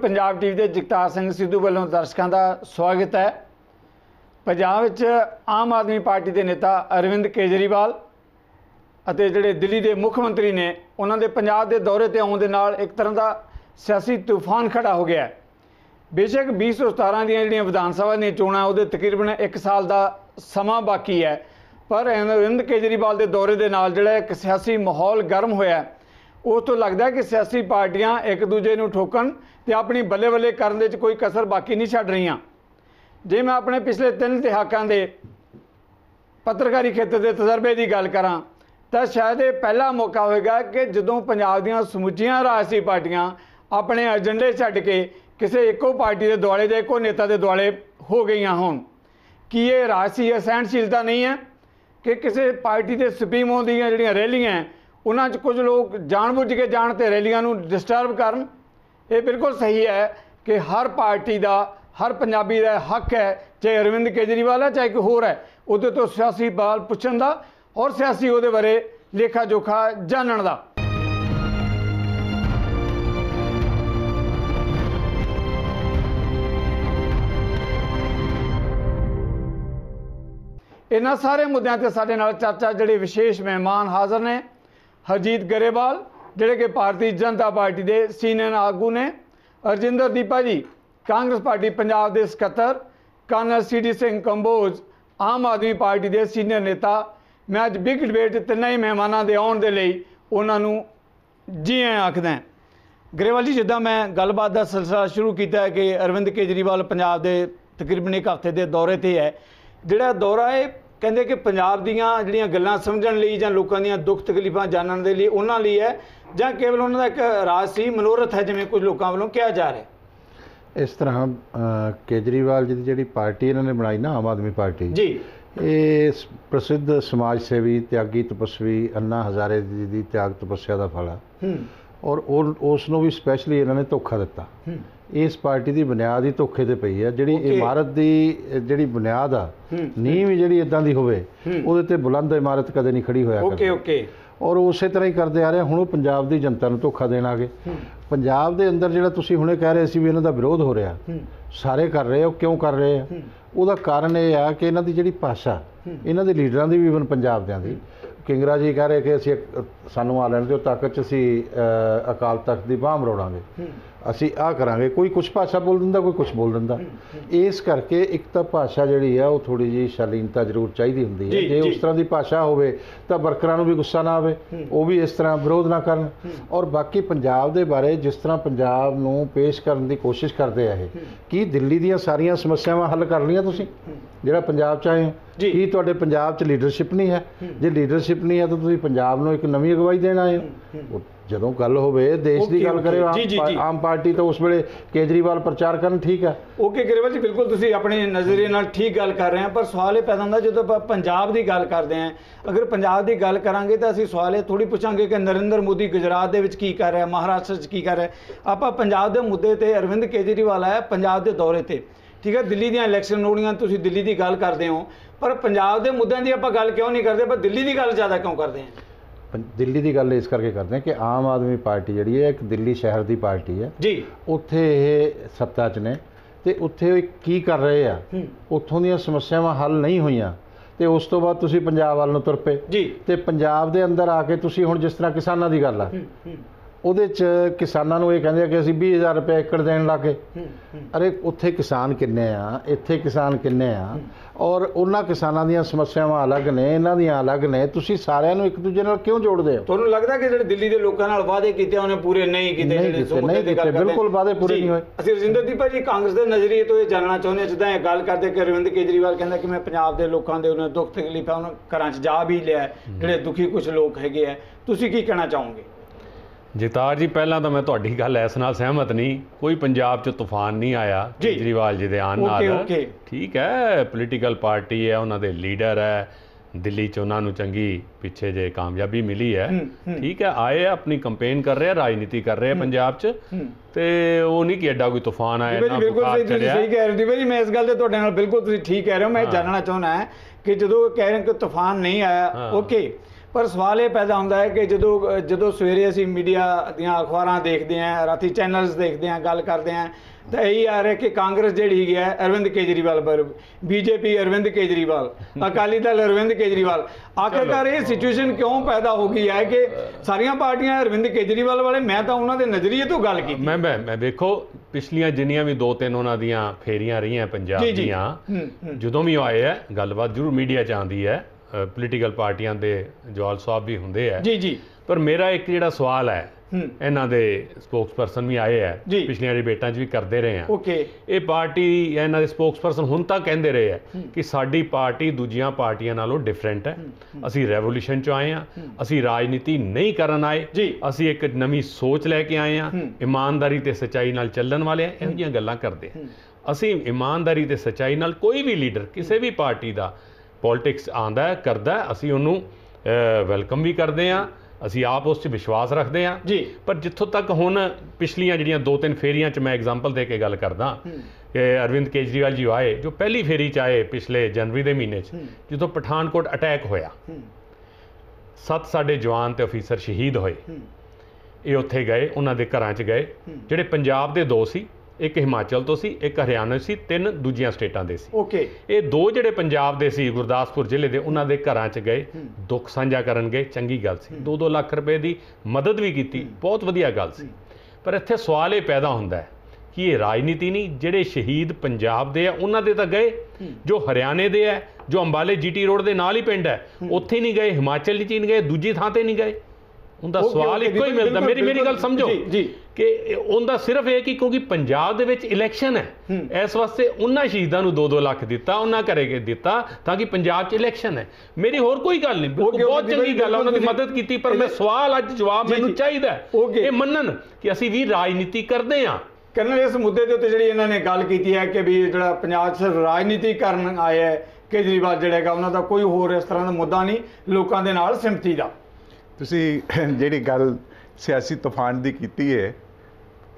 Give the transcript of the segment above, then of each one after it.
Global Punjab TV ਦੇ ਜਗਤਾਰ ਸਿੰਘ ਸਿੱਧੂ ਵੱਲੋਂ ਦਰਸ਼ਕਾਂ ਦਾ ਸਵਾਗਤ ਹੈ। ਪੰਜਾਬ ਵਿੱਚ ਆਮ ਆਦਮੀ ਪਾਰਟੀ ਦੇ ਨੇਤਾ ਅਰਵਿੰਦ ਕੇਜਰੀਵਾਲ ਅਤੇ ਜਿਹੜੇ ਦਿੱਲੀ ਦੇ ਮੁੱਖ ਮੰਤਰੀ ਨੇ ਉਹਨਾਂ ਦੇ ਪੰਜਾਬ ਦੇ ਦੌਰੇ ਤੇ ਆਉਣ ਦੇ ਨਾਲ ਇੱਕ ਤਰ੍ਹਾਂ ਦਾ ਸਿਆਸੀ ਤੂਫਾਨ ਖੜਾ ਹੋ ਗਿਆ ਹੈ। ਬੇਸ਼ੱਕ 2017 ਦੀਆਂ ਜਿਹੜੀਆਂ ਵਿਧਾਨ ਸਭਾ ਦੀਆਂ ਚੋਣਾਂ ਉਹਦੇ ਤਕਰੀਬਨ 1 ਸਾਲ ਦਾ ਸਮਾਂ ਬਾਕੀ ਹੈ। ਪਰ ਅਰਵਿੰਦ ਕੇਜਰੀਵਾਲ ਦੇ ਦੌਰੇ ਦੇ ਨਾਲ ਜਿਹੜਾ ਇੱਕ ਸਿਆਸੀ ਮਾਹੌਲ ਗਰਮ ਹੋਇਆ ਹੈ, ਉਸ ਤੋਂ ਲੱਗਦਾ ਕਿ ਸਿਆਸੀ ਪਾਰਟੀਆਂ ਇੱਕ ਦੂਜੇ ਨੂੰ ਠੋਕਣ ਤੇ ਆਪਣੀ ਬੱਲੇ-ਬੱਲੇ ਕਰਨ ਦੇ ਵਿੱਚ ਕੋਈ ਕਸਰ ਬਾਕੀ ਨਹੀਂ ਛੱਡ ਰਹੀਆਂ। ਜੇ ਮੈਂ ਆਪਣੇ ਪਿਛਲੇ ਤਿੰਨ ਦਹਾਕਿਆਂ ਦੇ ਪੱਤਰਕਾਰੀ ਖੇਤਰ ਦੇ ਤਜਰਬੇ ਦੀ ਗੱਲ ਕਰਾਂ, ਤਾਂ ਸ਼ਾਇਦ ਇਹ ਪਹਿਲਾ ਮੌਕਾ ਹੋਵੇਗਾ ਕਿ ਜਦੋਂ ਪੰਜਾਬ ਦੀਆਂ ਸਮੁੱਚੀਆਂ ਰਾਜਸੀ ਪਾਰਟੀਆਂ ਆਪਣੇ ਏਜੰਡੇ ਛੱਡ ਕੇ ਕਿਸੇ ਇੱਕੋ ਪਾਰਟੀ ਦੇ ਦੁਆਲੇ ਜਾਂ ਇੱਕੋ ਨੇਤਾ ਦੇ ਦੁਆਲੇ ਹੋ ਗਈਆਂ ਹੋਣ, ਕੀ ਇਹ ਰਾਜਸੀ ਅਸਹਿਣਸ਼ੀਲਤਾ ਨਹੀਂ ਹੈ ਕਿ ਕਿਸੇ ਪਾਰਟੀ ਦੇ ਸੁਪਰੀਮੋ ਦੀਆਂ ਜਿਹੜੀਆਂ ਰੈਲੀਆਂ ਉਹਨਾਂ 'ਚ ਕੁਝ ਲੋਕ ਜਾਣਬੁੱਝ ਕੇ ਜਾਣ ਤੇ ਰੈਲੀਆਂ ਨੂੰ ਡਿਸਟਰਬ ਕਰਨ। ਇਹ ਬਿਲਕੁਲ ਸਹੀ ਹੈ ਕਿ ਹਰ ਪਾਰਟੀ ਦਾ, ਹਰ ਪੰਜਾਬੀ ਦਾ ਹੱਕ ਹੈ, ਚਾਹੇ ਅਰਵਿੰਦ ਕੇਜਰੀਵਾਲ ਹੈ, ਚਾਹੇ ਕੋਈ ਹੋਰ ਹੈ, ਉਹਦੇ ਤੋਂ ਸਿਆਸੀ ਬਾਲ ਪੁੱਛਣ ਦਾ ਔਰ ਸਿਆਸੀ ਉਹਦੇ ਬਾਰੇ ਲੇਖਾ ਜੋਖਾ ਜਾਣਨ ਦਾ। ਇਹਨਾਂ ਸਾਰੇ ਮੁੱਦਿਆਂ ਤੇ ਸਾਡੇ ਨਾਲ ਚਰਚਾ ਜਿਹੜੇ ਵਿਸ਼ੇਸ਼ ਮਹਿਮਾਨ ਹਾਜ਼ਰ ਨੇ ਹਰਜੀਤ ਗਰੇਵਾਲ, ਜਿਹੜੇ ਕਿ ਭਾਰਤੀ ਜਨਤਾ ਪਾਰਟੀ ਦੇ ਸੀਨੀਅਰ ਆਗੂ ਨੇ। ਅਰਜਿੰਦਰ ਦੀਪਾ ਜੀ, ਕਾਂਗਰਸ ਪਾਰਟੀ ਪੰਜਾਬ ਦੇ ਸਕੱਤਰ। Colonel CD Singh Kamboj, Aam Aadmi party ਦੇ ਸੀਨੀਅਰ ਨੇਤਾ। ਮੈਂ ਅੱਜ ਬਿਗ ਡਿਬੇਟ 'ਚ ਤਿੰਨਾਂ ਹੀ ਮਹਿਮਾਨਾਂ ਦੇ ਆਉਣ ਦੇ ਲਈ ਉਹਨਾਂ ਨੂੰ ਜੀ ਆਇਆਂ ਆਖਦਾ ਗਰੇਵਾਲ ਜੀ, ਜਿੱਦਾਂ ਮੈਂ ਗੱਲਬਾਤ ਦਾ ਸਿਲਸਿਲਾ ਸ਼ੁਰੂ ਕੀਤਾ ਹੈ ਕਿ ਅਰਵਿੰਦ ਕੇਜਰੀਵਾਲ ਪੰਜਾਬ ਦੇ ਤਕਰੀਬਨ ਇੱਕ ਹਫ਼ਤੇ ਦੇ ਦੌਰੇ ਤੇ ਹੈ। ਜਿਹੜਾ ਦੌਰਾ ਹੈ ਕਹਿੰਦੇ ਕਿ ਪੰਜਾਬ ਦੀਆਂ ਜਿਹੜੀਆਂ ਗੱਲਾਂ ਸਮਝਣ ਲਈ ਜਾਂ ਲੋਕਾਂ ਦੀਆਂ ਦੁੱਖ ਤਕਲੀਫਾਂ ਜਾਣਨ ਦੇ ਲਈ ਉਹਨਾਂ ਲਈ ਹੈ ਜਾਂ ਕੇਵਲ ਉਹਨਾਂ ਦਾ ਇੱਕ ਰਾਜਸੀ ਮਨੋਰਥ ਹੈ ਜਿਵੇਂ ਕੁਝ ਲੋਕਾਂ ਵੱਲੋਂ ਕਿਹਾ ਜਾ ਰਿਹਾ ਇਸ ਤਰ੍ਹਾਂ ਕੇਜਰੀਵਾਲ ਜੀ ਦੀ ਜਿਹੜੀ ਪਾਰਟੀ ਇਹਨਾਂ ਨੇ ਬਣਾਈ ਨਾ ਆਮ ਆਦਮੀ ਪਾਰਟੀ ਜੀ। ਇਹ ਸ- ਪ੍ਰਸਿੱਧ ਸਮਾਜ ਸੇਵੀ ਤਿਆਗੀ ਤਪਸਵੀ ਅੰਨਾ ਹਜ਼ਾਰੇ ਜੀ ਦੀ ਤਿਆਗ ਤਪੱਸਿਆ ਦਾ ਫਲ ਹੈ ਹੂੰ। ਔਰ ਉਸ ਨੂੰ ਵੀ ਸਪੈਸ਼ਲੀ ਇਹਨਾਂ ਨੇ ਧੋਖਾ ਦਿੱਤਾ। ਹੂੰ। ਇਸ ਪਾਰਟੀ ਦੀ ਬੁਨਿਆਦ ਹੀ ਧੋਖੇ ਤੇ ਪਈ ਹੈ ਜਿਹੜੀ. ਇਮਾਰਤ ਦੀ ਜਿਹੜੀ ਬੁਨਿਆਦ ਆ। ਨੀਂਹ ਜਿਹੜੀ ਇਦਾਂ ਦੀ ਹੋਵੇ। ਉਹਦੇ ਤੇ ਬੁਲੰਦ ਇਮਾਰਤ ਕਦੇ ਨਹੀਂ ਖੜੀ ਹੋਇਆ ਓਕੇ ਕਰਦੀ। ਓਕੇ ਔਰ ਉਸੇ ਤਰ੍ਹਾਂ ਹੀ ਕਰਦੇ ਆ ਰਹੇ ਹੁਣ ਉਹ ਪੰਜਾਬ ਦੀ ਜਨਤਾ ਨੂੰ ਧੋਖਾ ਦੇਣ ਆ ਗਏ। ਪੰਜਾਬ ਦੇ ਅੰਦਰ ਜਿਹੜਾ ਤੁਸੀਂ ਹੁਣੇ ਕਹਿ ਰਹੇ ਸੀ ਵੀ ਇਹਨਾਂ ਦਾ ਵਿਰੋਧ ਹੋ ਰਿਹਾ ਸਾਰੇ ਕਰ ਰਹੇ ਆ ਉਹ ਕਿਉਂ ਕਰ ਰਹੇ ਆ। ਉਹਦਾ ਕਾਰਨ ਇਹ ਆ ਕਿ ਇਹਨਾਂ ਦੀ ਜਿਹੜੀ ਭਾਸ਼ਾ ਇਹਨਾਂ ਦੇ ਲੀਡਰਾਂ ਦੀ ਵੀ ਇਵਨ ਪੰਜਾਬ ਦਿਆਂ ਦੀ ਕਿੰਗਰਾ ਜੀ ਕਹਿ ਰਹੇ ਕਿ ਅਸੀਂ ਸਾਨੂੰ ਆ ਲੈਣ ਦਿਓ ਤਾਕਤ ਚ ਅਸੀਂ ਅਕਾਲ ਤਖਤ ਦੀ ਬਾਹ ਮਰੋੜਾਂਗੇ। ਅਸੀਂ ਆ ਕਰਾਂਗੇ। ਕੋਈ ਕੁਝ ਭਾਸ਼ਾ ਬੋਲ ਦਿੰਦਾ ਕੋਈ ਕੁਝ ਬੋਲ ਦਿੰਦਾ। ਇਸ ਕਰਕੇ ਇੱਕ ਤਾਂ ਭਾਸ਼ਾ ਜਿਹੜੀ ਆ ਉਹ ਥੋੜੀ ਜੀ ਸ਼ਾਲੀਨਤਾ ਜ਼ਰੂਰ ਚਾਹੀਦੀ ਹੁੰਦੀ ਹੈ। ਜੀ। ਉਸ ਤਰ੍ਹਾਂ ਦੀ ਭਾਸ਼ਾ ਹੋਵੇ ਤਾਂ ਵਰਕਰਾਂ ਨੂੰ ਵੀ ਗੁੱਸਾ ਨਾ ਆਵੇ। ਉਹ ਵੀ ਇਸ ਤਰ੍ਹਾਂ ਵਿਰੋਧ ਨਾ ਕਰਨ। ਔਰ ਬਾਕੀ ਪੰਜਾਬ ਦੇ ਬਾਰੇ ਜਿਸ ਤਰ੍ਹਾਂ ਪੰਜਾਬ ਨੂੰ ਪੇਸ਼ ਕਰਨ ਦੀ ਕੋਸ਼ਿਸ਼ ਕਰਦੇ ਆ ਇਹ ਕੀ ਦਿੱਲੀ ਦੀਆਂ ਸਾਰੀਆਂ ਸਮੱਸਿਆਵਾਂ ਹੱਲ ਕਰ ਲਈਆਂ ਤੁਸੀਂ? ਜਿਹੜਾ ਪੰਜਾਬ ਚ ਆਏ ਹੋ। ਕੀ ਤੁਹਾਡੇ ਪੰਜਾਬ ਚ ਲੀਡਰਸ਼ਿਪ ਨਹੀਂ ਹੈ? ਜੇ ਲੀਡਰਸ਼ਿਪ ਨਹੀਂ ਹੈ ਤਾਂ ਤੁਸੀਂ ਪੰਜਾਬ ਨੂੰ ਇੱਕ ਨਵੀਂ ਅਗਵਾਈ ਦੇਣ ਆਏ ਹੋ। ਜਦੋਂ ਗੱਲ ਹੋਵੇ ਦੇਸ਼ ਦੀ ਗੱਲ. ਕਰੇ ਆਮ ਪਾਰਟੀ ਤਾਂ ਉਸ ਵੇਲੇ ਕੇਜਰੀਵਾਲ ਪ੍ਰਚਾਰ ਕਰਨ ਠੀਕ ਹੈ। ਓਕੇ ਗਰੇਵਾਲ ਜੀ ਬਿਲਕੁਲ ਤੁਸੀਂ ਆਪਣੇ ਨਜ਼ਰੀਏ ਨਾਲ ਠੀਕ ਗੱਲ ਕਰ ਰਹੇ ਆ ਪਰ ਸਵਾਲ ਇਹ ਪੈਦਾ ਹੁੰਦਾ ਜਦੋਂ ਆਪਾਂ ਪੰਜਾਬ ਦੀ ਗੱਲ ਕਰਦੇ ਆ ਅਗਰ ਪੰਜਾਬ ਦੀ ਗੱਲ ਕਰਾਂਗੇ ਤਾਂ ਅਸੀਂ ਸਵਾਲ ਇਹ ਥੋੜੀ ਪੁੱਛਾਂਗੇ ਕਿ ਨਰਿੰਦਰ ਮੋਦੀ ਗੁਜਰਾਤ ਦੇ ਵਿੱਚ ਕੀ ਕਰ ਰਿਹਾ ਮਹਾਰਾਸ਼ਟਰ 'ਚ ਕੀ ਕਰ ਰਿਹਾ। ਆਪਾਂ ਪੰਜਾਬ ਦੇ ਮੁੱਦੇ ਤੇ ਅਰਵਿੰਦ ਕੇਜਰੀਵਾਲ ਆਇਆ ਪੰਜਾਬ ਦੇ ਦੌਰੇ ਤੇ ਠੀਕ ਹੈ? ਦਿੱਲੀ ਦੀਆਂ ਇਲੈਕਸ਼ਨ ਹੋਣੀਆਂ ਤੁਸੀਂ ਦਿੱਲੀ ਦੀ ਗੱਲ ਕਰਦੇ ਹੋ ਪਰ ਪੰਜਾਬ ਦੇ ਮੁੱਦਿਆਂ ਦੀ ਆਪਾਂ ਗੱਲ ਕਿਉਂ ਨਹੀਂ ਕਰਦੇ ਪਰ ਦਿੱਲੀ ਦੀ ਗੱਲ ਜ਼ਿਆਦਾ ਕਿਉਂ ਕਰਦੇ ਆ? ਦਿੱਲੀ ਦੀ ਗੱਲ ਇਸ ਕਰਕੇ ਕਰਦੇ ਹਾਂ ਕਿ ਆਮ ਆਦਮੀ ਪਾਰਟੀ ਜਿਹੜੀ ਹੈ ਇੱਕ ਦਿੱਲੀ ਸ਼ਹਿਰ ਦੀ ਪਾਰਟੀ ਹੈ। ਜੀ। ਉੱਥੇ ਇਹ ਸੱਤਾ 'ਚ ਨੇ ਤੇ ਉੱਥੇ ਉਹ ਕੀ ਕਰ ਰਹੇ ਆ? ਉੱਥੋਂ ਦੀਆਂ ਸਮੱਸਿਆਵਾਂ ਹੱਲ ਨਹੀਂ ਹੋਈਆਂ ਤੇ ਉਸ ਤੋਂ ਬਾਅਦ ਤੁਸੀਂ ਪੰਜਾਬ ਵੱਲ ਨੂੰ ਤੁਰ ਪਏ। ਜੀ। ਤੇ ਪੰਜਾਬ ਦੇ ਅੰਦਰ ਆ ਕੇ ਤੁਸੀਂ ਹੁਣ ਜਿਸ ਤਰ੍ਹਾਂ ਕਿਸਾਨਾਂ ਦੀ ਗੱਲ ਆ। ਉਹਦੇ 'ਚ ਕਿਸਾਨਾਂ ਨੂੰ ਇਹ ਕਹਿੰਦੇ ਆ ਕਿ ਅਸੀਂ 20000 ਰੁਪਏ ਏਕੜ ਦੇਣ ਲੱਗੇ ਅਰੇ ਉੱਥੇ ਕਿਸਾਨ ਕਿੰਨੇ ਆ? ਇੱਥੇ ਕਿਸਾਨ ਕਿੰਨੇ ਆ? ਔਰ ਉਹਨਾਂ ਕਿਸਾਨਾਂ ਦੀਆਂ ਸਮੱਸਿਆਵਾਂ ਅਲੱਗ ਨੇ ਇਹਨਾਂ ਦੀਆਂ ਅਲੱਗ ਨੇ। ਤੁਸੀਂ ਸਾਰਿਆਂ ਨੂੰ ਇੱਕ ਦੂਜੇ ਨਾਲ ਕਿਉਂ ਜੋੜਦੇ ਹੋ? ਤੁਹਾਨੂੰ ਲੱਗਦਾ ਕਿ ਜਿਹੜੇ ਦਿੱਲੀ ਦੇ ਲੋਕਾਂ ਨਾਲ ਵਾਅਦੇ ਕੀਤੇ ਉਹਨੇ ਪੂਰੇ ਨਹੀਂ ਕੀਤੇ? ਜਿਹੜੇ ਨਹੀਂ ਕੀਤੇ, ਬਿਲਕੁਲ ਵਾਅਦੇ ਪੂਰੇ ਨਹੀਂ ਹੋਏ। ਅਸੀਂ ਰਜਿੰਦਰ ਦੀਪਾ ਜੀ ਕਾਂਗਰਸ ਦੇ ਨਜ਼ਰੀਏ ਤੋਂ ਇਹ ਜਾਣਨਾ ਚਾਹੁੰਦੇ ਜਿੱਦਾਂ ਇਹ ਗੱਲ ਕਰਦੇ ਕਿ ਅਰਵਿੰਦ ਕੇਜਰੀਵਾਲ ਕਹਿੰਦਾ ਕਿ ਮੈਂ ਪੰਜਾਬ ਦੇ ਲੋਕਾਂ ਦੇ ਉਹਨਾਂ ਦੁੱਖ ਤਕਲੀਫਾਂ ਉਹਨਾਂ ਘਰਾਂ 'ਚ ਜਾ ਵੀ ਲਿਆ ਜਿਹੜੇ ਦੁਖੀ ਕੁਝ ਲੋਕ ਹੈਗੇ ਆ। ਤੁਸੀਂ ਕੀ ਕਹਿਣਾ ਚਾਹੋਗੇ? ਜਗਤਾਰ ਜੀ ਪਹਿਲਾਂ ਤਾਂ ਮੈਂ ਤੁਹਾਡੀ ਗੱਲ ਇਸ ਨਾਲ ਸਹਿਮਤ ਨਹੀਂ ਕੋਈ ਪੰਜਾਬ 'ਚ ਤੂਫਾਨ ਨਹੀਂ ਆਇਆ। ਕੇਜਰੀਵਾਲ ਜੀ ਦੇ ਆਉਣ ਨਾਲ। ਠੀਕ ਹੈ ਪੋਲੀਟੀਕਲ ਪਾਰਟੀ ਹੈ ਉਹਨਾਂ ਦੇ ਲੀਡਰ ਹੈ ਦਿੱਲੀ 'ਚ ਉਹਨਾਂ ਨੂੰ ਚੰਗੀ ਪਿੱਛੇ ਜੇ ਕਾਮਯਾਬੀ ਮਿਲੀ ਹੈ। ਠੀਕ ਹੈ ਆਏ ਆਪਣੀ ਕੰਪੇਨ ਕਰ ਰਹੇ ਆ ਰਾਜਨੀਤੀ ਕਰ ਰਹੇ ਆ ਪੰਜਾਬ 'ਚ ਤੇ ਉਹ ਨਹੀਂ ਕਿ ਐਡਾ ਕੋਈ ਤੂਫਾਨ ਆਇਆ ਨਾ ਬਿਲਕੁਲ ਸਹੀ ਤੁਸੀਂ ਸਹੀ ਕਹਿ ਰਹੇ ਹੋ ਜੀ ਮੈਂ ਇਸ ਗੱਲ ਤੇ ਤੁਹਾਡੇ ਨਾਲ ਬਿਲਕੁਲ ਤੁਸੀਂ ਠੀਕ ਕਹਿ ਰਹੇ ਹੋ ਮੈਂ। ਜਾਣਨਾ ਚਾਹੁੰਦਾ ਕਿ ਜਦੋਂ ਕਹਿ ਰਹੇ ਕਿ ਤੂਫਾਨ ਨਹੀਂ ਆਇਆ। ਓਕੇ ਪਰ ਸਵਾਲ ਇਹ ਪੈਦਾ ਹੁੰਦਾ ਹੈ ਕਿ ਜਦੋਂ ਜਦੋਂ ਸਵੇਰੇ ਅਸੀਂ ਮੀਡੀਆ ਦੀਆਂ ਅਖਬਾਰਾਂ ਦੇਖਦੇ ਹਾਂ ਰਾਤੀ ਚੈਨਲਸ ਦੇਖਦੇ ਹਾਂ ਗੱਲ ਕਰਦੇ ਹਾਂ ਤਾਂ ਇਹੀ ਆ ਰਿਹਾ ਕਿ ਕਾਂਗਰਸ ਜਿਹੜੀ ਹੈਗੀ ਹੈ ਅਰਵਿੰਦ ਕੇਜਰੀਵਾਲ ਪਰ ਬੀਜੇਪੀ ਅਰਵਿੰਦ ਕੇਜਰੀਵਾਲ ਅਕਾਲੀ ਦਲ ਅਰਵਿੰਦ ਕੇਜਰੀਵਾਲ ਆਖਿਰਕਾਰ ਇਹ ਸਿਚੁਏਸ਼ਨ ਕਿਉਂ ਪੈਦਾ ਹੋ ਗਈ ਹੈ ਕਿ ਸਾਰੀਆਂ ਪਾਰਟੀਆਂ ਅਰਵਿੰਦ ਕੇਜਰੀਵਾਲ ਵਾਲੇ ਮੈਂ ਤਾਂ ਉਹਨਾਂ ਦੇ ਨਜ਼ਰੀਏ ਤੋਂ ਗੱਲ ਕੀਤੀ ਮੈਂ ਮੈਂ ਮੈਂ ਵੇਖੋ ਪਿਛਲੀਆਂ ਜਿੰਨੀਆਂ ਵੀ ਦੋ ਤਿੰਨ ਉਹਨਾਂ ਦੀਆਂ ਫੇਰੀਆਂ ਰਹੀਆਂ ਪੰਜਾਬ। ਦੀਆਂ। ਜਦੋਂ ਵੀ ਆਏ ਹੈ ਗੱਲਬਾਤ ਜ਼ਰੂਰ ਮੀਡੀਆ 'ਚ ਆਉਂਦੀ ਹੈ ਪੋਲੀਟੀਕਲ ਪਾਰਟੀਆਂ ਦੇ ਜਵਾਲ ਸਾਹਿਬ ਵੀ ਹੁੰਦੇ ਹੈ ਜੀ ਜੀ। ਪਰ ਮੇਰਾ ਇੱਕ ਜਿਹੜਾ ਸਵਾਲ ਹੈ ਇਹਨਾਂ ਦੇ ਸਪੋਕਸਪਰਸਨ ਵੀ ਆਏ ਜੀ। ਪਿਛਲੀਆਂ ਡਿਬੇਟਾਂ 'ਚ ਵੀ ਕਰਦੇ ਰਹੇ ਆ। ਓਕੇ ਇਹ ਪਾਰਟੀ ਇਹਨਾਂ ਦੇ ਸਪੋਕਸਪਰਸਨ ਹੁਣ ਤੱਕ ਕਹਿੰਦੇ ਰਹੇ ਹੈ। ਕਿ ਸਾਡੀ ਪਾਰਟੀ ਦੂਜੀਆਂ ਪਾਰਟੀਆਂ ਨਾਲੋਂ ਡਿਫਰੈਂਟ ਹੈ। ਅਸੀਂ ਰੈਵੋਲੂਸ਼ਨ 'ਚ ਆਏ ਆ ਅਸੀਂ ਰਾਜਨੀਤੀ ਨਹੀਂ ਕਰਨ ਆਏ। ਅਸੀਂ ਇੱਕ ਨਵੀਂ ਸੋਚ ਲੈ ਕੇ ਆਏ ਆ। ਇਮਾਨਦਾਰੀ ਤੇ ਸੱਚਾਈ ਨਾਲ ਚੱਲਣ ਵਾਲੇ ਆ ਇਹੋ ਜਿਹੀਆਂ ਗੱਲਾਂ ਕਰਦੇ ਆ। ਅਸੀਂ ਇਮਾਨਦਾਰੀ ਤੇ ਸੱਚਾਈ ਨਾਲ ਕੋਈ ਵੀ ਲੀਡਰ ਕਿਸੇ ਵੀ ਪਾਰਟੀ ਦਾ ਪੋਲਿਟਿਕਸ ਆਂਦਾ ਕਰਦਾ ਅਸੀਂ ਉਹਨੂੰ ਵੈਲਕਮ ਵੀ ਕਰਦੇ ਆ ਅਸੀਂ ਆਪ ਉਸ 'ਚ ਵਿਸ਼ਵਾਸ ਰੱਖਦੇ ਆ ਜੀ। ਪਰ ਜਿੱਥੋਂ ਤੱਕ ਹੁਣ ਪਿਛਲੀਆਂ ਜਿਹੜੀਆਂ ਦੋ ਤਿੰਨ ਫੇਰੀਆਂ 'ਚ ਮੈਂ ਐਗਜ਼ਾਮਪਲ ਦੇ ਕੇ ਗੱਲ ਕਰਦਾ ਕਿ ਅਰਵਿੰਦ ਕੇਜਰੀਵਾਲ ਜੀ ਆਏ ਜੋ ਪਹਿਲੀ ਫੇਰੀ 'ਚ ਆਏ ਪਿਛਲੇ ਜਨਵਰੀ ਦੇ ਮਹੀਨੇ 'ਚ ਜਦੋਂ ਪਠਾਨਕੋਟ ਅਟੈਕ ਹੋਇਆ। ਸੱਤ ਸਾਡੇ ਜਵਾਨ ਤੇ ਅਫੀਸਰ ਸ਼ਹੀਦ ਹੋਏ। ਇਹ ਉੱਥੇ ਗਏ ਉਹਨਾਂ ਦੇ ਘਰਾਂ 'ਚ ਗਏ। ਜਿਹੜੇ ਪੰਜਾਬ ਦੇ ਦੋ ਸੀ ਇੱਕ ਹਿਮਾਚਲ ਤੋਂ ਸੀ ਇੱਕ ਹਰਿਆਣਾ ਸੀ ਤਿੰਨ ਦੂਜੀਆਂ ਸਟੇਟਾਂ ਦੇ ਸੀ। ਓਕੇ। ਇਹ ਦੋ ਜਿਹੜੇ ਪੰਜਾਬ ਦੇ ਸੀ ਗੁਰਦਾਸਪੁਰ ਜ਼ਿਲ੍ਹੇ ਦੇ ਉਹਨਾਂ ਦੇ ਘਰਾਂ 'ਚ ਗਏ ਦੁੱਖ ਸਾਂਝਾ ਕਰਨ ਗਏ ਚੰਗੀ ਗੱਲ ਸੀ। 2-2 ਲੱਖ ਰੁਪਏ ਦੀ ਮਦਦ ਵੀ ਕੀਤੀ ਬਹੁਤ ਵਧੀਆ ਗੱਲ ਸੀ। ਪਰ ਇੱਥੇ ਸਵਾਲ ਇਹ ਪੈਦਾ ਹੁੰਦਾ ਹੈ ਕਿ ਇਹ ਰਾਜਨੀਤੀ ਨਹੀਂ ਜਿਹੜੇ ਸ਼ਹੀਦ ਪੰਜਾਬ ਦੇ ਆ ਉਹਨਾਂ ਦੇ ਤਾਂ ਗਏ ਜੋ ਹਰਿਆਣੇ ਦੇ ਆ ਜੋ ਅੰਬਾਲੇ ਜੀਟੀ ਰੋਡ ਦੇ ਨਾਲ ਹੀ ਪਿੰਡ ਹੈ ਉੱਥੇ ਨਹੀਂ ਗਏ ਹਿਮਾਚਲ ਨਹੀਂ ਗਏ ਦੂਜੀ ਥਾਂ ਤੇ ਨਹੀਂ ਗਏ। ਉਹਦਾ ਸਵਾਲ ਇੱਕੋ ਹੀ ਮਿਲਦਾ ਮੇਰੀ ਮੇਰੀ ਗੱਲ ਸਮਝੋ। ਜੀ। ਕਿ ਉਹਦਾ ਸਿਰਫ ਇਹ ਕਿ ਕਿਉਂਕਿ ਪੰਜਾਬ ਦੇ ਵਿੱਚ ਇਲੈਕਸ਼ਨ ਹੈ ਇਸ ਵਾਸਤੇ ਉਹਨਾਂ ਸ਼ਹੀਦਾਂ ਨੂੰ 2-2 ਲੱਖ ਦਿੱਤਾ ਉਹਨਾਂ ਕਰੇਗੇ ਦਿੱਤਾ ਤਾਂ ਕਿ ਪੰਜਾਬ 'ਚ ਇਲੈਕਸ਼ਨ ਹੈ। ਮੇਰੀ ਹੋਰ ਕੋਈ ਗੱਲ ਨਹੀਂ ਬਹੁਤ ਚੰਗੀ ਗੱਲ ਹੈ ਉਹਨਾਂ ਦੀ ਮਦਦ ਕੀਤੀ ਪਰ ਮੈਂ ਸਵਾਲ ਅੱਜ ਜਵਾਬ ਮੈਨੂੰ। ਚਾਹੀਦਾ। ਇਹ ਮੰਨਣ ਕਿ ਅਸੀਂ ਵੀ ਰਾਜਨੀਤੀ ਕਰਦੇ ਹਾਂ। ਕਰਨਲ ਇਸ ਮੁੱਦੇ ਦੇ ਉੱਤੇ ਜਿਹੜੀ ਇਹਨਾਂ ਨੇ ਗੱਲ ਕੀਤੀ ਹੈ ਕਿ ਵੀ ਜਿਹੜਾ ਪੰਜਾਬ 'ਚ ਰਾਜਨੀਤੀ ਕਰਨ ਆਇਆ ਹੈ ਕੇਜਰੀਵਾਲ ਜਿਹੜਾ ਹੈਗਾ ਉਹਨਾਂ ਦਾ ਕੋਈ ਹੋਰ ਇਸ ਤਰ੍ਹਾਂ ਦਾ ਮੁੱਦਾ ਨਹੀਂ ਲੋਕਾਂ ਦੇ ਨਾਲ ਸਿੰਪਥੀ ਦਾ। ਤੁਸੀਂ ਜਿਹੜੀ ਗੱਲ ਸਿਆਸੀ ਤੂਫਾਨ ਦੀ ਕੀਤੀ ਹੈ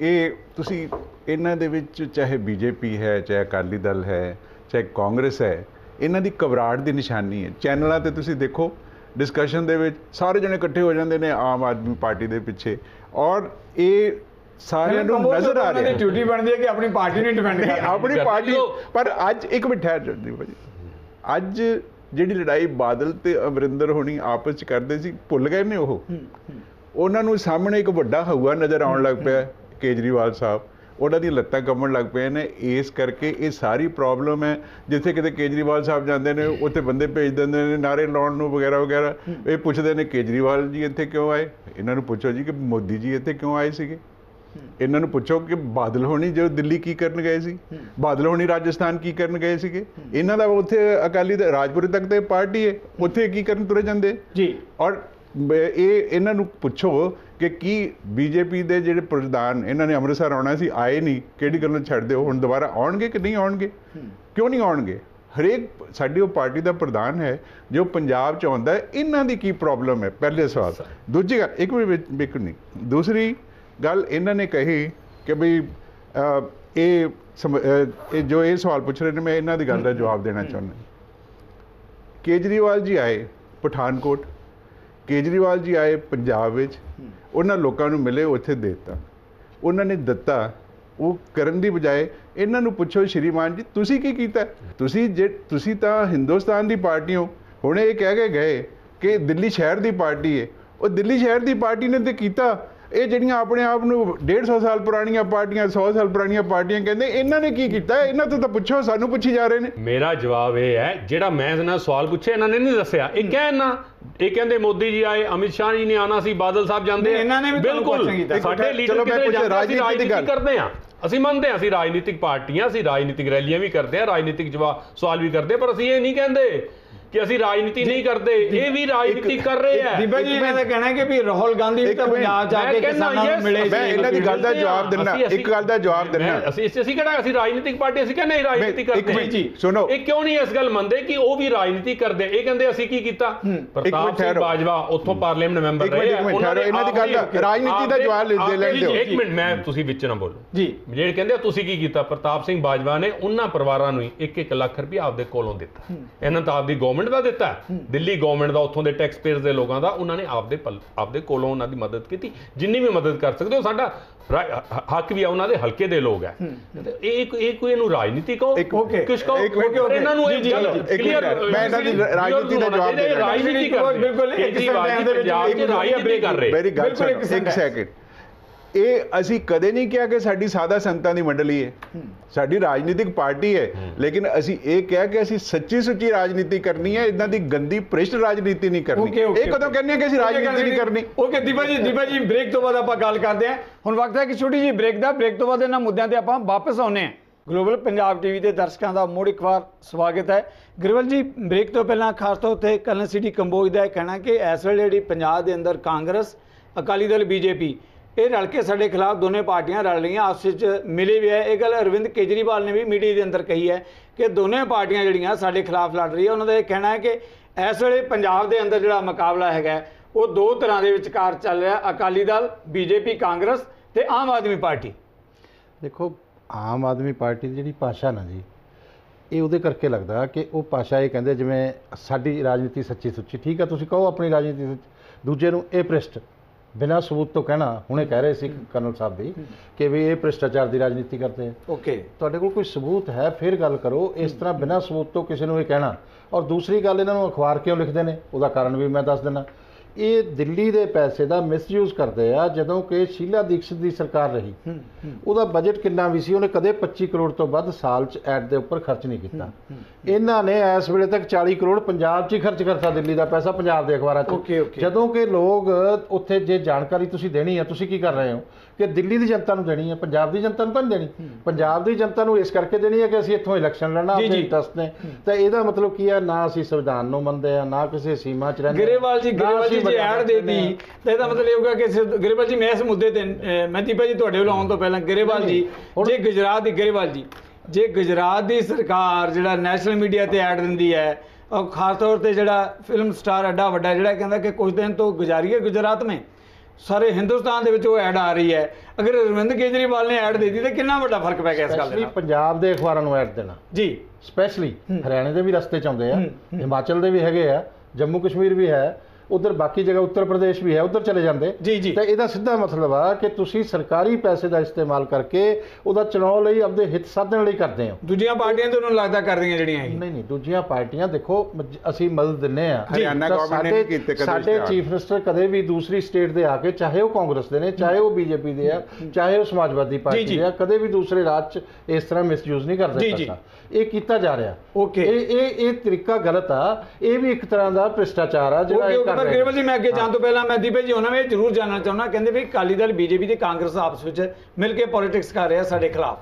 ਇਹ ਤੁਸੀਂ ਇਹਨਾਂ ਦੇ ਵਿੱਚ ਚਾਹੇ ਬੀਜੇਪੀ ਹੈ ਚਾਹੇ ਅਕਾਲੀ ਦਲ ਹੈ ਚਾਹੇ ਕਾਂਗਰਸ ਹੈ ਇਹਨਾਂ ਦੀ ਘਬਰਾਹਟ ਦੀ ਨਿਸ਼ਾਨੀ ਹੈ ਚੈਨਲਾਂ ਤੇ ਤੁਸੀਂ ਦੇਖੋ ਡਿਸਕਸ਼ਨ ਦੇ ਵਿੱਚ ਸਾਰੇ ਜਣੇ ਇਕੱਠੇ ਹੋ ਜਾਂਦੇ ਨੇ ਆਮ ਆਦਮੀ ਪਾਰਟੀ ਦੇ ਪਿੱਛੇ। ਔਰ ਇਹ ਸਾਰਿਆਂ ਨੂੰ ਨਜ਼ਰ ਆ ਰਿਹਾ। ਡਿਊਟੀ ਬਣਦੀ ਹੈ ਕਿ ਆਪਣੀ ਪਾਰਟੀ ਨੂੰ ਡਿਫੈਂਡ ਕਰਨਾ। ਆਪਣੀ ਪਾਰਟੀ। ਪਰ ਅੱਜ ਇੱਕ ਮਿੰਟ ਠਹਿਰ ਜਾਂਦੀ ਭਾਜੀ ਅੱਜ ਜਿਹੜੀ ਲੜਾਈ ਬਾਦਲ ਤੇ ਅਮਰਿੰਦਰ ਹੋਣੀ ਆਪਸ ਚ ਕਰਦੇ ਸੀ ਭੁੱਲ ਗਏ ਨੇ ਉਹ? ਉਹਨਾਂ ਨੂੰ ਸਾਹਮਣੇ ਇੱਕ ਵੱਡਾ ਹਊਆ ਨਜ਼ਰ ਆਉਣ ਲੱਗ ਪਿਆ ਕੇਜਰੀਵਾਲ ਸਾਹਿਬ। ਉਹਨਾਂ ਦੀਆਂ ਲੱਤਾਂ ਕੰਬਣ ਲੱਗ ਪਏ ਨੇ। ਇਸ ਕਰਕੇ ਇਹ ਸਾਰੀ ਪ੍ਰੋਬਲਮ ਹੈ ਜਿੱਥੇ ਕਿਤੇ ਕੇਜਰੀਵਾਲ ਸਾਹਿਬ ਜਾਂਦੇ ਨੇ ਉੱਥੇ ਬੰਦੇ ਭੇਜ ਦਿੰਦੇ ਨੇ ਨਾਰੇ ਲਾਉਣ ਨੂੰ ਵਗੈਰਾ ਵਗੈਰਾ। ਇਹ ਪੁੱਛਦੇ ਨੇ ਕੇਜਰੀਵਾਲ ਜੀ ਇੱਥੇ ਕਿਉਂ ਆਏ? ਇਹਨਾਂ ਨੂੰ ਪੁੱਛੋ ਜੀ ਕਿ ਮੋਦੀ ਜੀ ਇੱਥੇ ਕਿਉਂ ਆਏ ਸੀਗੇ? ਇਹਨਾਂ ਨੂੰ ਪੁੱਛੋ ਕਿ ਬਾਦਲ ਹੋਣੀ ਜੋ ਦਿੱਲੀ ਕੀ ਕਰਨ ਗਏ ਸੀ? ਬਾਦਲ ਹੋਣੀ ਰਾਜਸਥਾਨ ਕੀ ਕਰਨ ਗਏ ਸੀਗੇ? ਇਹਨਾਂ ਦਾ ਉੱਥੇ ਅਕਾਲੀ ਦੇ ਰਾਜਪੁਰੇ ਤੱਕ ਤੇ ਪਾਰਟੀ ਹੈ। ਉੱਥੇ ਕੀ ਕਰਨ ਤੁਰੇ ਜਾਂਦੇ? ਜੀ। ਔਰ ਇਹ ਇਹਨਾਂ ਨੂੰ ਪੁੱਛੋ ਕਿ ਕੀ ਬੀਜੇਪੀ ਦੇ ਜਿਹੜੇ ਪ੍ਰਧਾਨ ਇਹਨਾਂ ਨੇ ਅੰਮ੍ਰਿਤਸਰ ਆਉਣਾ ਸੀ ਆਏ ਨਹੀਂ ਕਿਹੜੀ ਗੱਲੋਂ ਛੱਡ ਦਿਓ ਹੁਣ ਦੁਬਾਰਾ ਆਉਣਗੇ ਕਿ ਨਹੀਂ ਆਉਣਗੇ? ਕਿਉਂ ਨਹੀਂ ਆਉਣਗੇ? ਹਰੇਕ ਸਾਡੀ ਉਹ ਪਾਰਟੀ ਦਾ ਪ੍ਰਧਾਨ ਹੈ ਜੋ ਪੰਜਾਬ ਚ ਆਉਂਦਾ ਹੈ ਇਹਨਾਂ ਦੀ ਕੀ ਪ੍ਰੋਬਲਮ ਹੈ? ਪਹਿਲੇ ਸਵਾਲ। ਦੂਜੀ ਗੱਲ ਇੱਕ ਵੀ ਵਿੱਚ ਨਹੀਂ। ਦੂਸਰੀ ਗੱਲ ਇਹਨਾਂ ਨੇ ਕਹੀ ਕਿ ਭਈ ਇਹ ਇਹ ਜੋ ਇਹ ਸਵਾਲ ਪੁੱਛ ਰਹੇ ਨੇ ਮੈਂ ਇਹਨਾਂ ਦੀ ਗੱਲ ਦਾ ਜਵਾਬ ਦੇਣਾ ਚਾਹੁੰਦਾ। ਕੇਜਰੀਵਾਲ ਜੀ ਆਏ ਪਠਾਨਕੋਟ। ਕੇਜਰੀਵਾਲ ਜੀ ਆਏ ਪੰਜਾਬ ਵਿੱਚ ਉਹਨਾਂ ਲੋਕਾਂ ਨੂੰ ਮਿਲੇ ਉੱਥੇ ਦੇ ਦਿੱਤਾ। ਉਹਨਾਂ ਨੇ ਦਿੱਤਾ ਉਹ ਕਰਨ ਦੀ ਬਜਾਏ ਇਹਨਾਂ ਨੂੰ ਪੁੱਛੋ ਸ਼੍ਰੀਮਾਨ ਜੀ ਤੁਸੀਂ ਕੀ ਕੀਤਾ? ਤੁਸੀਂ ਜੇ ਤੁਸੀਂ ਤਾਂ ਹਿੰਦੁਸਤਾਨ ਦੀ ਪਾਰਟੀ ਹੋ। ਹੁਣ ਇਹ ਕਹਿ ਕੇ ਗਏ ਕਿ ਦਿੱਲੀ ਸ਼ਹਿਰ ਦੀ ਪਾਰਟੀ ਹੈ ਉਹ ਦਿੱਲੀ ਸ਼ਹਿਰ ਦੀ ਪਾਰਟੀ ਨੇ ਤੇ ਕੀਤਾ। ਇਹ ਜਿਹੜੀਆਂ ਆਪਣੇ ਆਪ ਨੂੰ 150 ਸਾਲ ਪੁਰਾਣੀਆਂ ਪਾਰਟੀਆਂ 100 ਸਾਲ ਪੁਰਾਣੀਆਂ ਪਾਰਟੀਆਂ ਕਹਿੰਦੇ ਇਹਨਾਂ ਨੇ ਕੀ ਕੀਤਾ? ਇਹਨਾਂ ਤੋਂ ਤਾਂ ਪੁੱਛੋ ਸਾਨੂੰ ਪੁੱਛੀ ਜਾ ਰਹੇ ਨੇ। ਮੇਰਾ ਜਵਾਬ ਇਹ ਹੈ ਜਿਹੜਾ ਮੈਂ ਇਹਨਾਂ ਨਾਲ ਸਵਾਲ ਪੁੱਛਿਆ ਇਹਨਾਂ ਨੇ ਨਹੀਂ ਦੱਸਿਆ। ਇਹ ਕਹਿਣਾ ਇਹ ਕਹਿੰਦੇ ਮੋਦੀ ਜੀ ਆਏ ਅਮਿਤ ਸ਼ਾਹ ਜੀ ਨੇ ਆਣਾ ਸੀ ਬਾਦਲ ਸਾਹਿਬ ਜਾਂਦੇ ਇਹਨਾਂ ਨੇ ਵੀ ਤੁਹਾਨੂੰ ਬਿਲਕੁਲ। ਸਾਡੇ ਲੀਡਰ ਕਿਤੇ ਜਾਂਦੇ ਅਸੀਂ ਰਾਜਨੀਤੀ ਦੀ ਰਾਜਨੀਤੀ ਗੱਲ। ਕਰਦੇ ਹਾਂ ਅਸੀਂ ਮੰਨਦੇ ਹਾਂ ਅਸੀਂ ਰਾਜਨੀਤਿਕ ਪਾਰਟੀਆਂ ਅਸੀਂ ਰਾਜਨੀਤਿਕ ਰੈਲੀਆਂ ਵੀ ਕਰਦੇ ਹਾਂ ਰਾਜਨੀਤਿਕ ਜਵਾਬ ਸਵਾਲ ਵੀ ਕਰਦੇ ਪਰ ਅਸੀਂ ਇਹ ਨਹੀਂ ਕਹਿੰਦੇ ਕਿ ਅਸੀਂ ਰਾਜਨੀਤੀ ਨਹੀਂ ਕਰਦੇ ਇਹ ਵੀ ਰਾਜਨੀਤੀ ਕਰ ਰਹੇ ਆ ਦੀਪਾ ਜੀ ਇਹਨਾਂ ਦਾ ਕਹਿਣਾ ਹੈ ਕਿ ਵੀ ਰਾਹੁਲ ਗਾਂਧੀ ਵੀ ਤਾਂ ਪੰਜਾਬ ਜਾ ਕੇ ਕਿਸਾਨਾਂ ਨੂੰ ਮਿਲੇ ਮੈਂ ਇਹਨਾਂ ਦੀ ਗੱਲ ਦਾ ਜਵਾਬ ਦਿੰਦਾ ਇੱਕ ਗੱਲ ਦਾ ਜਵਾਬ ਦਿੰਦਾ। ਅਸੀਂ ਅਸੀਂ ਕਿਹੜਾ ਅਸੀਂ ਰਾਜਨੀਤਿਕ ਪਾਰਟੀ ਅਸੀਂ ਕਹਿੰਦੇ ਰਾਜਨੀਤੀ ਇੱਕ ਕਰਦੇ? ਮਿੰਟ, ਹਾਂ। ਸੁਣੋ। ਇਹ ਕਿਉਂ ਨਹੀਂ ਇਸ ਗੱਲ ਮੰਨਦੇ ਕਿ ਉਹ ਵੀ ਰਾਜਨੀਤੀ ਕਰਦੇ? ਇਹ ਕਹਿੰਦੇ ਅਸੀਂ ਕੀ ਕੀਤਾ? ਪ੍ਰਤਾਪ ਸਿੰਘ। ਬਾਜਵਾ ਉੱਥੋਂ ਪਾਰਲੀਮੈਂਟ ਮੈਂਬਰ ਰਹੇ ਉਹਨਾਂ ਨੇ ਇਹਨਾਂ ਦੀ ਗੱਲ ਦਾ- ਰਾਜਨੀਤੀ ਦਾ ਜਵਾਬ ਲੈ- ਆਪਦੇ- ਲੈਣ ਦਿਓ। ਇੱਕ ਮਿੰਟ ਮੈਂ ਤੁਸੀਂ ਵਿੱਚ ਨਾ ਬੋਲੋ। ਜੀ। ਜਿਹੜੇ ਕਹਿੰਦੇ ਤੁਸੀਂ ਕੀ ਕੀਤਾ? ਪ੍ਰਤਾਪ ਸਿੰਘ ਬਾਜਵਾ ਨੇ ਉਹਨਾਂ ਪਰਿਵਾਰਾਂ ਨੂੰ 1-1 ਲੱਖ ਰੁਪਏ ਆਪਦੇ ਕੋਲੋਂ ਦਿੱਤਾ। ਇਹਨਾਂ ਤਾਂ ਆਪਦੀ ਗਵਰਨਮੈਂਟ ਗਵਰਨਮੈਂਟ ਦਾ ਦਿੱਤਾ। ਦਿੱਲੀ ਗਵਰਨਮੈਂਟ ਦਾ ਉੱਥੋਂ ਦੇ ਟੈਕਸ ਪੇਅਰਸ ਦੇ ਲੋਕਾਂ ਦਾ ਉਹਨਾਂ ਨੇ ਆਪਦੇ ਆਪਦੇ ਕੋਲੋਂ ਉਹਨਾਂ ਦੀ ਮਦਦ ਕੀਤੀ। ਜਿੰਨੀ ਵੀ ਮਦਦ ਕਰ ਸਕਦੇ ਹੋ ਸਾਡਾ ਹੱਕ ਵੀ ਆ ਉਹਨਾਂ ਦੇ ਹਲਕੇ ਦੇ ਲੋਕ ਹੈ। ਇਹ ਕੋਈ- ਇਹ ਕੋਈ ਇਹਨੂੰ ਰਾਜਨੀਤੀ ਕਹੋ ਇੱਕ-. ਕੁਛ ਕਹੋ ਇੱਕ ਇਹਨਾਂ ਨੂੰ ਇਹ ਇੱਕ ਮਿੰਟ, ਮੈਂ ਇਹਨਾਂ ਦੀ ਰਾਜਨੀਤੀ ਦਾ ਜਵਾਬ ਦੇਣਾ। ਰਾਜਨੀਤੀ ਬਿਲਕੁਲ, ਕਰ ਬਿਲਕੁਲ, ਇੱਕ ਸੈਕਿੰਡ ਜੀ ਦੇ ਵਿੱਚ ਇੱਕ ਰਾਜਨੀਤੀ ਕਰ ਰਹੇ। ਬਿਲਕੁਲ ਇੱਕ ਇੱਕ। ਸੈਕਿੰਡ ਇਹ ਅਸੀਂ ਕਦੇ ਨਹੀਂ ਕਿਹਾ ਕਿ ਸਾਡੀ ਸਾਦਾ ਸੰਤਾਂ ਦੀ ਮੰਡਲੀ ਹੈ। ਸਾਡੀ ਰਾਜਨੀਤਿਕ ਪਾਰਟੀ ਹੈ। ਲੇਕਿਨ ਅਸੀਂ ਇਹ ਕਿਹਾ ਕਿ ਅਸੀਂ ਸੱਚੀ ਸੁੱਚੀ ਰਾਜਨੀਤੀ ਕਰਨੀ ਹੈ ਇਦਾਂ ਦੀ ਗੰਦੀ ਭ੍ਰਿਸ਼ਟ ਰਾਜਨੀਤੀ ਨਹੀਂ ਕਰਨੀ। ਇਹ ਕਦੋਂ ਕਹਿੰਦੇ ਕਿ ਅਸੀਂ ਰਾਜਨੀਤੀ ਨਹੀਂ ਕਰਨੀ? ਓਕੇ ਦੀਪਾ ਜੀ ਦੀਪਾ ਜੀ ਬ੍ਰੇਕ ਤੋਂ ਬਾਅਦ ਆਪਾਂ ਗੱਲ ਕਰਦੇ ਹਾਂ। ਹੁਣ ਵਕਤ ਹੈ ਕਿ ਛੋਟੀ ਜੀ ਬ੍ਰੇਕ ਦਾ। ਬ੍ਰੇਕ ਤੋਂ ਬਾਅਦ ਇਹਨਾਂ ਮੁੱਦਿਆਂ ਤੇ ਆਪਾਂ ਵਾਪਸ ਆਉਨੇ ਹਾਂ। ਗਲੋਬਲ ਪੰਜਾਬ ਟੀਵੀ ਦੇ ਦਰਸ਼ਕਾਂ ਦਾ ਮੁੜ ਇੱਕ ਵਾਰ ਸਵਾਗਤ ਹੈ। ਗਰੇਵਾਲ ਜੀ ਬ੍ਰੇਕ ਤੋਂ ਪਹਿਲਾਂ ਖਾਸ ਤੌਰ ਤੇ ਕਲਨ ਸਿਟੀ ਕੰਬੋਜ ਦਾ ਇਹ ਕਹਿਣਾ ਕਿ ਇਸ ਵੇਲੇ ਜਿਹੜੀ ਪੰਜਾਬ ਦੇ ਅੰਦਰ ਕਾਂਗਰਸ ਅਕਾਲੀ ਦਲ ਬੀਜੇਪੀ ਇਹ ਰਲ ਕੇ ਸਾਡੇ ਖਿਲਾਫ ਦੋਨੇ ਪਾਰਟੀਆਂ ਰਲ ਰਹੀਆਂ, ਆਪਸ ਵਿੱਚ ਮਿਲੀ ਵੀ ਹੈ। ਇਹ ਗੱਲ ਅਰਵਿੰਦ ਕੇਜਰੀਵਾਲ ਨੇ ਵੀ ਮੀਡੀਆ ਦੇ ਅੰਦਰ ਕਹੀ ਹੈ ਕਿ ਦੋਨੇ ਪਾਰਟੀਆਂ ਜਿਹੜੀਆਂ ਸਾਡੇ ਖਿਲਾਫ ਲੜ ਰਹੀਆਂ, ਉਹਨਾਂ ਦਾ ਇਹ ਕਹਿਣਾ ਹੈ ਕਿ ਇਸ ਵੇਲੇ ਪੰਜਾਬ ਦੇ ਅੰਦਰ ਜਿਹੜਾ ਮੁਕਾਬਲਾ ਹੈਗਾ, ਉਹ ਦੋ ਤਰ੍ਹਾਂ ਦੇ ਵਿਚਕਾਰ ਚੱਲ ਰਿਹਾ, ਅਕਾਲੀ ਦਲ, ਬੀਜੇਪੀ, ਕਾਂਗਰਸ ਤੇ ਆਮ ਆਦਮੀ ਪਾਰਟੀ। ਦੇਖੋ, ਆਮ ਆਦਮੀ ਪਾਰਟੀ ਦੀ ਜਿਹੜੀ ਭਾਸ਼ਾ ਨਾ ਜੀ, ਇਹ ਉਹਦੇ ਕਰਕੇ ਲੱਗਦਾ ਕਿ ਉਹ ਭਾਸ਼ਾ ਇਹ ਕਹਿੰਦੇ ਜਿਵੇਂ ਸਾਡੀ ਰਾਜਨੀਤੀ ਸੱਚੀ ਸੁੱਚੀ, ਠੀਕ ਆ, ਤੁਸੀਂ ਕਹੋ ਆਪਣੀ ਰਾਜਨੀਤੀ ਸੱਚ, ਦੂਜੇ ਨੂੰ ਇਹ ਭ੍ਰਿਸ਼ਟ। ਬਿਨਾਂ ਸਬੂਤ ਤੋਂ ਕਹਿਣਾ ਹੁਣੇ ਕਹਿ ਰਹੇ ਸੀ ਕਰਨਲ ਸਾਹਿਬ ਵੀ ਕਿ ਵੀ ਇਹ ਭ੍ਰਿਸ਼ਟਾਚਾਰ ਦੀ ਰਾਜਨੀਤੀ ਕਰਦੇ ਆ। ਓਕੇ ਤੁਹਾਡੇ ਕੋਲ ਕੋਈ ਸਬੂਤ ਹੈ ਫਿਰ ਗੱਲ ਕਰੋ ਇਸ ਤਰ੍ਹਾਂ ਬਿਨਾਂ ਸਬੂਤ ਤੋਂ ਕਿਸੇ ਨੂੰ ਇਹ ਕਹਿਣਾ। ਔਰ ਦੂਸਰੀ ਗੱਲ ਇਹਨਾਂ ਨੂੰ ਅਖਬਾਰ ਕਿਉਂ ਲਿਖਦੇ ਨੇ? ਉਹਦਾ ਕਾਰਨ ਵੀ ਮੈਂ ਦੱਸ ਦਿੰਦਾ। ਇਹ ਦਿੱਲੀ ਦੇ ਪੈਸੇ ਦਾ ਮਿਸਯੂਜ਼ ਕਰਦੇ ਆ ਜਦੋਂ ਕਿ ਸ਼ੀਲਾ ਦੀਕਸ਼ਿਤ ਦੀ ਸਰਕਾਰ ਰਹੀ। ਉਹਦਾ ਬਜਟ ਕਿੰਨਾ ਵੀ ਸੀ ਉਹਨੇ ਕਦੇ 25 ਕਰੋੜ ਤੋਂ ਵੱਧ ਸਾਲ 'ਚ ਐਡ ਦੇ ਉੱਪਰ ਖਰਚ ਨਹੀਂ ਕੀਤਾ। ਇਹਨਾਂ ਨੇ ਇਸ ਵੇਲੇ ਤੱਕ 40 ਕਰੋੜ ਪੰਜਾਬ 'ਚ ਹੀ ਖਰਚ ਕਰਤਾ ਦਿੱਲੀ ਦਾ ਪੈਸਾ ਪੰਜਾਬ ਦੇ ਅਖਬਾਰਾਂ 'ਚ. ਜਦੋਂ ਕਿ ਲੋਕ ਉੱਥੇ ਜੇ ਜਾਣਕਾਰੀ ਤੁਸੀਂ ਦੇਣੀ ਹੈ ਤੁਸੀਂ ਕੀ ਕਰ ਰਹੇ ਹੋ? ਕਿ ਦਿੱਲੀ ਦੀ ਜਨਤਾ ਨੂੰ ਦੇਣੀ ਹੈ ਪੰਜਾਬ ਦੀ ਜਨਤਾ ਨੂੰ ਤਾਂ ਨਹੀਂ ਦੇਣੀ। ਪੰਜਾਬ ਦੀ ਜਨਤਾ ਨੂੰ ਇਸ ਕਰਕੇ ਦੇਣੀ ਹੈ ਕਿ ਅਸੀਂ ਇੱਥੋਂ ਇਲੈਕਸ਼ਨ ਲੜਨਾ ਆਪਣੇ। ਇੰਟਰਸਟ ਨੇ। ਤਾਂ ਇਹਦਾ ਮਤਲਬ ਕੀ ਹੈ ਨਾ ਅਸੀਂ ਸੰਵਿਧਾਨ ਨੂੰ ਮੰਨਦੇ ਆ ਨਾ ਕਿਸੇ ਸੀਮਾ 'ਚ ਰਹਿੰਦੇ। ਗਰੇਵਾਲ ਜੀ ਗਰੇਵਾਲ ਜੀ ਜੇ ਐਡ ਦੇਤੀ ਤਾਂ ਇਹਦਾ ਮਤਲਬ ਇਹ ਹੋਊਗਾ ਕਿ ਗਰੇਵਾਲ ਜੀ ਮੈਂ ਇਸ ਮੁੱਦੇ ਤੇ ਅਹ, ਮੈਂ ਦੀਪਾ ਜੀ ਤੁਹਾਡੇ ਵੱਲੋਂ ਆਉਣ ਤੋਂ ਪਹਿਲਾਂ ਗਰੇਵਾਲ ਜੀ ਜੇ ਗੁਜਰਾਤ ਦੀ ਗਰੇਵਾਲ ਜੀ ਜੇ ਗੁਜਰਾਤ ਦੀ ਸਰਕਾਰ ਜਿਹੜਾ ਨੈਸ਼ਨਲ ਮੀਡੀਆ ਤੇ ਐਡ ਦਿੰਦੀ ਹੈ ਔਰ ਖਾਸ ਤੌਰ ਤੇ ਜਿਹੜਾ ਫਿਲਮ ਸਟਾਰ ਅੱਡਾ ਵੱਡਾ ਜਿਹੜਾ ਕਹਿੰਦਾ ਕਿ ਕੁਝ ਦਿਨ ਤੋਂ ਗੁਜ਼ਾਰੀਏ ਗੁਜਰਾਤ में ਸਾਰੇ ਹਿੰਦੁਸਤਾਨ ਦੇ ਵਿੱਚ ਉਹ ਐਡ ਆ ਰਹੀ ਹੈ। ਅਗਰ ਅਰਵਿੰਦ ਕੇਜਰੀਵਾਲ ਨੇ ਐਡ ਦੇ ਦਿੱਤੀ ਤਾਂ ਕਿੰਨਾ ਵੱਡਾ ਫ਼ਰਕ ਪੈ ਗਿਆ ਇਸ ਗੱਲ ਦੇ ਨਾਲ? ਪੰਜਾਬ ਦੇ ਅਖਬਾਰਾਂ ਨੂੰ ਐਡ ਦੇਣਾ। ਜੀ। ਸਪੈਸ਼ਲੀ ਹਰਿਆਣੇ ਦੇ ਵੀ ਰਸਤੇ ਚ ਆਉਂਦੇ ਆ। ਹਿਮਾਚਲ ਦੇ ਵੀ ਹੈਗੇ ਆ। ਜੰਮੂ ਕਸ਼ਮੀਰ ਵੀ ਹੈ। ਉਧਰ ਬਾਕੀ ਜਗ੍ਹਾ ਉੱਤਰ ਪ੍ਰਦੇਸ਼ ਵੀ ਹੈ ਉਧਰ ਚਲੇ ਜਾਂਦੇ ਜੀ, ਜੀ। ਤਾਂ ਇਹਦਾ ਸਿੱਧਾ ਮਤਲਬ ਆ ਕਿ ਤੁਸੀਂ ਸਰਕਾਰੀ ਪੈਸੇ ਦਾ ਇਸਤੇਮਾਲ ਕਰਕੇ ਉਹਦਾ ਚੁਣਾਵ ਲਈ ਆਪਦੇ ਹਿੱਤ ਸਾਧਣ ਲਈ ਕਰਦੇ ਹੋ ਦੂਜੀਆਂ ਪਾਰਟੀਆਂ ਤੇ ਉਹਨੂੰ ਲੱਗਦਾ ਕਰਦੀਆਂ ਜਿਹੜੀਆਂ ਇਹ ਨਹੀਂ ਨਹੀਂ ਦੂਜੀਆਂ ਪਾਰਟੀਆਂ ਦੇਖੋ ਅਸੀਂ ਮਦਦ ਦਿੰਨੇ ਆ ਹਰਿਆਣਾ government ਨੇ ਕੀਤੇ ਕਦੇ ਸਾਡੇ। ਚੀਫ ਮਿਨਿਸਟਰ ਕਦੇ ਵੀ ਦੂਸਰੀ ਸਟੇਟ ਦੇ ਆ ਕੇ ਚਾਹੇ ਉਹ ਕਾਂਗਰਸ ਦੇ ਨੇ ਚਾਹੇ ਉਹ ਬੀਜੇਪੀ ਦੇ ਆ ਚਾਹੇ ਉਹ ਸਮਾਜਵਾਦੀ ਪਾਰਟੀ। ਦੇ ਆ ਕਦੇ ਵੀ ਦੂਸਰੇ ਰਾਜ 'ਚ ਇਸ ਤਰ੍ਹਾਂ ਮਿਸਯੂਜ਼ ਨਹੀਂ ਕਰਦੇ ਜੀ। ਪੈਸਾ ਇਹ ਕੀਤਾ ਜਾ ਰਿਹਾ. ਇਹ ਇਹ ਇਹ ਤਰੀਕਾ ਗਲਤ ਆ ਇਹ ਵੀ ਇੱਕ ਤਰ੍ਹਾਂ ਦਾ ਭ੍ਰਿਸ਼ਟਾਚਾਰ ਆ ਜਿਹੜਾ ਇਹ ਕਰ ਪਰ ਗਰੇਵਾਲ ਜੀ ਮੈਂ ਅੱਗੇ। ਜਾਣ ਤੋਂ ਪਹਿਲਾਂ ਮੈਂ ਦੀਪੇ ਜੀ ਉਹਨਾਂ ਨੂੰ ਇਹ ਜ਼ਰੂਰ ਜਾਣਨਾ ਚਾਹੁੰਦਾ ਕਹਿੰਦੇ ਵੀ ਅਕਾਲੀ ਦਲ ਬੀਜੇਪੀ ਤੇ ਕਾਂਗਰਸ ਆਪਸ ਵਿੱਚ ਮਿਲ ਕੇ ਪੋਲਿਟਿਕਸ ਕਰ ਰਿਹਾ ਸਾਡੇ ਖਿਲਾਫ।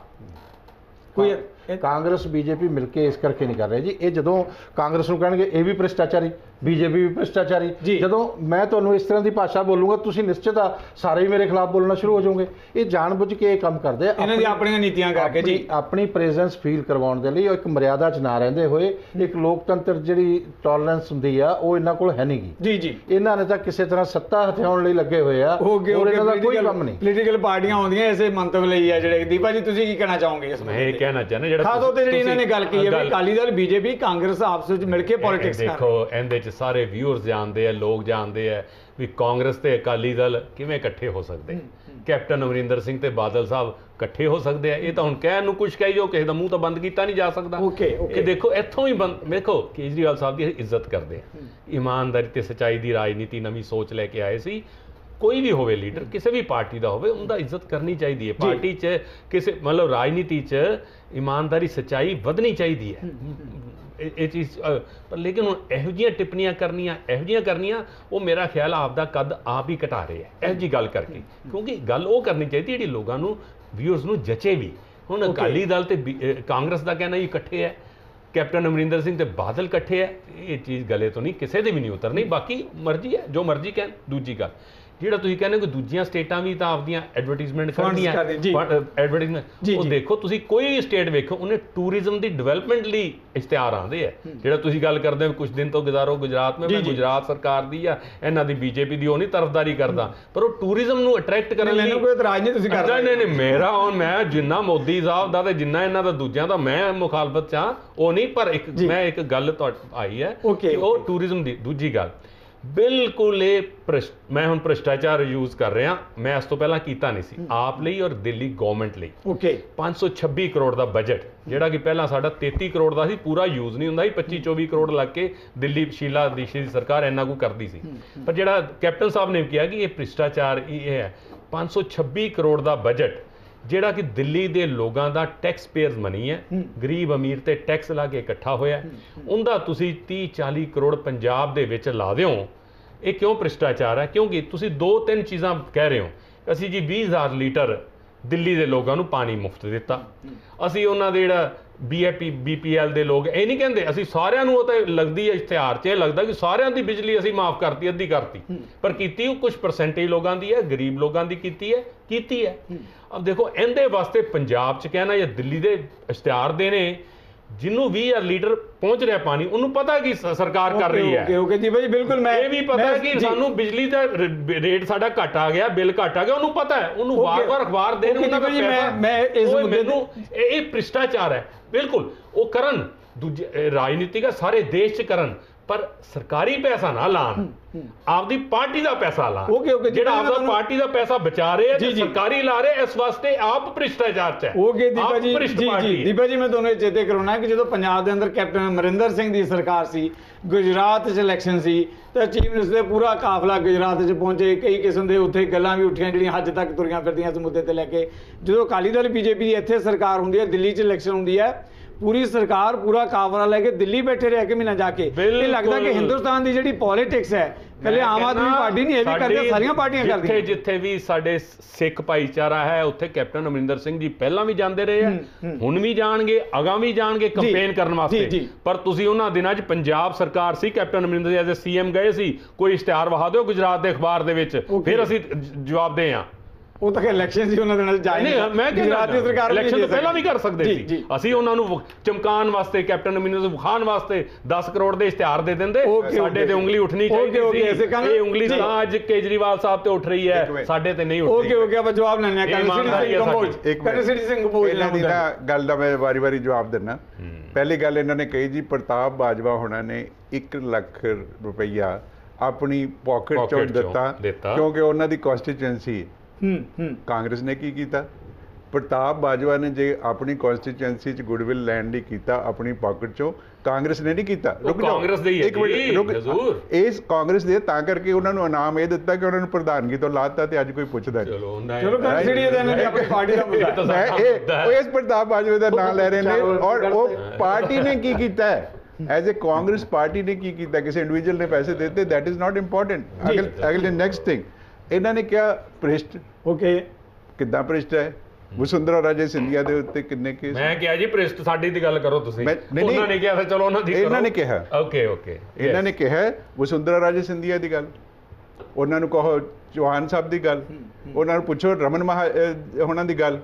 ਕੋਈ ਕਾਂਗਰਸ ਬੀਜੇਪੀ ਮਿਲ ਕੇ ਇਸ ਕਰਕੇ ਨਹੀਂ ਕਰ ਰਹੇ ਜੀ। ਇਹ ਜਦੋਂ ਕਾਂਗਰਸ ਨੂੰ ਕਹਿਣਗੇ ਇਹ ਵੀ ਭ੍ਰਿਸ਼ਟਾਚਾਰੀ ਬੀਜੇਪੀ ਵੀ ਭ੍ਰਿਸ਼ਟਾਚਾਰੀ। ਜਦੋਂ ਮੈਂ ਤੁਹਾਨੂੰ ਇਸ ਤਰ੍ਹਾਂ ਦੀ ਭਾਸ਼ਾ ਬੋਲੂੰਗਾ ਤੁਸੀਂ ਨਿਸ਼ਚਿਤ ਆ ਸਾਰੇ ਹੀ ਮੇਰੇ ਖਿਲਾਫ ਬੋਲਣਾ ਸ਼ੁਰੂ ਹੋ ਜਾਓਗੇ। ਇਹ ਜਾਣਬੁੱਝ ਕੇ ਇਹ ਕੰਮ ਕਰਦੇ ਆ। ਇਹਨਾਂ ਦੀ ਆਪਣੀਆਂ ਨੀਤੀਆਂ ਕਰਕੇ ਜੀ। ਆਪਣੀ- ਪ੍ਰੈਜ਼ੈਂਸ ਫੀਲ ਕਰਵਾਉਣ ਦੇ ਲਈ ਉਹ ਇੱਕ ਮਰਿਆਦਾ 'ਚ ਨਾ ਰਹਿੰਦੇ ਹੋਏ ਇੱਕ ਲੋਕਤੰਤਰ ਜਿਹੜੀ ਟੋਲਰੈਂਸ ਹੁੰਦੀ ਆ ਉਹ ਇਹਨਾਂ ਕੋਲ ਹੈ ਨਹੀਂਗੀ। ਜੀ ਜੀ। ਇਹਨਾਂ ਨੇ ਤਾਂ ਕਿਸੇ ਤਰ੍ਹਾਂ ਸੱਤਾ ਹਥਿਆਉਣ ਲਈ ਲੱਗੇ ਹੋਏ ਆ। ਓਕੇ ਇਹਨਾਂ ਦਾ ਕੋਈ ਕੰਮ ਨਹੀਂ। ਪੋਲੀਟੀਕਲ ਪਾਰਟੀਆਂ ਆਉਂਦੀਆਂ ਇਸੇ ਮੰਤਵ ਲਈ ਆ ਜਿਹੜੇ ਦੀਪਾ ਜੀ ਤੁਸੀਂ ਕੀ ਕਹਿਣਾ ਚਾਹੋਗੇ ਇਸ ਮੈਂ ਇਹ? ਕਹਿਣਾ ਚਾਹੁੰਦਾ ਜਿਹੜਾ ਖਾਸ ਤੌਰ ਤੇ ਜਿਹੜੀ ਇਹਨਾਂ ਨੇ ਗੱਲ ਕੀਤੀ ਹੈ ਵੀ ਅਕਾਲੀ ਦਲ ਬੀਜੇਪੀ ਕਾਂਗਰਸ ਆਪਸ ਵਿੱਚ ਮਿਲ ਕੇ ਪੋਲਿਟਿਕਸ ਕਰ ਦੇਖੋ ਇਹਦੇ ਚ ਸਾਰੇ ਵਿਊਅਰਸ ਜਾਣਦੇ ਆ ਲੋਕ ਜਾਣਦੇ ਆ ਵੀ ਕਾਂਗਰਸ ਤੇ ਅਕਾਲੀ ਦਲ ਕਿਵੇਂ ਇਕੱਠੇ ਹੋ ਸਕਦੇ ਕੈਪਟਨ ਅਮਰਿੰਦਰ ਸਿੰਘ ਤੇ ਬਾਦਲ ਸਾਹਿਬ ਇਕੱਠੇ ਹੋ ਸਕਦੇ ਆ। ਇਹ ਤਾਂ ਹੁਣ ਕਹਿਣ ਨੂੰ ਕੁਝ ਕਹੀ ਜੋ ਕਿਸੇ ਦਾ ਮੂੰਹ ਤਾਂ ਬੰਦ ਕੀਤਾ ਨਹੀਂ ਜਾ ਸਕਦਾ. ਇਹ ਦੇਖੋ ਇੱਥੋਂ ਹੀ ਬੰਦ ਦੇਖੋ ਕੇਜਰੀਵਾਲ ਸਾਹਿਬ ਦੀ ਇੱਜ਼ਤ ਕਰਦੇ ਆ। ਇਮਾਨਦਾਰੀ ਤੇ ਸਚਾਈ ਦੀ ਰਾਜਨੀਤੀ ਨਵੀਂ ਸੋਚ ਲੈ ਕੇ ਆਏ ਸੀ। ਕੋਈ ਵੀ ਹੋਵੇ ਲੀਡਰ ਕਿਸੇ ਵੀ ਪਾਰਟੀ ਦਾ ਹੋਵੇ ਉਹਦਾ ਇੱਜ਼ਤ ਕਰਨੀ ਚਾਹੀਦੀ ਹੈ। ਪਾਰਟੀ 'ਚ ਕਿਸੇ ਮਤਲਬ ਰਾਜਨੀਤੀ 'ਚ ਇਮਾਨਦਾਰੀ ਸਚਾਈ ਵਧਣੀ ਚਾਹੀਦੀ ਹੈ। ਇਹ ਇਹ ਚੀਜ਼ ਪਰ ਲੇਕਿਨ ਹੁਣ ਇਹੋ ਜਿਹੀਆਂ ਟਿੱਪਣੀਆਂ ਕਰਨੀਆਂ ਇਹੋ ਜਿਹੀਆਂ ਕਰਨੀਆਂ ਉਹ ਮੇਰਾ ਖਿਆਲ ਆਪ ਦਾ ਕੱਦ ਆਪ ਹੀ ਘਟਾ ਰਹੇ ਹੈ। ਇਹੋ ਜੀ ਗੱਲ ਕਰਕੇ। ਕਿਉਂਕਿ ਗੱਲ ਉਹ ਕਰਨੀ ਚਾਹੀਦੀ ਜਿਹੜੀ ਲੋਕਾਂ ਨੂੰ ਵਿਊਅਰਸ ਨੂੰ ਜਚੇ ਵੀ। ਹੁਣ. ਅਕਾਲੀ ਦਲ ਤੇ ਕਾਂਗਰਸ ਦਾ ਕਹਿਣਾ ਹੀ ਇਕੱਠੇ ਹੈ। ਕੈਪਟਨ ਅਮਰਿੰਦਰ ਸਿੰਘ ਤੇ ਬਾਦਲ ਇਕੱਠੇ ਹੈ। ਇਹ ਚੀਜ਼ ਗਲੇ ਤੋਂ ਨਹੀਂ ਕਿਸੇ ਦੇ ਵੀ ਨਹੀਂ ਉਤਰਨੀ। ਬਾਕੀ ਮਰਜ਼ੀ ਹੈ ਜੋ ਮਰਜ਼ੀ ਕਹਿਣ ਦੂਜੀ ਗੱਲ। ਜਿਹੜਾ ਤੁਸੀਂ ਕਹਿੰਦੇ ਹੋ ਕਿ ਦੂਜੀਆਂ ਸਟੇਟਾਂ ਵੀ ਤਾਂ ਆਪਦੀਆਂ ਐਡਵਰਟਾਈਜ਼ਮੈਂਟ ਕਰਦੀਆਂ ਕਰਦੇ। ਐਡਵਰਟਾਈਜ਼ਮੈਂਟ ਉਹ। ਦੇਖੋ ਤੁਸੀਂ ਕੋਈ ਸਟੇਟ ਵੇਖੋ ਉਹਨੇ ਟੂਰਿਜ਼ਮ ਦੀ ਡਿਵੈਲਪਮੈਂਟ ਲਈ ਇਸ਼ਤਿਹਾਰ ਆਉਂਦੇ ਆ ਜਿਹੜਾ ਤੁਸੀਂ ਗੱਲ ਕਰਦੇ ਹੋ ਕੁਝ ਦਿਨ ਤੋਂ ਗੁਜ਼ਾਰੋ ਗੁਜਰਾਤ ਮੈਂ ਮੈਂ। ਗੁਜਰਾਤ ਸਰਕਾਰ ਦੀ ਆ ਇਹਨਾਂ ਦੀ ਬੀਜੇਪੀ ਦੀ ਉਹ ਨਹੀਂ ਤਰਫਦਾਰੀ ਕਰਦਾ ਪਰ ਉਹ ਟੂਰਿਜ਼ਮ ਨੂੰ ਅਟਰੈਕਟ ਕਰਨ ਲਈ ਮੈਨੂੰ ਕੋਈ ਇਤਰਾਜ਼ ਨਹੀਂ ਤੁਸੀਂ ਕਰ ਨਹੀਂ ਨਹੀਂ ਨਹੀਂ ਮੇਰਾ ਹੁਣ ਮੈਂ ਜਿੰਨਾ ਮੋਦੀ ਸਾਹਿਬ ਦਾ ਤੇ ਜਿੰਨਾ ਇਹਨਾਂ ਦਾ ਦੂਜਿਆਂ ਦਾ ਮੈਂ ਮੁਖਾਲਫਤ ਚਾਂ ਉਹ ਨਹੀਂ ਪਰ ਇੱਕ। ਮੈਂ ਇੱਕ ਗੱਲ ਤੁਹਾਡੀ ਆਈ ਹੈ ਕਿ ਉਹ. ਟੂਰਿਜ਼ਮ ਦੀ ਦੂਜੀ ਗੱਲ ਬਿਲਕੁਲ ਇਹ ਮੈਂ ਹੁਣ ਭ੍ਰਿਸ਼ਟਾਚਾਰ ਯੂਜ਼ ਕਰ ਰਿਹਾ ਮੈਂ ਇਸ ਤੋਂ ਪਹਿਲਾਂ ਕੀਤਾ ਨਹੀਂ ਸੀ। ਆਪ ਲਈ ਔਰ ਦਿੱਲੀ ਗਵਰਨਮੈਂਟ ਲਈ। ਓਕੇ 526 ਕਰੋੜ ਦਾ ਬਜਟ ਜਿਹੜਾ ਕਿ ਪਹਿਲਾਂ ਸਾਡਾ 33 ਕਰੋੜ ਦਾ ਸੀ ਪੂਰਾ ਯੂਜ਼ ਨਹੀਂ ਹੁੰਦਾ ਸੀ। 25 24 ਕਰੋੜ ਲੱਗ ਕੇ ਦਿੱਲੀ ਸ਼ੀਲਾ ਦੀਸ਼ੀ ਦੀ ਸਰਕਾਰ ਇੰਨਾ ਕੁ ਕਰਦੀ ਸੀ। ਪਰ ਜਿਹੜਾ ਕੈਪਟਨ ਸਾਹਿਬ ਨੇ ਕਿਹਾ ਕਿ ਇਹ ਭ੍ਰਿਸ਼ਟਾਚਾਰ ਇਹ ਹੈ 526 ਕਰੋੜ ਦਾ ਬਜਟ ਜਿਹੜਾ ਕਿ ਦਿੱਲੀ ਦੇ ਲੋਕਾਂ ਦਾ ਟੈਕਸ ਪੇਅਰਸ ਮਨੀ ਹੈ। ਗਰੀਬ ਅਮੀਰ ਤੇ ਟੈਕਸ ਲਾ ਕੇ ਇਕੱਠਾ ਹੋਇਆ ਉਹਦਾ ਤੁਸੀਂ 30 40 ਕਰੋੜ ਪੰਜਾਬ ਦੇ ਵਿੱਚ ਲਾ ਦਿਓ। ਇਹ ਕਿਉਂ ਭ੍ਰਿਸ਼ਟਾਚਾਰ ਹੈ? ਕਿਉਂਕਿ ਤੁਸੀਂ ਦੋ ਤਿੰਨ ਚੀਜ਼ਾਂ ਕਹਿ ਰਹੇ ਹੋ। ਅਸੀਂ ਜੀ 20000 ਲੀਟਰ ਦਿੱਲੀ ਦੇ ਲੋਕਾਂ ਨੂੰ ਪਾਣੀ ਮੁਫਤ ਦਿੱਤਾ। ਅਸੀਂ ਉਹਨਾਂ ਦੇ ਜਿਹੜਾ ਬੀਏਪੀ ਬੀਪੀਐਲ ਦੇ ਲੋਕ ਇਹ ਨਹੀਂ ਕਹਿੰਦੇ ਅਸੀਂ ਸਾਰਿਆਂ ਨੂੰ ਉਹ ਤਾਂ ਲੱਗਦੀ ਹੈ ਇਸ਼ਤਿਹਾਰ 'ਚ ਇਹ ਲੱਗਦਾ ਕਿ ਸਾਰਿਆਂ ਦੀ ਬਿਜਲੀ ਅਸੀਂ ਮਾਫ ਕਰਤੀ ਅੱਧੀ ਕਰਤੀ। ਪਰ ਕੀਤੀ ਉਹ ਕੁਝ ਪਰਸੈਂਟੇਜ ਲੋਕਾਂ ਦੀ ਹੈ ਗਰੀਬ ਲੋਕਾਂ ਦੀ ਕੀਤੀ ਹੈ ਕੀਤੀ ਹੈ। ਅਬ ਦੇਖੋ ਇਹਦੇ ਵਾਸਤੇ ਪੰਜਾਬ 'ਚ ਕਹਿਣਾ ਜਾਂ ਦਿੱਲੀ ਦੇ ਇਸ਼ਤਿਹਾਰ ਦੇ ਨੇ ਜਿਹਨੂੰ 20000 ਲੀਟਰ ਪਹੁੰਚ ਰਿਹਾ ਪਾਣੀ ਉਹਨੂੰ ਪਤਾ ਕਿ ਸਰਕਾਰ ਕਰ ਰਹੀ ਹੈ। ਓਕੇ ਓਕੇ ਜੀ ਭਾਈ ਬਿਲਕੁਲ ਮੈਂ ਇਹ ਵੀ ਪਤਾ ਕਿ। ਸਾਨੂੰ ਬਿਜਲੀ ਦਾ ਰੇਟ ਸਾਡਾ ਘਟ ਆ ਗਿਆ ਬਿੱਲ ਘਟ ਆ ਗਿਆ ਉਹਨੂੰ ਪਤਾ ਹੈ ਉਹਨੂੰ. ਵਾਰ-ਵਾਰ ਅਖਬਾਰ ਦੇਣ ਉਹਨਾਂ ਦਾ ਮੈਂ- ਮੈਂ ਇਸ ਮੁੱਦੇ ਇਹ ਇਹ ਭ੍ਰਿਸ਼ਟਾਚਾਰ ਹੈ। ਬਿਲਕੁਲ ਉਹ ਕਰਨ ਦੂਜੇ ਰਾਜਨੀਤਿਕ ਹੈ ਸਾਰੇ ਦੇਸ਼ 'ਚ ਕਰਨ। ਪਰ ਸਰਕਾਰੀ ਪੈਸਾ ਨਾ ਲਾਣ। ਆਪਦੀ ਪਾਰਟੀ ਦਾ ਪੈਸਾ ਲਾਣ। Okay, okay, ਜਿਹੜਾ ਆਪਦਾ ਪਾਰਟੀ ਦਾ ਪੈਸਾ ਬਚਾ ਰਹੇ ਤੇ। ਸਰਕਾਰੀ ਲਾ ਰਹੇ ਇਸ ਵਾਸਤੇ ਆਪ ਭ੍ਰਿਸ਼ਟਾਚਾਰ 'ਚ ਹੈ। ਓਕੇ ਦੀਪਾ ਜੀ ਜੀ ਜੀ। ਦੀਪਾ ਜੀ ਮੈਂ ਤੁਹਾਨੂੰ ਇਹ ਚੇਤੇ ਕਰਾਉਣਾ ਕਿ ਜਦੋਂ ਪੰਜਾਬ ਦੇ ਅੰਦਰ ਕੈਪਟਨ ਅਮਰਿੰਦਰ ਸਿੰਘ ਦੀ ਸਰਕਾਰ ਸੀ ਗੁਜਰਾਤ 'ਚ ਇਲੈਕਸ਼ਨ ਸੀ ਤਾਂ ਚੀਫ ਮਿਨਿਸਟਰ ਦੇ ਪੂਰਾ ਕਾਫਲਾ ਗੁਜਰਾਤ 'ਚ ਪਹੁੰਚੇ। ਕਈ ਕਿਸਮ ਦੇ ਉੱਥੇ ਗੱਲਾਂ ਵੀ ਉੱਠੀਆਂ ਜਿਹੜੀਆਂ ਹੱਜ ਤੱਕ ਤੁਰੀਆਂ ਫਿਰਦੀਆਂ ਇਸ ਮੁੱਦੇ ਤੇ ਲੈ ਕੇ। ਜਦੋਂ ਅਕਾਲੀ ਦਲ ਬੀਜੇਪੀ ਦੀ ਇੱਥੇ ਸਰਕਾਰ ਹੁੰਦੀ ਹੈ ਦਿੱਲੀ 'ਚ ਇਲੈਕਸ਼ਨ ਹੁੰਦੀ ਹੈ ਪੂਰੀ ਸਰਕਾਰ ਪੂਰਾ ਕਾਫਲਾ ਲੈ ਕੇ ਦਿੱਲੀ ਬੈਠੇ ਰਹਿ ਕੇ ਮਹੀਨਾ ਜਾ ਕੇ ਇਹ ਲੱਗਦਾ ਕਿ। ਹਿੰਦੁਸਤਾਨ ਦੀ ਜਿਹੜੀ ਪੋਲਿਟਿਕਸ ਹੈ ਕੱਲੇ ਆਮ ਆਦਮੀ ਪਾਰਟੀ ਨਹੀਂ ਇਹ ਵੀ ਕਰਦੀਆਂ ਸਾਡੀ ਸਾਰੀਆਂ ਪਾਰਟੀਆਂ ਜਿੱਥੇ ਕਰਦੀਆਂ ਜਿੱਥੇ ਵੀ ਸਾਡੇ ਸਿੱਖ ਭਾਈਚਾਰਾ ਹੈ ਉੱਥੇ ਕੈਪਟਨ ਅਮਰਿੰਦਰ ਸਿੰਘ ਜੀ ਪਹਿਲਾਂ ਵੀ ਜਾਂਦੇ ਰਹੇ ਆ। ਹੁਣ ਵੀ ਜਾਣਗੇ ਅਗਾਂ ਵੀ ਜਾਣਗੇ ਕੰਪੇਨ ਕਰਨ ਵਾਸਤੇ। ਪਰ ਤੁਸੀਂ ਉਹਨਾਂ ਦਿਨਾਂ 'ਚ ਪੰਜਾਬ ਸਰਕਾਰ ਸੀ ਕੈਪਟਨ ਅਮਰਿੰਦਰ ਜੀ ਐਜ਼ ਸੀਐਮ ਗਏ ਸੀ ਕੋਈ ਇਸ਼ਤਿਹਾਰ ਵਹਾ ਦਿਓ ਗੁਜਰਾਤ ਦੇ ਅਖਬਾਰ ਦੇ ਵਿੱਚ. ਫਿਰ ਅਸੀਂ ਜਵਾਬ ਦੇ ਆ ਉਹ ਤਾਂ ਇਲੈਕਸ਼ਨ ਸੀ ਉਹਨਾਂ ਦੇ ਨਾਲ ਜਾਇ ਨਹੀਂ ਮੈਂ ਗੁਜਰਾਤ ਦੀ ਸਰਕਾਰ ਇਲੈਕਸ਼ਨ ਤੋਂ ਪਹਿਲਾਂ ਵੀ ਕਰ ਸਕਦੇ ਸੀ। ਅਸੀਂ ਉਹਨਾਂ ਨੂੰ ਚਮਕਾਉਣ ਵਾਸਤੇ ਕੈਪਟਨ ਅਮਰਿੰਦਰ ਨੂੰ ਵਾਸਤੇ 10 ਕਰੋੜ ਦੇ ਇਸ਼ਤਿਹਾਰ ਦੇ ਦਿੰਦੇ। ਸਾਡੇ. ਤੇ ਉਂਗਲੀ ਉੱਠਣੀ ਚਾਹੀਦੀ ਸੀ। ਕਹਿੰਦੇ- ਇਹ ਉਂਗਲੀ। ਤਾਂ ਅੱਜ ਕੇਜਰੀਵਾਲ ਸਾਹਿਬ ਤੇ ਉੱਠ ਰਹੀ ਹੈ। ਸਾਡੇ ਤੇ ਨਹੀਂ ਉੱਠ ਰਹੀ। ਓਕੇ ਓਕੇ ਆਪਾਂ ਜਵਾਬ ਲੈਣੇ ਆ ਇਮਾਨਦਾਰੀ ਸਿੰਘ ਕੰਬੋਜ ਇਹਨਾਂ ਦੀ ਨਾ ਗੱਲ ਦਾ ਮੈਂ ਵਾਰੀ-ਵਾਰੀ ਜਵਾਬ ਦਿੰਨਾ ਪਹਿਲੀ ਗੱਲ ਇਹਨਾਂ ਨੇ ਕਹੀ ਜੀ ਪ੍ਰਤਾਪ ਬਾਜਵਾ ਹੋਣਾ ਨੇ 1 ਲੱਖ ਰੁਪਈਆ ਆਪਣੀ ਪਾਕਟ ਚੋਂ ਦਿੱਤਾ। ਕਿਉਂਕਿ ਉਹਨਾਂ ਦੀ ਕਨਸਟੀਚੁਐਂਸੀ ਕਾਂਗਰਸ ਨੇ ਕੀ ਕੀਤਾ? ਪ੍ਰਤਾਪ ਬਾਜਵਾ ਨੇ ਜੇ ਆਪਣੀ ਕਨਸਟੀਚੁਐਂਸੀ ਚ ਗੁੱਡਵਿਲ ਲੈਣ ਲਈ ਕੀਤਾ ਆਪਣੀ ਪਾਕਟ ਚੋਂ ਕਾਂਗਰਸ ਨੇ ਨਹੀਂ ਕੀਤਾ। ਉਹ ਕਾਂਗਰਸ ਦੇ ਹੀ ਇੱਕ ਮਿੰਟ ਰੁਕ। ਇਸ ਕਾਂਗਰਸ ਦੇ ਤਾਂ ਕਰਕੇ ਉਹਨਾਂ ਨੂੰ ਇਨਾਮ ਇਹ ਦਿੱਤਾ ਕਿ ਉਹਨਾਂ ਨੂੰ ਪ੍ਰਧਾਨਗੀ ਤੋਂ ਲਾਤਾ ਤੇ ਅੱਜ ਕੋਈ ਪੁੱਛਦਾ ਨਹੀਂ। ਚਲੋ ਹੁੰਦਾ। ਚਲੋ ਜੀ ਇਹਦੇ ਨਾਲ ਆਪਣੀ ਪਾਰਟੀ ਦਾ ਮੁੱਦਾ। ਇਹ। ਉਹ ਇਸ ਪ੍ਰਤਾਪ ਬਾਜਵਾ ਦਾ ਨਾਮ ਲੈ ਰਹੇ ਨੇ ਔਰ ਉਹ ਪਾਰਟੀ ਨੇ ਕੀ ਕੀਤਾ ਹੈ? ਐਜ਼ ਅ ਕਾਂਗਰਸ ਪਾਰਟੀ ਨੇ ਕੀ ਕੀਤਾ? ਕਿਸੇ ਇੰਡੀਵਿਜੂਅਲ ਨੇ ਪੈਸੇ ਦਿੱਤੇ ਦੈਟ ਇਜ਼ ਨਾਟ ਇੰਪੋਰਟੈਂਟ ਅਗਲੇ ਨੈਕਸਟ ਥਿੰਗ ਇਹਨਾਂ ਨੇ ਕਿਹਾ ਭ੍ਰਿਸ਼ਟ। ਓਕੇ ਕਿੱਦਾਂ ਭ੍ਰਿਸ਼ਟ ਹੈ? ਵਸੁੰਧਰਾ ਰਾਜੇ ਸਿੰਧੀਆ ਦੇ ਉੱਤੇ ਕਿੰਨੇ ਕੇਸ ਮੈਂ ਕਿਹਾ ਜੀ ਪ੍ਰਿਸ਼ਟ ਸਾਡੀ ਦੀ ਗੱਲ ਕਰੋ ਤੁਸੀਂ। ਉਹਨਾਂ। ਨੇ ਕਿਹਾ ਚਲੋ ਉਹਨਾਂ ਦੀ ਇਹਨਾਂ। ਨੇ ਕਿਹਾ। ਓਕੇ ਓਕੇ ਇਹਨਾਂ ਨੇ ਕਿਹਾ ਵਸੁੰਧਰਾ ਰਾਜੇ ਸਿੰਧੀਆ ਦੀ ਗੱਲ। ਉਹਨਾਂ ਨੂੰ ਕਹੋ ਚੌਹਾਨ ਸਾਹਿਬ ਦੀ ਗੱਲ। ਉਹਨਾਂ ਨੂੰ ਪੁੱਛੋ ਰਮਨ ਮਹਾ ਉਹਨਾਂ ਦੀ ਗੱਲ।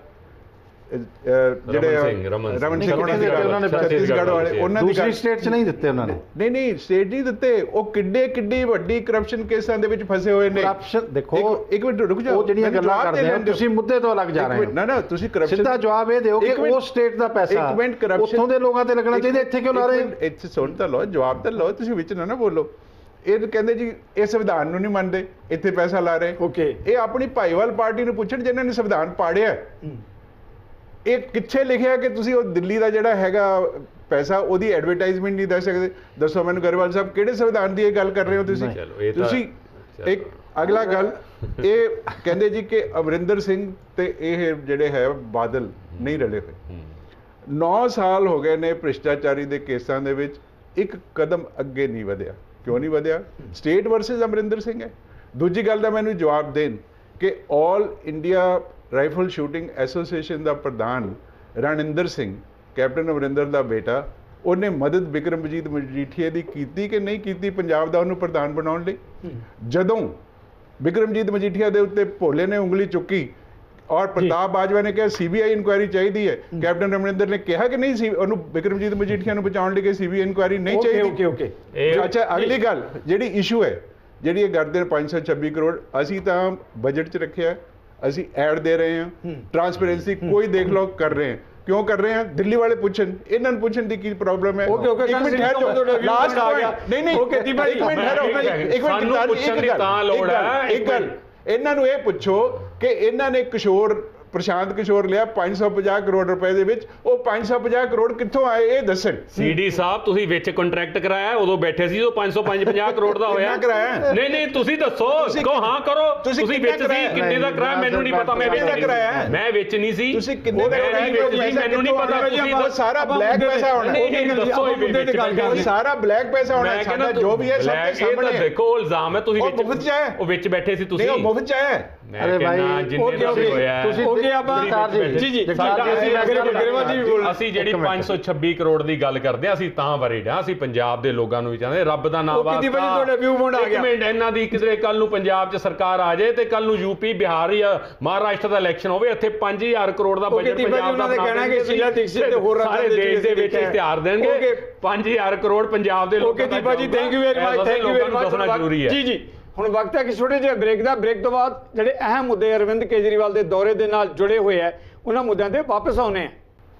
ਜਿਹੜੇ ਰਮਨ ਸਿੰਘ, ਉਹਨਾਂ ਨੇ ਛੱਤੀਸਗੜ੍ਹ ਵਾਲੇ ਉਹਨਾਂ ਦੀ ਦੂਸਰੀ ਸਟੇਟ 'ਚ ਨਹੀਂ ਦਿੱਤੇ ਉਹਨਾਂ ਨੇ। ਨਹੀਂ ਨਹੀਂ ਸਟੇਟ ਨਹੀਂ ਦਿੱਤੇ। ਉਹ ਕਿੱਡੇ ਕਿੱਡੀ ਵੱਡੀ ਕਰਪਸ਼ਨ ਕੇਸਾਂ ਦੇ ਵਿੱਚ ਫਸੇ ਹੋਏ ਨੇ। ਕਰਪਸ਼ਨ ਦੇਖੋ ਇੱਕ- ਮਿੰਟ ਰੁਕ ਜਾਓ। ਉਹ ਜਿਹੜੀਆਂ ਗੱਲਾਂ ਕਰਦੇ ਦਿਓ। ਤੁਸੀਂ ਮੁੱਦੇ ਤੋਂ ਅਲੱਗ ਜਾ ਰਹੇ ਹੋ। ਨਾ ਨਾ ਤੁਸੀਂ ਕਰਪਸ਼ਨ ਸਿੱਧਾ ਜਵਾਬ ਇਹ ਦਿਓ ਕਿ ਉਹ ਸਟੇਟ ਦਾ ਪੈਸਾ ਇੱਕ ਮਿੰਟ corruption- ਉੱਥੋਂ ਦੇ ਲੋਕਾਂ ਤੇ ਲੱਗਣਾ ਚਾਹੀਦਾ ਇੱਥੇ ਕਿਉਂ ਲਾ ਰਹੇ? ਇੱਥੇ ਸੁਣ ਤਾਂ ਲਓ ਜਵਾਬ ਤਾਂ ਲਓ ਤੁਸੀਂ ਵਿੱਚ ਨਾ ਨਾ ਬੋਲੋ। ਇਹ ਕਹਿੰਦੇ ਜੀ ਇਹ ਸੰਵਿਧਾਨ ਨੂੰ ਨਹੀਂ ਮੰਨਦੇ ਇੱਥੇ ਪੈਸਾ ਲਾ ਰਹੇ। ਓਕੇ ਇਹ ਆਪਣੀ ਭਾਈਵਾਲ ਪਾਰਟੀ ਨੂੰ ਪੁੱਛਣ ਜਿਨ੍ਹਾਂ ਨੇ ਸੰਵਿਧਾਨ ਪਾੜਿਆ। ਹੈ। ਇਹ ਕਿੱਥੇ ਲਿਖਿਆ ਕਿ ਤੁਸੀਂ ਉਹ ਦਿੱਲੀ ਦਾ ਜਿਹੜਾ ਹੈਗਾ ਪੈਸਾ ਉਹਦੀ ਐਡਵਰਟਾਈਜ਼ਮੈਂਟ ਨਹੀਂ ਦੇ ਸਕਦੇ? ਦੱਸੋ ਮੈਨੂੰ ਗਰੇਵਾਲ ਸਾਹਿਬ ਕਿਹੜੇ ਸੰਵਿਧਾਨ ਦੀ ਇਹ ਗੱਲ ਕਰ ਰਹੇ ਹੋ ਤੁਸੀਂ? ਤੁਸੀਂ। ਇੱਕ ਅਗਲਾ ਗੱਲ ਇਹ ਕਹਿੰਦੇ ਜੀ ਕਿ ਅਮਰਿੰਦਰ ਸਿੰਘ ਤੇ ਇਹ ਜਿਹੜੇ ਹੈ ਬਾਦਲ ਨਹੀਂ ਰਲੇ ਹੋਏ। 9 ਸਾਲ ਹੋ ਗਏ ਨੇ ਭ੍ਰਿਸ਼ਟਾਚਾਰੀ ਦੇ ਕੇਸਾਂ ਦੇ ਵਿੱਚ ਇੱਕ ਕਦਮ ਅੱਗੇ ਨਹੀਂ ਵਧਿਆ। ਕਿਉਂ ਨਹੀਂ ਵਧਿਆ? ਸਟੇਟ ਵਰਸਸ ਅਮਰਿੰਦਰ ਸਿੰਘ ਹੈ। ਦੂਜੀ ਗੱਲ ਦਾ ਮੈਨੂੰ ਜਵਾਬ ਦੇਣ ਕਿ 올 ਇੰਡੀਆ ਰਾਈਫਲ ਸ਼ੂਟਿੰਗ ਐਸੋਸੀਏਸ਼ਨ ਦਾ ਪ੍ਰਧਾਨ ਰਣਿੰਦਰ ਸਿੰਘ ਕੈਪਟਨ ਅਮਰਿੰਦਰ ਦਾ ਬੇਟਾ ਉਹਨੇ ਮਦਦ ਬਿਕਰਮਜੀਤ ਮਜੀਠੀਆ ਦੀ ਕੀਤੀ ਕਿ ਨਹੀਂ ਕੀਤੀ ਪੰਜਾਬ ਦਾ ਉਹਨੂੰ ਪ੍ਰਧਾਨ ਬਣਾਉਣ ਲਈ? ਜਦੋਂ ਵਿਕਰਮਜੀਤ ਮਜੀਠੀਆ ਦੇ ਉੱਤੇ ਭੋਲੇ ਨੇ ਉਂਗਲੀ ਚੁੱਕੀ ਔਰ ਪ੍ਰਤਾਪ ਬਾਜਵਾ ਨੇ ਕਿਹਾ ਸੀਬੀਆਈ ਇਨਕੁਆਇਰੀ ਚਾਹੀਦੀ ਹੈ। ਕੈਪਟਨ ਅਮਰਿੰਦਰ ਨੇ ਕਿਹਾ ਕਿ ਨਹੀਂ ਸੀ ਉਹਨੂੰ ਵਿਕਰਮਜੀਤ ਮਜੀਠੀਆ ਨੂੰ ਬਚਾਉਣ ਲਈ ਕਿ ਸੀਬੀਆਈ ਇਨਕੁਆਇਰੀ ਨਹੀਂ ਓਕੇ ਚਾਹੀਦੀ? Okay okay. ਇਹ ਅੱਛਾ ਅਗਲੀ ਗੱਲ ਜਿਹੜੀ ਇਸ਼ੂ ਹੈ ਜਿਹੜੀ ਇਹ ਕਰਦੇ ਨੇ 526 ਕਰੋੜ ਅਸੀਂ ਤਾਂ ਬਜਟ 'ਚ ਰੱਖਿਆ ਹੈ, ਅਸੀਂ ਐਡ ਦੇ ਰਹੇ ਹਾਂ। ਟਰਾਂਸਪੇਰੈਂਸੀ ਕੋਈ ਦੇਖ ਲਓ ਕਰ ਰਹੇ ਹਾਂ। ਕਿਉਂ ਕਰ ਰਹੇ ਹਾਂ? ਦਿੱਲੀ ਵਾਲੇ ਪੁੱਛਣ। ਇਹਨਾਂ ਨੂੰ ਪੁੱਛਣ ਦੀ ਕੀ ਪ੍ਰੋਬਲਮ ਹੈ? ਓਕੇ, ਓਕੇ, ਇੱਕ ਮਿੰਟ ਠਹਿਰ ਲਾਸਟ ਆ ਗਿਆ। ਨਹੀਂ ਨਹੀਂ। ਓਕੇ, ਦੀਪਾ ਜੀ, ਇੱਕ ਮਿੰਟ ਠਹਿਰੋ ਇੱਕ ਮਿੰਟ। ਸਾਨੂੰ ਪੁੱਛਣ ਦੀ ਤਾਂ ਲੋੜ ਹੈ, ਇੱਕ ਇੱਕ ਗੱਲ। ਇਹਨਾਂ ਨੂੰ ਇਹ ਪੁੱਛੋ ਕਿ ਇਹਨਾਂ ਨੇ ਕਿਸ਼ੋਰ ਪ੍ਰਸ਼ਾਂਤ ਕਿਸ਼ੋਰ ਲਿਆ 550 ਕਰੋੜ ਰੁਪਏ ਦੇ ਵਿੱਚ ਉਹ 550 ਕਰੋੜ ਕਿੱਥੋਂ ਆਏ ਇਹ ਦੱਸਣ ਸੀਡੀ ਸਾਹਿਬ ਤੁਸੀਂ ਵਿੱਚ ਕੰਟਰੈਕਟ ਕਰਾਇਆ ਉਦੋਂ ਬੈਠੇ ਸੀ ਜੋ 550 ਕਰੋੜ ਦਾ ਹੋਇਆ ਕਿੰਨਾ ਕਰਾਇਆ? ਨਹੀਂ ਨਹੀਂ ਤੁਸੀਂ ਦੱਸੋ ਕਹੋ ਹਾਂ ਕਰੋ ਤੁਸੀਂ ਵਿੱਚ ਸੀ? ਕਿੰਨੇ ਦਾ ਕਰਾਇਆ ਮੈਨੂੰ ਨਹੀਂ ਪਤਾ ਮੈਂ ਵਿੱਚ ਕਰਾਇਆ? ਸੀ। ਮੈਂ ਵਿੱਚ ਨਹੀਂ ਸੀ ਤੁਸੀਂ ਕਿੰਨੇ ਦਾ ਕਰਾਇਆ? ਵਿੱਚ ਮੈਨੂੰ ਨਹੀਂ ਪਤਾ ਤੁਸੀਂ ਉਹ ਸਾਰਾ ਬਲੈਕ ਪੈਸਾ ਹੋਣਾ ਨਹੀਂ, ਨਹੀਂ, ਦੱਸੋ ਇਹ ਮੁੱਦੇ ਤੇ ਗੱਲ ਵਿੱਚ ਕਰਦੇ ਉਹ ਸਾਰਾ ਬਲੈਕ ਪੈਸਾ ਹੋਣਾ ਸਾਡਾ ਜੋ ਵੀ ਹੈ ਸਭ ਦੇ ਇਹ ਤਾਂ ਸਾਹਮਣੇ ਹੈ। ਦੇਖੋ ਇਲਜ਼ਾਮ ਹੈ ਤੁਸੀਂ ਉਹ ਮੁਫ਼ਤ 'ਚ ਹੈ। ਉਹ ਵਿੱਚ ਬੈਠੇ ਸੀ ਤੁਸੀਂ ਨਹੀਂ ਉਹ ਮੁਫਤ ਚ ਹੈ ਅਰੇ ਭਾਈ, ਵੀ ਓਕੇ, ਹੋਇਆ ਹੈ। ਤੁਸੀਂ- ਓਕੇ ਆਪਾਂ ਜੀ, ਜੀ ਅਸੀਂ ਅਸੀਂ ਗਰੇਵਾਲ ਗਰੇਵਾਲ ਜੀ ਵੀ ਬੋਲਣਾ ਅਸੀਂ ਜਿਹੜੀ ਇੱਕ ਮਿੰਟ। 526 ਕਰੋੜ ਦੀ ਗੱਲ ਕਰਦੇ ਹਾਂ ਅਸੀਂ ਤਾਂ ਵਰੀਡ ਹਾਂ ਅਸੀਂ ਪੰਜਾਬ ਦੇ ਲੋਕਾਂ ਨੂੰ ਵੀ ਚਾਹੁੰਦੇ ਰੱਬ ਦਾ ਨਾਮ ਉਹ ਕਿਤੇ ਭਾਜੀ ਤੁਹਾਡਾ view point ਆ ਗਿਆ। ਇੱਕ ਮਿੰਟ ਇਹਨਾਂ ਦੀ ਕਿਧਰੇ ਕੱਲ ਨੂੰ ਪੰਜਾਬ 'ਚ ਸਰਕਾਰ ਆ ਜਾਏ ਤੇ ਕੱਲ ਨੂੰ ਯੂਪੀ ਬਿਹਾਰ ਜਾਂ ਮਹਾਰਾਸ਼ਟਰ ਦਾ ਇਲੈਕਸ਼ਨ ਹੋਵੇ ਇੱਥੇ 5000 ਕਰੋੜ ਦਾ ਓਕੇ, ਬਜਟ ਪੰਜਾਬ ਦਾ ਉਹਨਾਂ ਨੇ ਬਣਾ ਕਹਿਣਾ ਕਿ। ਸ਼ੀਲਾ ਦੀਕਸ਼ਿਤ ਤੇ ਹੋਰ ਸਾਰੇ ਰਾਜਾਂ ਦੇ ਦੇਸ਼ ਦੇ ਵਿੱਚ ਇਸ਼ਤਿਹਾਰ ਦੇਣਗੇ ਓਕੇ। 5000 ਕਰੋੜ ਪੰਜਾਬ ਦੇ ਲੋਕਾਂ okay Deepa ji thank you very. Much thank you very much ਦੱਸਣਾ ਜ਼ਰੂਰੀ ਹੈ ਜੀ ਜੀ ਹੁਣ ਵਕਤ ਹੈ ਕਿ ਛੋਟੇ ਜਿਹੇ ਬ੍ਰੇਕ ਦਾ। ਬ੍ਰੇਕ ਤੋਂ ਬਾਅਦ ਜਿਹੜੇ ਅਹਿਮ ਮੁੱਦੇ ਅਰਵਿੰਦ ਕੇਜਰੀਵਾਲ ਦੇ ਦੌਰੇ ਦੇ ਨਾਲ ਜੁੜੇ ਹੋਏ ਆ ਉਹਨਾਂ ਮੁੱਦਿਆਂ ਤੇ ਵਾਪਸ ਆਉਨੇ ਆ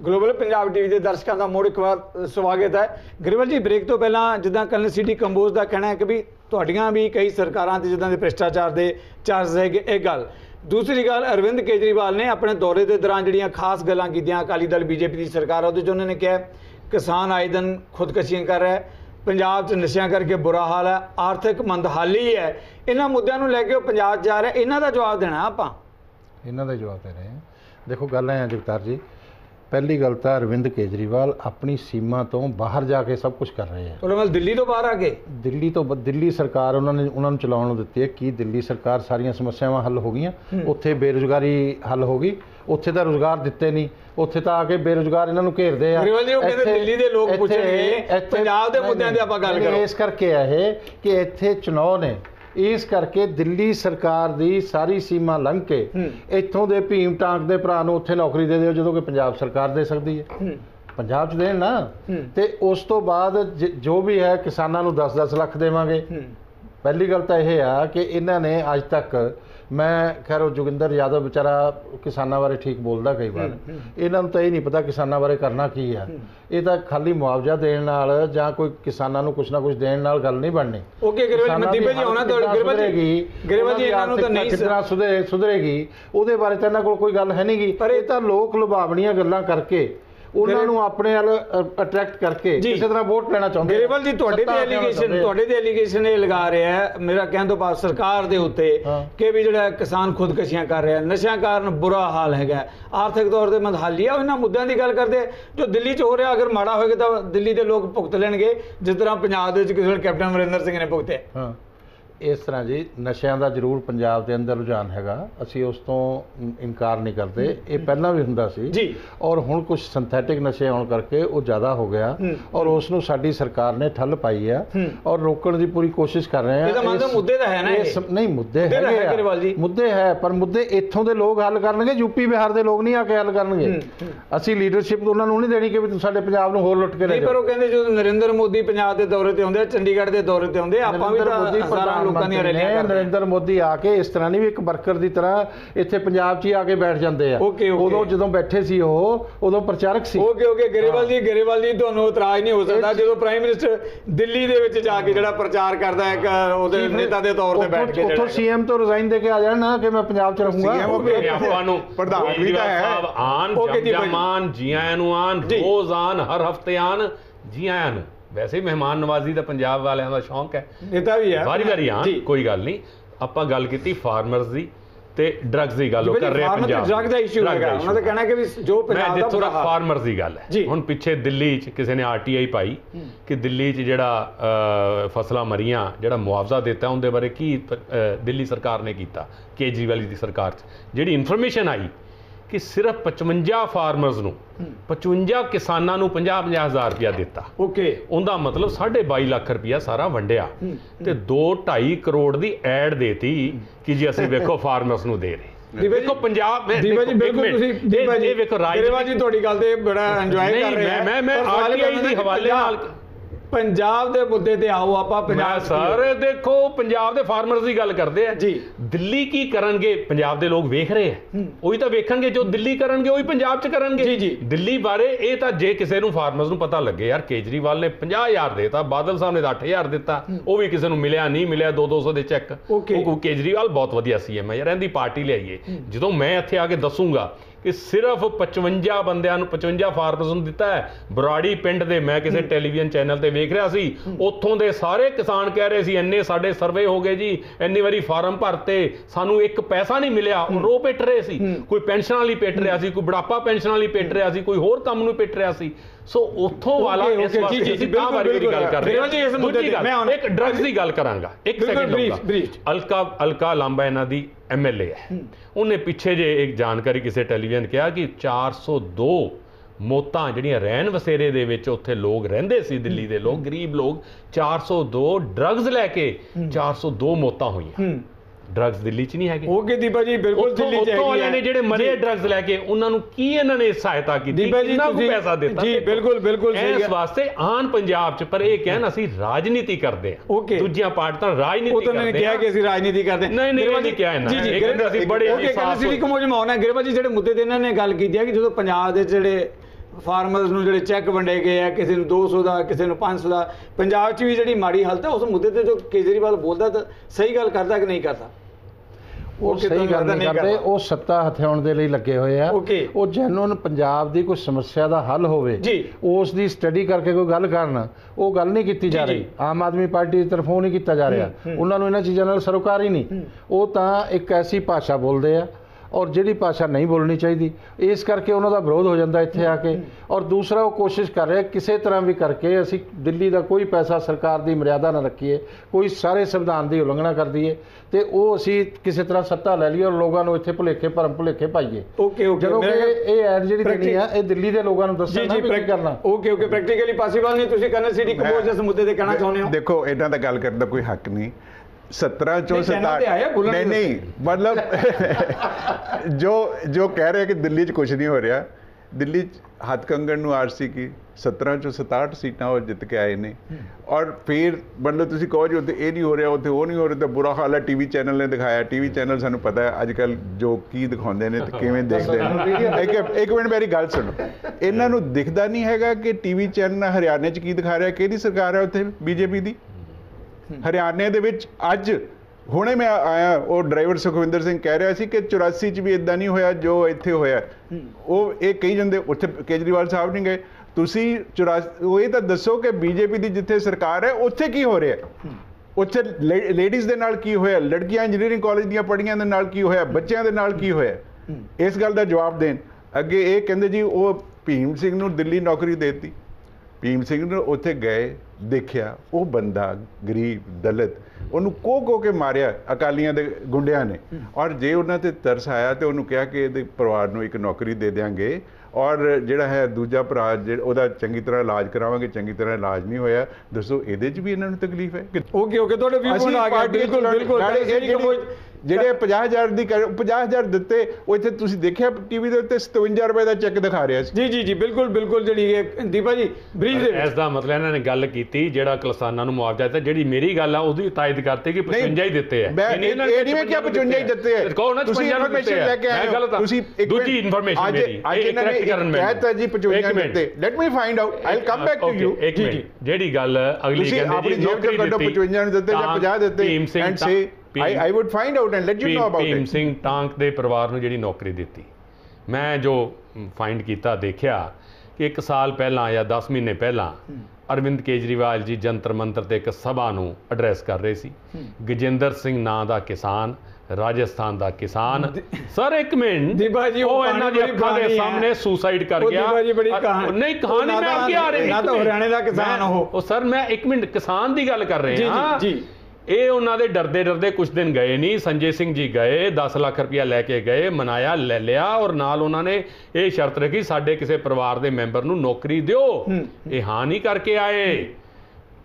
ਗਲੋਬਲ ਪੰਜਾਬ ਟੀਵੀ ਦੇ ਦਰਸ਼ਕਾਂ ਦਾ ਮੁੜ ਇੱਕ ਵਾਰ ਸਵਾਗਤ ਹੈ। ਗਰੇਵਾਲ ਜੀ ਬ੍ਰੇਕ ਤੋਂ ਪਹਿਲਾਂ ਜਿੱਦਾਂ ਕਰਨਲ ਸਿਟੀ ਕੰਬੋਜ ਦਾ ਕਹਿਣਾ ਹੈ ਕਿ ਵੀ ਤੁਹਾਡੀਆਂ ਵੀ ਕਈ ਸਰਕਾਰਾਂ ਤੇ ਜਿੱਦਾਂ ਦੇ ਭ੍ਰਿਸ਼ਟਾਚਾਰ ਦੇ ਚਾਰਜ ਹੈਗੇ, ਇਹ ਗੱਲ। ਦੂਸਰੀ ਗੱਲ, ਅਰਵਿੰਦ ਕੇਜਰੀਵਾਲ ਨੇ ਆਪਣੇ ਦੌਰੇ ਦੇ ਦੌਰਾਨ ਜਿਹੜੀਆਂ ਖਾਸ ਗੱਲਾਂ ਕੀਤੀਆਂ, ਅਕਾਲੀ ਦਲ, ਬੀਜੇਪੀ ਦੀ ਸਰਕਾਰ ਉਹਦੇ 'ਚ ਉਹਨਾਂ ਨੇ ਕਿਹਾ ਕਿਸਾਨ ਆਏ ਖੁਦਕਸ਼ੀਆਂ ਕਰ ਰਿਹਾ ਹੈ। ਪੰਜਾਬ 'ਚ ਨਸ਼ਿਆਂ ਕਰਕੇ ਬੁਰਾ ਹਾਲ ਹੈ ਆਰਥਿਕ ਮੰਦਹਾਲੀ ਹੈ। ਇਹਨਾਂ ਮੁੱਦਿਆਂ ਨੂੰ ਲੈ ਕੇ ਉਹ ਪੰਜਾਬ ਜਾ ਰਿਹਾ ਇਹਨਾਂ ਦਾ ਜਵਾਬ ਦੇਣਾ ਆਪਾਂ। ਇਹਨਾਂ ਦਾ ਜਵਾਬ ਦੇ ਰਹੇ ਹਾਂ। ਦੇਖੋ ਗੱਲ ਹੈ ਜਗਤਾਰ ਜੀ ਪਹਿਲੀ ਗੱਲ ਤਾਂ ਅਰਵਿੰਦ ਕੇਜਰੀਵਾਲ ਆਪਣੀ ਸੀਮਾ ਤੋਂ ਬਾਹਰ ਜਾ ਕੇ ਸਭ ਕੁਝ ਕਰ ਰਹੇ ਆ ਉਹਨਾਂ ਨਾਲ ਦਿੱਲੀ ਤੋਂ ਬਾਹਰ ਆ ਗਏ ਦਿੱਲੀ ਤੋਂ ਦਿੱਲੀ ਸਰਕਾਰ ਉਹਨਾਂ ਨੇ ਉਹਨਾਂ ਨੂੰ ਚਲਾਉਣ ਨੂੰ ਦਿੱਤੀ ਹੈ ਕੀ ਦਿੱਲੀ ਸਰਕਾਰ ਸਾਰੀਆਂ ਸਮੱਸਿਆਵਾਂ ਹੱਲ ਹੋ ਗਈਆਂ। ਉੱਥੇ ਬੇਰੁਜ਼ਗਾਰੀ ਹੱਲ ਹੋ ਗਈ। ਉੱਥੇ ਤਾਂ ਰੁਜ਼ਗਾਰ ਦਿੱਤੇ ਨਹੀਂ। ਉੱਥੇ ਤਾਂ ਆ ਕੇ ਬੇਰੁਜ਼ਗਾਰ ਇਹਨਾਂ ਨੂੰ ਘੇਰਦੇ ਆ। ਗਰੇਵਾਲ ਜੀ, ਉਹ ਕਹਿੰਦੇ ਇੱਥੇ- ਦਿੱਲੀ ਦੇ ਲੋਕ ਪੁੱਛਣਗੇ, ਪੰਜਾਬ ਦੇ ਮੁੱਦਿਆਂ ਤੇ ਆਪਾਂ ਗੱਲ ਕਰੋ। ਇਸ ਕਰਕੇ ਆ ਇਹ ਕਿ ਇੱਥੇ ਚੁਣਾਵ ਨੇ। ਇਸ ਕਰਕੇ ਦਿੱਲੀ ਸਰਕਾਰ ਦੀ ਸਾਰੀ ਸੀਮਾ ਲੰਘ ਕੇ। ਇੱਥੋਂ ਦੇ ਭੀਮ ਟਾਂਕ ਦੇ ਭਰਾ ਨੂੰ ਉੱਥੇ ਨੌਕਰੀ ਦੇ ਦਿਓ ਜਦੋਂ ਕਿ ਪੰਜਾਬ ਸਰਕਾਰ ਦੇ ਸਕਦੀ ਹੈ। ਪੰਜਾਬ 'ਚ ਦੇਣ ਨਾ। ਤੇ ਉਸ ਤੋਂ ਬਾਅਦ ਜ- ਵੀ ਹੈ ਕਿਸਾਨਾਂ ਨੂੰ 10-10 ਲੱਖ ਦੇਵਾਂਗੇ। ਪਹਿਲੀ ਗੱਲ ਤਾਂ ਇਹ ਆ ਕਿ ਇਹਨਾਂ ਨੇ ਅੱਜ ਤੱਕ ਮੈਂ ਖੈਰ ਉਹ ਜੋਗਿੰਦਰ ਯਾਦਵ ਵਿਚਾਰਾ ਕਿਸਾਨਾਂ ਬਾਰੇ ਠੀਕ ਬੋਲਦਾ ਕਈ ਵਾਰ। ਇਹਨਾਂ ਨੂੰ ਤਾਂ ਇਹ ਨਹੀਂ ਪਤਾ ਕਿਸਾਨਾਂ ਬਾਰੇ ਕਰਨਾ ਕੀ ਆ। ਇਹ ਤਾਂ ਖਾਲੀ ਮੁਆਵਜ਼ਾ ਦੇਣ ਨਾਲ ਜਾਂ ਕੋਈ ਕਿਸਾਨਾਂ ਨੂੰ ਕੁਝ ਨਾ ਕੁਝ ਦੇਣ ਨਾਲ ਗੱਲ ਨਹੀਂ ਬਣਨੀ। ਓਕੇ ਗਰੇਵਾਲ ਕਿਸਾਨਾਂ ਜੀ ਦੀ ਮਨਦੀਪ ਜੀ ਆਉਣਾ ਕਿੱਦਾਂ ਗਰੇਵਾਲ ਜੀ ਇਹਨਾਂ ਨੂੰ ਤਾਂ ਨਹੀਂ ਕਿੱਦਾਂ ਸੁਧਰੇ ਸੁਧਰੇਗੀ ਉਹਦੇ ਬਾਰੇ ਤਾਂ ਇਹਨਾਂ ਕੋਲ ਕੋਈ ਗੱਲ ਹੈ ਨਹੀਂਗੀ ਪਰ ਇਹ ਤਾਂ ਲੋਕ ਲੁਭਾਵਣੀਆਂ ਗੱਲਾਂ ਕਰਕੇ ਉਹਨਾਂ ਨੂੰ ਆਪਣੇ ਵੱਲ ਅਟਰੈਕਟ ਕਰਕੇ। ਕਿਸੇ ਤਰ੍ਹਾਂ ਵੋਟ ਲੈਣਾ ਚਾਹੁੰਦੇ। ਗਰੇਵਾਲ ਜੀ ਤੁਹਾਡੇ ਤੇ ਐਲੀਗੇਸ਼ਨ। ਤੁਹਾਡੇ ਤੇ ਐਲੀਗੇਸ਼ਨ ਇਹ ਲਗਾ ਰਿਹਾ ਹੈ ਮੇਰਾ ਕਹਿਣ ਤੋਂ ਬਾਅਦ ਸਰਕਾਰ ਦੇ ਉੱਤੇ। ਕਿ ਵੀ ਜਿਹੜਾ ਕਿਸਾਨ ਖੁਦਕਸ਼ੀਆਂ ਕਰ ਰਿਹਾ ਨਸ਼ਿਆਂ ਕਾਰਨ ਬੁਰਾ ਹਾਲ ਹੈਗਾ ਆਰਥਿਕ ਤੌਰ ਤੇ ਮੰਦਹਾਲੀ ਆ ਉਹਨਾਂ ਮੁੱਦਿਆਂ ਦੀ ਗੱਲ ਕਰਦੇ ਜੋ ਦਿੱਲੀ 'ਚ ਹੋ ਰਿਹਾ ਅਗਰ ਮਾੜਾ ਹੋਏਗਾ ਤਾਂ ਦਿੱਲੀ ਦੇ ਲੋਕ ਭੁਗਤ ਲੈਣਗੇ ਜਿਸ ਤਰ੍ਹਾਂ ਪੰਜਾਬ ਦੇ ਵਿੱਚ ਕਿਸੇ ਵੇਲੇ ਕੈਪਟਨ ਅਮਰਿੰਦਰ ਸਿੰਘ ਨੇ ਭੁਗਤਿਆ ਹਾਂ ਇਸ ਤਰ੍ਹਾਂ ਜੀ ਨਸ਼ਿਆਂ ਦਾ ਜ਼ਰੂਰ ਪੰਜਾਬ ਦੇ ਅੰਦਰ ਰੁਝਾਨ ਹੈਗਾ ਅਸੀਂ ਉਸ ਤੋਂ ਇਨ- ਇਨਕਾਰ ਨਹੀਂ ਕਰਦੇ ਇਹ ਪਹਿਲਾਂ ਵੀ ਹੁੰਦਾ ਸੀ ਜੀ। ਔਰ ਹੁਣ ਕੁਝ ਸਿੰਥੈਟਿਕ ਨਸ਼ੇ ਆਉਣ ਕਰਕੇ ਉਹ ਜ਼ਿਆਦਾ ਹੋ ਗਿਆ। ਔਰ ਉਸ ਨੂੰ ਸਾਡੀ ਸਰਕਾਰ ਨੇ ਠੱਲ ਪਾਈ ਆ। ਔਰ ਰੋਕਣ ਦੀ ਪੂਰੀ ਕੋਸ਼ਿਸ਼ ਕਰ ਰਹੇ ਆ ਇਹਦਾ ਮਤਲਬ ਮੁੱਦੇ ਤਾਂ ਹੈ ਨਾ ਇਹ। ਨਹੀਂ ਮੁੱਦੇ ਹੈਗੇ। ਮੁੱਦੇ ਹੈ ਪਰ ਮੁੱਦੇ ਇੱਥੋਂ ਦੇ ਲੋਕ ਹੱਲ ਕਰਨਗੇ ਯੂਪੀ ਬਿਹਾਰ ਦੇ ਲੋਕ ਨਹੀਂ ਆ ਕੇ ਹੱਲ ਕਰਨਗੇ। ਅਸੀਂ ਲੀਡਰਸ਼ਿਪ ਉਹਨਾਂ ਨੂੰ ਨਹੀਂ ਦੇਣੀ ਕਿ ਵੀ ਤੁਸੀਂ ਸਾਡੇ ਪੰਜਾਬ ਨੂੰ ਹੋਰ ਲੁੱਟ ਕੇ ਲੈ ਨਹੀਂ ਪਰ ਜਾਓ ਉਹ ਕਹਿੰਦੇ ਜਦੋਂ ਨਰਿੰਦਰ ਮੋਦੀ ਪੰਜਾਬ ਦੇ ਦੌਰੇ ਤੇ ਆਉਂਦੇ ਆ ਚੰਡੀਗੜ੍ਹ ਦੇ ਦੌਰੇ ਤੇ ਆਉਂਦੇ ਆਪਾਂ ਵੀ ਤਾਂ ਹਜ਼ਾਰਾਂ ਲੋਕਾਂ ਦੀਆਂ ਰੈਲੀਆਂ ਨੇ, ਕਰਦੇ ਆ। ਨਰਿੰਦਰ ਮੋਦੀ ਆ ਕੇ ਇਸ ਤਰ੍ਹਾਂ ਨਹੀਂ ਵੀ ਇੱਕ ਵਰਕਰ ਦੀ ਤਰ੍ਹਾਂ ਇੱਥੇ ਪੰਜਾਬ 'ਚ ਹੀ ਆ ਕੇ ਬੈਠ ਜਾਂਦੇ ਆ। ਉਦੋਂ ਜਦੋਂ ਬੈਠੇ ਸੀ ਉਹ ਉਦੋਂ ਪ੍ਰਚਾਰਕ ਸੀ ਓਕੇ ਓਕੇ ਗਰੇਵਾਲ ਜੀ ਗਰੇਵਾਲ ਜੀ ਤੁਹਾਨੂੰ ਇਤਰਾਜ਼ ਨਹੀਂ ਹੋ ਸਕਦਾ ਜਦੋਂ ਪ੍ਰਾਈਮ ਮਿਨਿਸਟਰ ਦਿੱਲੀ ਦੇ ਵਿੱਚ ਜਾ ਕੇ ਜਿਹੜਾ ਪ੍ਰਚਾਰ ਕਰਦਾ ਹੈ ਇੱਕ ਉਹਦੇ ਨੇਤਾ ਦੇ ਤੌਰ ਤੇ ਬੈਠ ਕੇ ਉੱਥੋਂ ਸੀਐਮ ਤੋਂ ਰਿਜ਼ਾਈਨ ਦੇ ਕੇ ਆ ਜਾਣ ਨਾ ਕਿ ਮੈਂ ਪੰਜਾਬ 'ਚ ਰਹੂੰਗਾ ਆਪਾਂ ਨੂੰ ਪ੍ਰਧਾਨ ਵੀ ਤਾਂ ਹੈ। ਆਨ ਓਕੇ ਜੀ, ਭਾਈ। ਜਮਜਮਾਨ ਜੀ ਆਇਆਂ ਨੂੰ ਆਨ। ਰੋਜ਼ ਆਨ ਹਰ ਹਫ਼ਤੇ ਆਨ ਜੀ ਆਇਆਂ ਨੂੰ ਵੈਸੇ ਹੀ ਮਹਿਮਾਨ ਨਵਾਜ਼ੀ ਦਾ ਪੰਜਾਬ ਵਾਲਿਆਂ ਦਾ ਸ਼ੌਂਕ ਹੈ। ਨੇਤਾ ਵੀ ਹੈ। ਵਾਰੀ ਵਾਰੀ ਜੀ। ਕੋਈ ਗੱਲ ਨਹੀਂ। ਆਪਾਂ ਗੱਲ ਕੀਤੀ ਫਾਰਮਰਸ ਦੀ ਤੇ ਡਰੱਗਸ ਦੀ ਗੱਲ ਉਹ ਕਰ ਰਿਹਾ farmer ਤੇ ਪੰਜਾਬ drug ਦਾ ਇਸ਼ੂ ਹੈਗਾ। ਉਹਨਾਂ ਦਾ ਕਹਿਣਾ ਕਿ ਵੀ ਜੋ ਪੰਜਾਬ ਦਾ ਬੁਰਾ ਹਾਲ ਫਾਰਮਰਸ ਦੀ ਗੱਲ ਹੈ। ਹੁਣ ਪਿੱਛੇ ਦਿੱਲੀ 'ਚ ਕਿਸੇ ਨੇ ਆਰਟੀਆਈ ਪਾਈ ਕਿ ਦਿੱਲੀ 'ਚ ਜਿਹੜਾ ਫਸਲਾਂ ਮਰੀਆਂ ਜਿਹੜਾ ਮੁਆਵਜ਼ਾ ਦਿੱਤਾ ਉਹਦੇ ਬਾਰੇ ਕੀ ਦਿੱਲੀ ਸਰਕਾਰ ਨੇ ਕੀਤਾ ਕੇਜਰੀਵਾਲ ਦੀ ਸਰਕਾਰ 'ਚ। ਜਿਹੜੀ ਇਨਫੋਰਮੇਸ਼ਨ ਆਈ ਕਿ ਸਿਰਫ 55 ਫਾਰਮਰਸ ਨੂੰ 55 ਕਿਸਾਨਾਂ ਨੂੰ 50-50 ਹਜ਼ਾਰ ਰੁਪਇਆ ਦਿੱਤਾ। ਓਕੇ। ਉਹਦਾ ਮਤਲਬ 22.5 ਲੱਖ ਰੁਪਇਆ ਸਾਰਾ ਵੰਡਿਆ। ਤੇ 2.5 ਕਰੋੜ ਦੀ ਐਡ ਦੇਤੀ ਕਿ ਜੀ ਅਸੀਂ ਵੇਖੋ ਫਾਰਮਰਸ ਨੂੰ ਦੇ ਰਹੇ। ਜੀ- ਦੇਖੋ ਪੰਜਾਬ ਮੈਂ- ਦੀਪਾ ਜੀ ਬਿਲਕੁਲ ਤੁਸੀਂ ਦੀਪਾ ਜੀ ਇਹ ਵੇਖੋ ਗਰੇਵਾਲ ਜੀ ਤੁਹਾਡੀ ਗੱਲ ਤੇ ਬੜਾ ਇੰਜੋਏ ਕਰ ਰਹੇ ਮੈਂ- ਆ ਮੈਂ- ਪੈਂਦਾ ਦੀ ਹਵਾਲੇ ਨਾਲ- ਪੰਜਾਬ ਦੇ ਮੁੱਦੇ ਤੇ ਆਓ ਆਪਾਂ ਪੰਜਾਬ ਸਰ ਦੇਖੋ ਪੰਜਾਬ ਦੇ ਫਾਰਮਰਸ ਦੀ ਗੱਲ ਕਰਦੇ ਆ। ਜੀ। ਦਿੱਲੀ ਕੀ ਕਰਨਗੇ ਪੰਜਾਬ ਦੇ ਲੋਕ ਵੇਖ ਰਹੇ ਆ। ਉਹੀ ਤਾਂ ਵੇਖਣਗੇ ਜੋ ਦਿੱਲੀ ਕਰਨਗੇ ਉਹੀ ਪੰਜਾਬ 'ਚ ਕਰਨਗੇ। ਜੀ, ਜੀ। ਦਿੱਲੀ ਬਾਰੇ ਇਹ ਤਾਂ ਜੇ ਕਿਸੇ ਨੂੰ ਫਾਰਮਰਸ ਨੂੰ ਪਤਾ ਲੱਗੇ ਯਾਰ ਕੇਜਰੀਵਾਲ ਨੇ 50000 ਦੇਤਾ ਬਾਦਲ ਸਾਹਿਬ ਨੇ ਤਾਂ 8000 ਦਿੱਤਾ ਉਹ ਵੀ ਕਿਸੇ ਨੂੰ ਮਿਲਿਆ ਨਹੀਂ ਮਿਲਿਆ 2-200 ਦੇ ਚੈੱਕ। ਉਹ ਕੇਜਰੀਵਾਲ ਬਹੁਤ ਵਧੀਆ ਸੀਐਮ ਹੈ ਯਾਰ ਇਹਦੀ ਪਾਰਟੀ ਲਿਆਈਏ। ਜਦੋਂ ਮੈਂ ਇੱਥੇ ਆ ਕੇ ਦੱਸੂਗਾ ਕਿ ਸਿਰਫ 55 ਬੰਦਿਆਂ ਨੂੰ 55 ਫਾਰਮਰਸ ਨੂੰ ਦਿੱਤਾ ਹੈ। ਬਰਾੜੀ ਪਿੰਡ ਦੇ ਮੈਂ ਕਿਸੇ ਟੈਲੀਵਿਜ਼ਨ ਚੈਨਲ ਤੇ ਵੇਖ ਰਿਹਾ ਸੀ। ਉੱਥੋਂ ਦੇ ਸਾਰੇ ਕਿਸਾਨ ਕਹਿ ਰਹੇ ਸੀ ਇੰਨੇ ਸਾਡੇ ਸਰਵੇ ਹੋ ਗਏ ਜੀ ਇੰਨੀ ਵਾਰੀ ਫਾਰਮ ਭਰਤੇ ਸਾਨੂੰ ਇੱਕ ਪੈਸਾ ਨਹੀਂ ਮਿਲਿਆ। ਉਹ ਰੋ ਪਿੱਟ ਰਹੇ ਸੀ। ਕੋਈ ਪੈਨਸ਼ਨਾਂ ਲਈ ਪਿੱਟ ਰਿਹਾ ਸੀ ਕੋਈ ਬੁਢਾਪਾ ਪੈਨਸ਼ਨਾਂ ਲਈ ਪਿੱਟ ਰਿਹਾ ਸੀ ਕੋਈ ਹੋਰ ਕੰਮ ਨੂੰ ਪਿੱਟ ਰਿਹਾ ਸੀ। ਸੋ ਉੱਥੋਂ ਵਾਲਾ ਇਸ ਵਾਸਤੇ ਜੀ, ਜੀ, ਬਿਲਕੁਲ, ਬਾਰੇ ਦੀ ਗੱਲ। ਕਰ ਰਹੇ ਬਿਲਕੁਲ ਜੀ, ਇਸ ਮੁੱਦੇ ਗੱਲ, ਮੈਂ ਇੱਕ ਡਰੱਗਸ ਦੀ ਗੱਲ ਕਰਾਂਗਾ ਇੱਕ ਸੈਕਿੰਡ ਲਊਂਗਾ। ਅਲਕਾ ਅਲਕਾ ਲਾਂਬਾ ਇਹਨਾਂ ਦੀ ਐਮਐਲਏ ਹੈ। ਉਹਨੇ ਪਿੱਛੇ ਜੇ ਇੱਕ ਜਾਣਕਾਰੀ ਕਿਸੇ ਟੈਲੀਵਿਜ਼ਨ ਕਿਹਾ ਕਿ 402 ਮੌਤਾਂ ਜਿਹੜੀਆਂ ਰਹਿਣ ਵਸੇਰੇ ਦੇ ਵਿੱਚ ਉੱਥੇ ਲੋਕ ਰਹਿੰਦੇ ਸੀ ਦਿੱਲੀ ਦੇ ਲੋਕ ਗਰੀਬ ਲੋਕ 402 ਡਰੱਗਸ ਲੈ ਕੇ 402 ਮੌਤਾਂ ਹੋਈਆਂ। ਹੂੰ। ਡਰੱਗਸ ਦਿੱਲੀ 'ਚ ਨਹੀਂ ਹੈਗੇ? ਓਕੇ ਦੀਪਾ ਜੀ ਬਿਲਕੁਲ ਉੱਥੋਂ ਦਿੱਲੀ ਚ ਉੱਥੋਂ ਹੈਗੀ ਵਾਲਿਆਂ ਨੇ ਹੈ। ਜਿਹੜੇ ਮਰੇ ਡਰੱਗਸ ਲੈ ਕੇ ਉਹਨਾਂ ਨੂੰ ਕੀ ਇਹਨਾਂ ਨੇ ਸਹਾਇਤਾ ਕੀਤੀ? ਕਿੰਨਾ ਕੁ ਪੈਸਾ ਦਿੱਤਾ? ਜੀ ਬਿਲਕੁਲ ਬਿਲਕੁਲ ਸਹੀ ਇਸ ਹੈ ਵਾਸਤੇ ਆਨ ਪੰਜਾਬ 'ਚ ਪਰ ਇਹ ਕਹਿਣ ਅਸੀਂ ਰਾਜਨੀਤੀ ਕਰਦੇ ਆ Okay। ਦੂਜੀਆਂ ਪਾਰਟੀਆਂ ਉਹ ਰਾਜਨੀਤੀ ਤਾਂ ਕਰਦੇ ਨੇ ਕਿਹਾ ਆ ਕਿ ਅਸੀਂ ਰਾਜਨੀਤੀ ਕਰਦੇ ਨਹੀਂ, ਨਹੀਂ, ਨਹੀਂ ਕਿਹਾ ਇਹਨਾਂ ਇਹ ਕਹਿੰਦੇ ਅਸੀਂ ਬੜੇ ਓਕੇ ਕਹਿੰਦੇ ਸੀ ਕਿ ਮੋਜ ਮਾਉਣਾ ਗਰੇਵਾਲ ਜੀ ਜਿਹੜੇ ਮੁੱਦੇ ਤੇ ਇਹਨਾਂ ਨੇ ਗੱਲ ਕੀਤੀ ਹੈ ਕਿ ਜਦੋਂ ਪੰਜਾਬ ਦੇ ਜਿਹੜੇ ਫਾਰਮਰਸ ਨੂੰ ਜਿਹੜੇ ਚੈੱਕ ਵੰਡੇ ਗਏ ਆ ਕਿਸੇ ਨੂੰ 200 ਦਾ ਕਿਸੇ ਨੂੰ 500 ਦਾ। ਪੰਜਾਬ 'ਚ ਵੀ ਜਿਹੜੀ ਮਾੜੀ ਹਾਲਤ ਹੈ ਉਸ ਮੁੱਦੇ ਤੇ ਜੋ ਕੇਜਰੀਵਾਲ ਬੋਲਦਾ ਤਾਂ ਸਹੀ ਗੱਲ ਕਰਦਾ ਕਿ ਨਹੀਂ ਕਰਦਾ? ਉਹ ਸਹੀ ਗੱਲ ਨਹੀਂ ਕਰਦੇ। ਉਹ ਸੱਤਾ ਹਥਿਆਉਣ ਦੇ ਲਈ ਲੱਗੇ ਹੋਏ ਆ। ਉਹ ਜੈਨੂਨ ਪੰਜਾਬ ਦੀ ਕੋਈ ਸਮੱਸਿਆ ਦਾ ਹੱਲ ਹੋਵੇ। ਉਸ ਦੀ ਸਟੱਡੀ ਕਰਕੇ ਕੋਈ ਗੱਲ ਕਰਨ ਉਹ ਗੱਲ ਨਹੀਂ ਕੀਤੀ ਜੀ, ਰਹੀ। ਆਮ ਆਦਮੀ ਪਾਰਟੀ ਦੀ ਤਰਫੋਂ ਨਹੀਂ ਕੀਤਾ ਜਾ ਰਿਹਾ। ਉਹਨਾਂ ਨੂੰ ਇਹਨਾਂ ਚੀਜ਼ਾਂ ਨਾਲ ਸਰੋਕਾਰ ਹੀ ਨਹੀਂ। ਉਹ ਤਾਂ ਇੱਕ ਐਸੀ ਭਾਸ਼ਾ ਬੋਲਦੇ ਆ ਔਰ ਜਿਹੜੀ ਭਾਸ਼ਾ ਨਹੀਂ ਬੋਲਣੀ ਚਾਹੀਦੀ ਇਸ ਕਰਕੇ ਉਹਨਾਂ ਦਾ ਵਿਰੋਧ ਹੋ ਜਾਂਦਾ ਇੱਥੇ ਆ ਕੇ। ਔਰ ਦੂਸਰਾ ਉਹ ਕੋਸ਼ਿਸ਼ ਕਰ ਰਿਹਾ ਕਿਸੇ ਤਰ੍ਹਾਂ ਵੀ ਕਰਕੇ ਅਸੀਂ ਦਿੱਲੀ ਦਾ ਕੋਈ ਪੈਸਾ ਸਰਕਾਰ ਦੀ ਮਰਿਆਦਾ ਨਾ ਰੱਖੀਏ ਕੋਈ ਸਾਰੇ ਸੰਵਿਧਾਨ ਦੀ ਉਲੰਘਣਾ ਕਰ ਦਈਏ ਤੇ ਉਹ ਅਸੀਂ ਕਿਸੇ ਤਰ੍ਹਾਂ ਸੱਤਾ ਲੈ ਲਈਏ ਔਰ ਲੋਕਾਂ ਨੂੰ ਇੱਥੇ ਭੁਲੇਖੇ ਭਰਮ ਭੁਲੇਖੇ ਪਾਈਏ। ਓਕੇ ਓਕੇ ਜਦੋਂ ਕਿ ਇਹ ਐਡ ਜਿਹੜੀ ਦੇਣੀ ਆ ਇਹ ਦਿੱਲੀ ਦੇ ਲੋਕਾਂ ਨੂੰ ਦੱਸਣਾ ਵੀ ਕੀ ਕਰਨਾ। ਓਕੇ ਓਕੇ ਪ੍ਰੈਕਟੀਕਲੀ ਪੋਸੀਬਲ ਨਹੀਂ ਤੁਸੀਂ ਕਰਨਲ ਸਿਟੀ ਕੰਪੋਜ਼ ਇਸ ਮੁੱਦੇ ਤੇ ਕਹਿਣਾ ਚਾਹੁੰਦੇ ਹੋ। ਦੇਖੋ ਇਹਨਾਂ ਦਾ ਗੱਲ ਕਰਨ ਦਾ ਕੋਈ ਹੱਕ ਨਹੀਂ। 17 ਚੋਂ ਨਹੀਂ, channel ਤੇ ਆਇਆ, ਬੋਲਣ ਨਹੀਂ ਦੇ ਨਹੀਂ ਮਤਲਬ ਜੋ ਜੋ ਕਹਿ ਰਹੇ ਕਿ ਦਿੱਲੀ 'ਚ ਕੁਝ ਨਹੀਂ ਹੋ ਰਿਹਾ ਦਿੱਲੀ 'ਚ ਹੱਥ ਕੰਗਣ ਨੂੰ ਆਰਸੀ ਕੀ 17 ਚੋਂ 67 ਸੀਟਾਂ ਉਹ ਜਿੱਤ ਕੇ ਆਏ ਨੇ। ਔਰ ਫਿਰ ਮਤਲਬ ਤੁਸੀਂ ਕਹੋ ਜੀ ਉੱਥੇ ਇਹ ਨਹੀਂ ਹੋ ਰਿਹਾ ਉੱਥੇ ਉਹ ਨਹੀਂ ਹੋ ਰਿਹਾ ਤਾਂ ਬੁਰਾ ਹਾਲ ਹੈ। ਟੀਵੀ ਚੈਨਲ ਨੇ ਦਿਖਾਇਆ ਟੀਵੀ ਚੈਨਲ ਸਾਨੂੰ ਪਤਾ ਹੈ ਅੱਜ ਕੱਲ ਜੋ ਕੀ ਦਿਖਾਉਂਦੇ ਨੇ ਤੇ ਕਿਵੇਂ ਦੇਖਦੇ ਨੇ। ਇੱਕ ਇੱਕ ਮਿੰਟ ਮੇਰੀ ਗੱਲ ਸੁਣੋ। ਇਹਨਾਂ ਨੂੰ ਦਿਖਦਾ ਨਹੀਂ ਹੈਗਾ ਕਿ ਟੀਵੀ ਚੈਨਲ ਹਰਿਆਣੇ 'ਚ ਕੀ ਦਿਖਾ ਰਿਹਾ ਕਿਹਦੀ ਸਰਕਾਰ ਹੈ ਉੱਥੇ? ਬੀਜੇਪੀ ਦੀ? ਹਰਿਆਣੇ ਦੇ ਵਿੱਚ ਅੱਜ ਹੁਣੇ ਮੈਂ ਆਇਆ ਉਹ ਡਰਾਈਵਰ ਸੁਖਵਿੰਦਰ ਸਿੰਘ ਕਹਿ ਰਿਹਾ ਸੀ ਕਿ 84 ਚ ਵੀ ਇਦਾਂ ਨਹੀਂ ਹੋਇਆ ਜੋ ਇੱਥੇ ਹੋਇਆ। ਉਹ ਇਹ ਕਹੀ ਜਾਂਦੇ ਉੱਥੇ ਕੇਜਰੀਵਾਲ ਸਾਹਿਬ ਨਹੀਂ ਗਏ। ਤੁਸੀਂ 84 ਉਹ ਇਹ ਤਾਂ ਦੱਸੋ ਕਿ ਬੀਜੇਪੀ ਦੀ ਜਿੱਥੇ ਸਰਕਾਰ ਹੈ ਉੱਥੇ ਕੀ ਹੋ ਰਿਹਾ ਉੱਥੇ ਲੇਡੀਜ਼ ਦੇ ਨਾਲ ਕੀ ਹੋਇਆ? ਲੜਕੀਆਂ ਇੰਜੀਨੀਅਰਿੰਗ ਕਾਲਜ ਦੀਆਂ ਪੜ੍ਹੀਆਂ ਦੇ ਨਾਲ ਕੀ ਹੋਇਆ? ਬੱਚਿਆਂ ਦੇ ਨਾਲ ਕੀ ਹੋਇਆ? ਇਸ ਗੱਲ ਦਾ ਜਵਾਬ ਦੇਣ। ਅੱਗੇ ਇਹ ਕਹਿੰਦੇ ਜੀ ਉਹ ਭੀਮ ਸਿੰਘ ਨੂੰ ਦਿੱਲੀ ਨੌਕਰੀ ਦੇਤੀ। ਭੀਮ ਸਿੰਘ ਨੂੰ ਉੱਥੇ ਗਏ ਦੇਖਿਆ ਉਹ ਬੰਦਾ ਗਰੀਬ ਦਲਿਤ ਉਹਨੂੰ ਕੋ ਕੋ ਕੇ ਮਾਰਿਆ ਅਕਾਲੀਆਂ ਦੇ ਗੁੰਡਿਆਂ ਨੇ। ਔਰ ਜੇ ਉਹਨਾਂ ਤੇ ਤਰਸ ਆਇਆ ਤੇ ਉਹਨੂੰ ਕਿਹਾ ਕਿ ਇਹਦੇ ਪਰਿਵਾਰ ਨੂੰ ਇੱਕ ਨੌਕਰੀ ਦੇ ਦੇਾਂਗੇ ਔਰ ਜਿਹੜਾ ਹੈ ਦੂਜਾ ਭਰਾ ਉਹਦਾ ਚੰਗੀ ਤਰ੍ਹਾਂ ਇਲਾਜ ਕਰਾਵਾਂਗੇ ਚੰਗੀ ਤਰ੍ਹਾਂ ਇਲਾਜ ਨਹੀਂ ਹੋਇਆ ਦੱਸੋ ਇਹਦੇ 'ਚ ਵੀ ਇਹਨਾਂ ਨੂੰ ਤਕਲੀਫ ਹੈ? ਓਕੇ ਓਕੇ ਤੁਹਾਡੇ ਵੀ ਆ ਗਿਆ ਬਿਲਕੁਲ ਬਿਲਕੁਲ ਜਿਹੜੇ ਜਿਹੜੇ 50000 ਦੀ 50000 ਦਿੱਤੇ ਉਹ ਇੱਥੇ ਤੁਸੀਂ ਦੇਖਿਆ ਟੀਵੀ ਦੇ ਉੱਤੇ 57 ਰੁਪਏ ਦਾ ਚੈੱਕ ਦਿਖਾ ਰਿਹਾ ਸੀ। ਜੀ ਜੀ ਜੀ ਬਿਲਕੁਲ ਬਿਲਕੁਲ ਜਿਹੜੀ ਇਹ ਦੀਪਾ ਜੀ ਬ੍ਰਿਜ ਦੇ ਇਸ ਦਾ ਮਤਲਬ ਇਹਨਾਂ ਨੇ ਗੱਲ ਕੀਤੀ ਜਿਹੜਾ ਕਿਸਾਨਾਂ ਨੂੰ ਮੁਆਵਜ਼ਾ ਦਿੱਤਾ ਜਿਹੜੀ ਮੇਰੀ ਗੱਲ ਆ ਉਹਦੀ ਤਾਇਦ ਕਰਤੀ ਕਿ 55 ਹੀ ਦਿੱਤੇ ਆ। ਮੈਂ ਨਹੀਂ, ਇਹਨਾਂ ਨੇ ਇਹ ਨਹੀਂ ਮੈਂ ਕਿਹਾ 55 ਹੀ ਦਿੱਤੇ ਆ। ਕਹੋ ਨਾ ਤੁਸੀਂ 55 ਇਨਫੋਰਮੇਸ਼ਨ। ਲੈ ਕੇ ਆਏ ਮੈਂ ਹੋ। ਤੁਸੀਂ ਇੱਕ ਦੂਜੀ ਇਨਫੋਰਮੇਸ਼ਨ ਮੇਰੀ ਅੱਜ ਇਹ ਇਹਨਾਂ ਨੇ correct ਕਰਨ ਮੈਨੂੰ ਕਹਿਤਾ ਜੀ 55 ਇੱਕ ਮਿੰਟ। ਦਿੱਤੇ let me find out I come back to you minute. ਜਿਹੜੀ ਗੱਲ ਅਗਲੀ ਤੁਸੀਂ ਕਹਿੰਦੇ ਆਪਣੀ ਜੀ ਜੇਬ ਨੌਕਰੀ ਦਿੱਤੀ। 55 ਨੂੰ ਦਿੱਤੇ ਜਾਂ 50 ਦਿੱਤੇ and say I I would find out and let you know about Bhim it Singh Tank ਦੇ ਪਰਿਵਾਰ ਨੂੰ ਜਿਹੜੀ ਨੌਕਰੀ ਦਿੱਤੀ। ਮੈਂ ਜੋ ਫਾਈਂਡ ਕੀਤਾ ਦੇਖਿਆ ਕਿ ਇੱਕ ਸਾਲ ਪਹਿਲਾਂ ਜਾਂ 10 ਮਹੀਨੇ ਪਹਿਲਾਂ ਅਰਵਿੰਦ ਕੇਜਰੀਵਾਲ ਜੀ ਜੰਤਰ ਮੰਤਰ ਤੇ ਇੱਕ ਸਭਾ ਨੂੰ ਐਡਰੈਸ ਕਰ ਰਹੇ ਸੀ। ਗਜਿੰਦਰ ਸਿੰਘ ਨਾਂ ਦਾ ਕਿਸਾਨ ਰਾਜਸਥਾਨ ਦਾ ਕਿਸਾਨ। ਸਰ ਇੱਕ ਮਿੰਟ। ਦੀਪਾ ਜੀ, ਉਹ ਇਹਨਾਂ ਦੀ ਅੱਖਾਂ ਦੇ ਸਾਹਮਣੇ ਸੁਸਾਈਡ ਕਰ ਗਿਆ। ਦੀਪਾ ਜੀ ਬੜੀ ਅ- ਕਹਾਣੀ- ਨਹੀਂ ਕਹਾਣੀ ਮੈਂ ਅੱਗੇ ਆ ਰਹੀ? ਨਾ ਤਾਂ ਹਰਿਆਣੇ ਦਾ। ਕਿਸਾਨ ਉਹ। ਉਹ ਸਰ ਮੈਂ ਇੱਕ ਮਿੰਟ ਕਿਸਾਨ ਦੀ ਗੱਲ ਕਰ ਰਹੇ ਜੀ, ਜੀ, ਹਾਂ। ਜੀ। ਇਹ ਉਹਨਾਂ ਦੇ ਡਰਦੇ ਡਰਦੇ ਕੁਝ ਦਿਨ ਗਏ ਨਹੀਂ ਸੰਜੇ ਸਿੰਘ ਜੀ ਗਏ 10 ਲੱਖ ਰੁਪਇਆ ਲੈ ਕੇ ਗਏ ਮਨਾਇਆ ਲੈ ਲਿਆ ਔਰ ਨਾਲ ਉਹਨਾਂ ਨੇ ਇਹ ਸ਼ਰਤ ਰੱਖੀ ਸਾਡੇ ਕਿਸੇ ਪਰਿਵਾਰ ਦੇ ਮੈਂਬਰ ਨੂੰ ਨੌਕਰੀ ਦਿਓ। ਇਹ ਹਾਂ ਨਹੀਂ ਕਰਕੇ ਆਏ।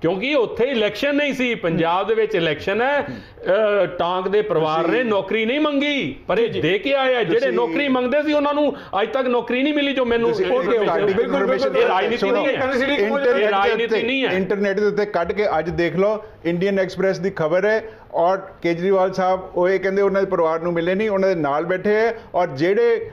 ਕਿਉਂਕਿ ਉੱਥੇ ਇਲੈਕਸ਼ਨ ਨਹੀਂ ਸੀ ਪੰਜਾਬ ਦੇ ਵਿੱਚ ਇਲੈਕਸ਼ਨ ਹੈ ਟਾਂਗ ਦੇ ਪਰਿਵਾਰ ਨੇ ਨੌਕਰੀ ਨਹੀਂ ਮੰਗੀ ਪਰ ਇਹ ਦੇ ਕੇ ਆਇਆ ਜਿਹੜੇ ਨੌਕਰੀ ਮੰਗਦੇ ਸੀ ਉਹਨਾਂ ਨੂੰ ਅੱਜ ਤੱਕ ਨੌਕਰੀ ਨਹੀਂ ਮਿਲੀ ਜੋ ਮੈਨੂੰ ਇਹ ਰਾਜਨੀਤੀ ਨਹੀਂ ਹੈ। ਰਾਜਨੀਤੀ ਹੈ। ਇੰਟਰਨੈਟ ਦੇ ਉੱਤੇ ਕੱਢ ਕੇ ਅੱਜ ਦੇਖ ਲਓ ਇੰਡੀਅਨ ਐਕਸਪ੍ਰੈਸ ਦੀ ਖਬਰ ਹੈ ਔਰ ਕੇਜਰੀਵਾਲ ਸਾਹਿਬ ਉਹ ਇਹ ਕਹਿੰਦੇ ਉਹਨਾਂ ਦੇ ਪਰਿਵਾਰ ਨੂੰ ਮਿਲੇ ਨਹੀਂ ਉਹਨਾਂ ਦੇ ਨਾਲ ਬੈਠੇ ਹੈ ਔਰ ਜਿਹੜੇ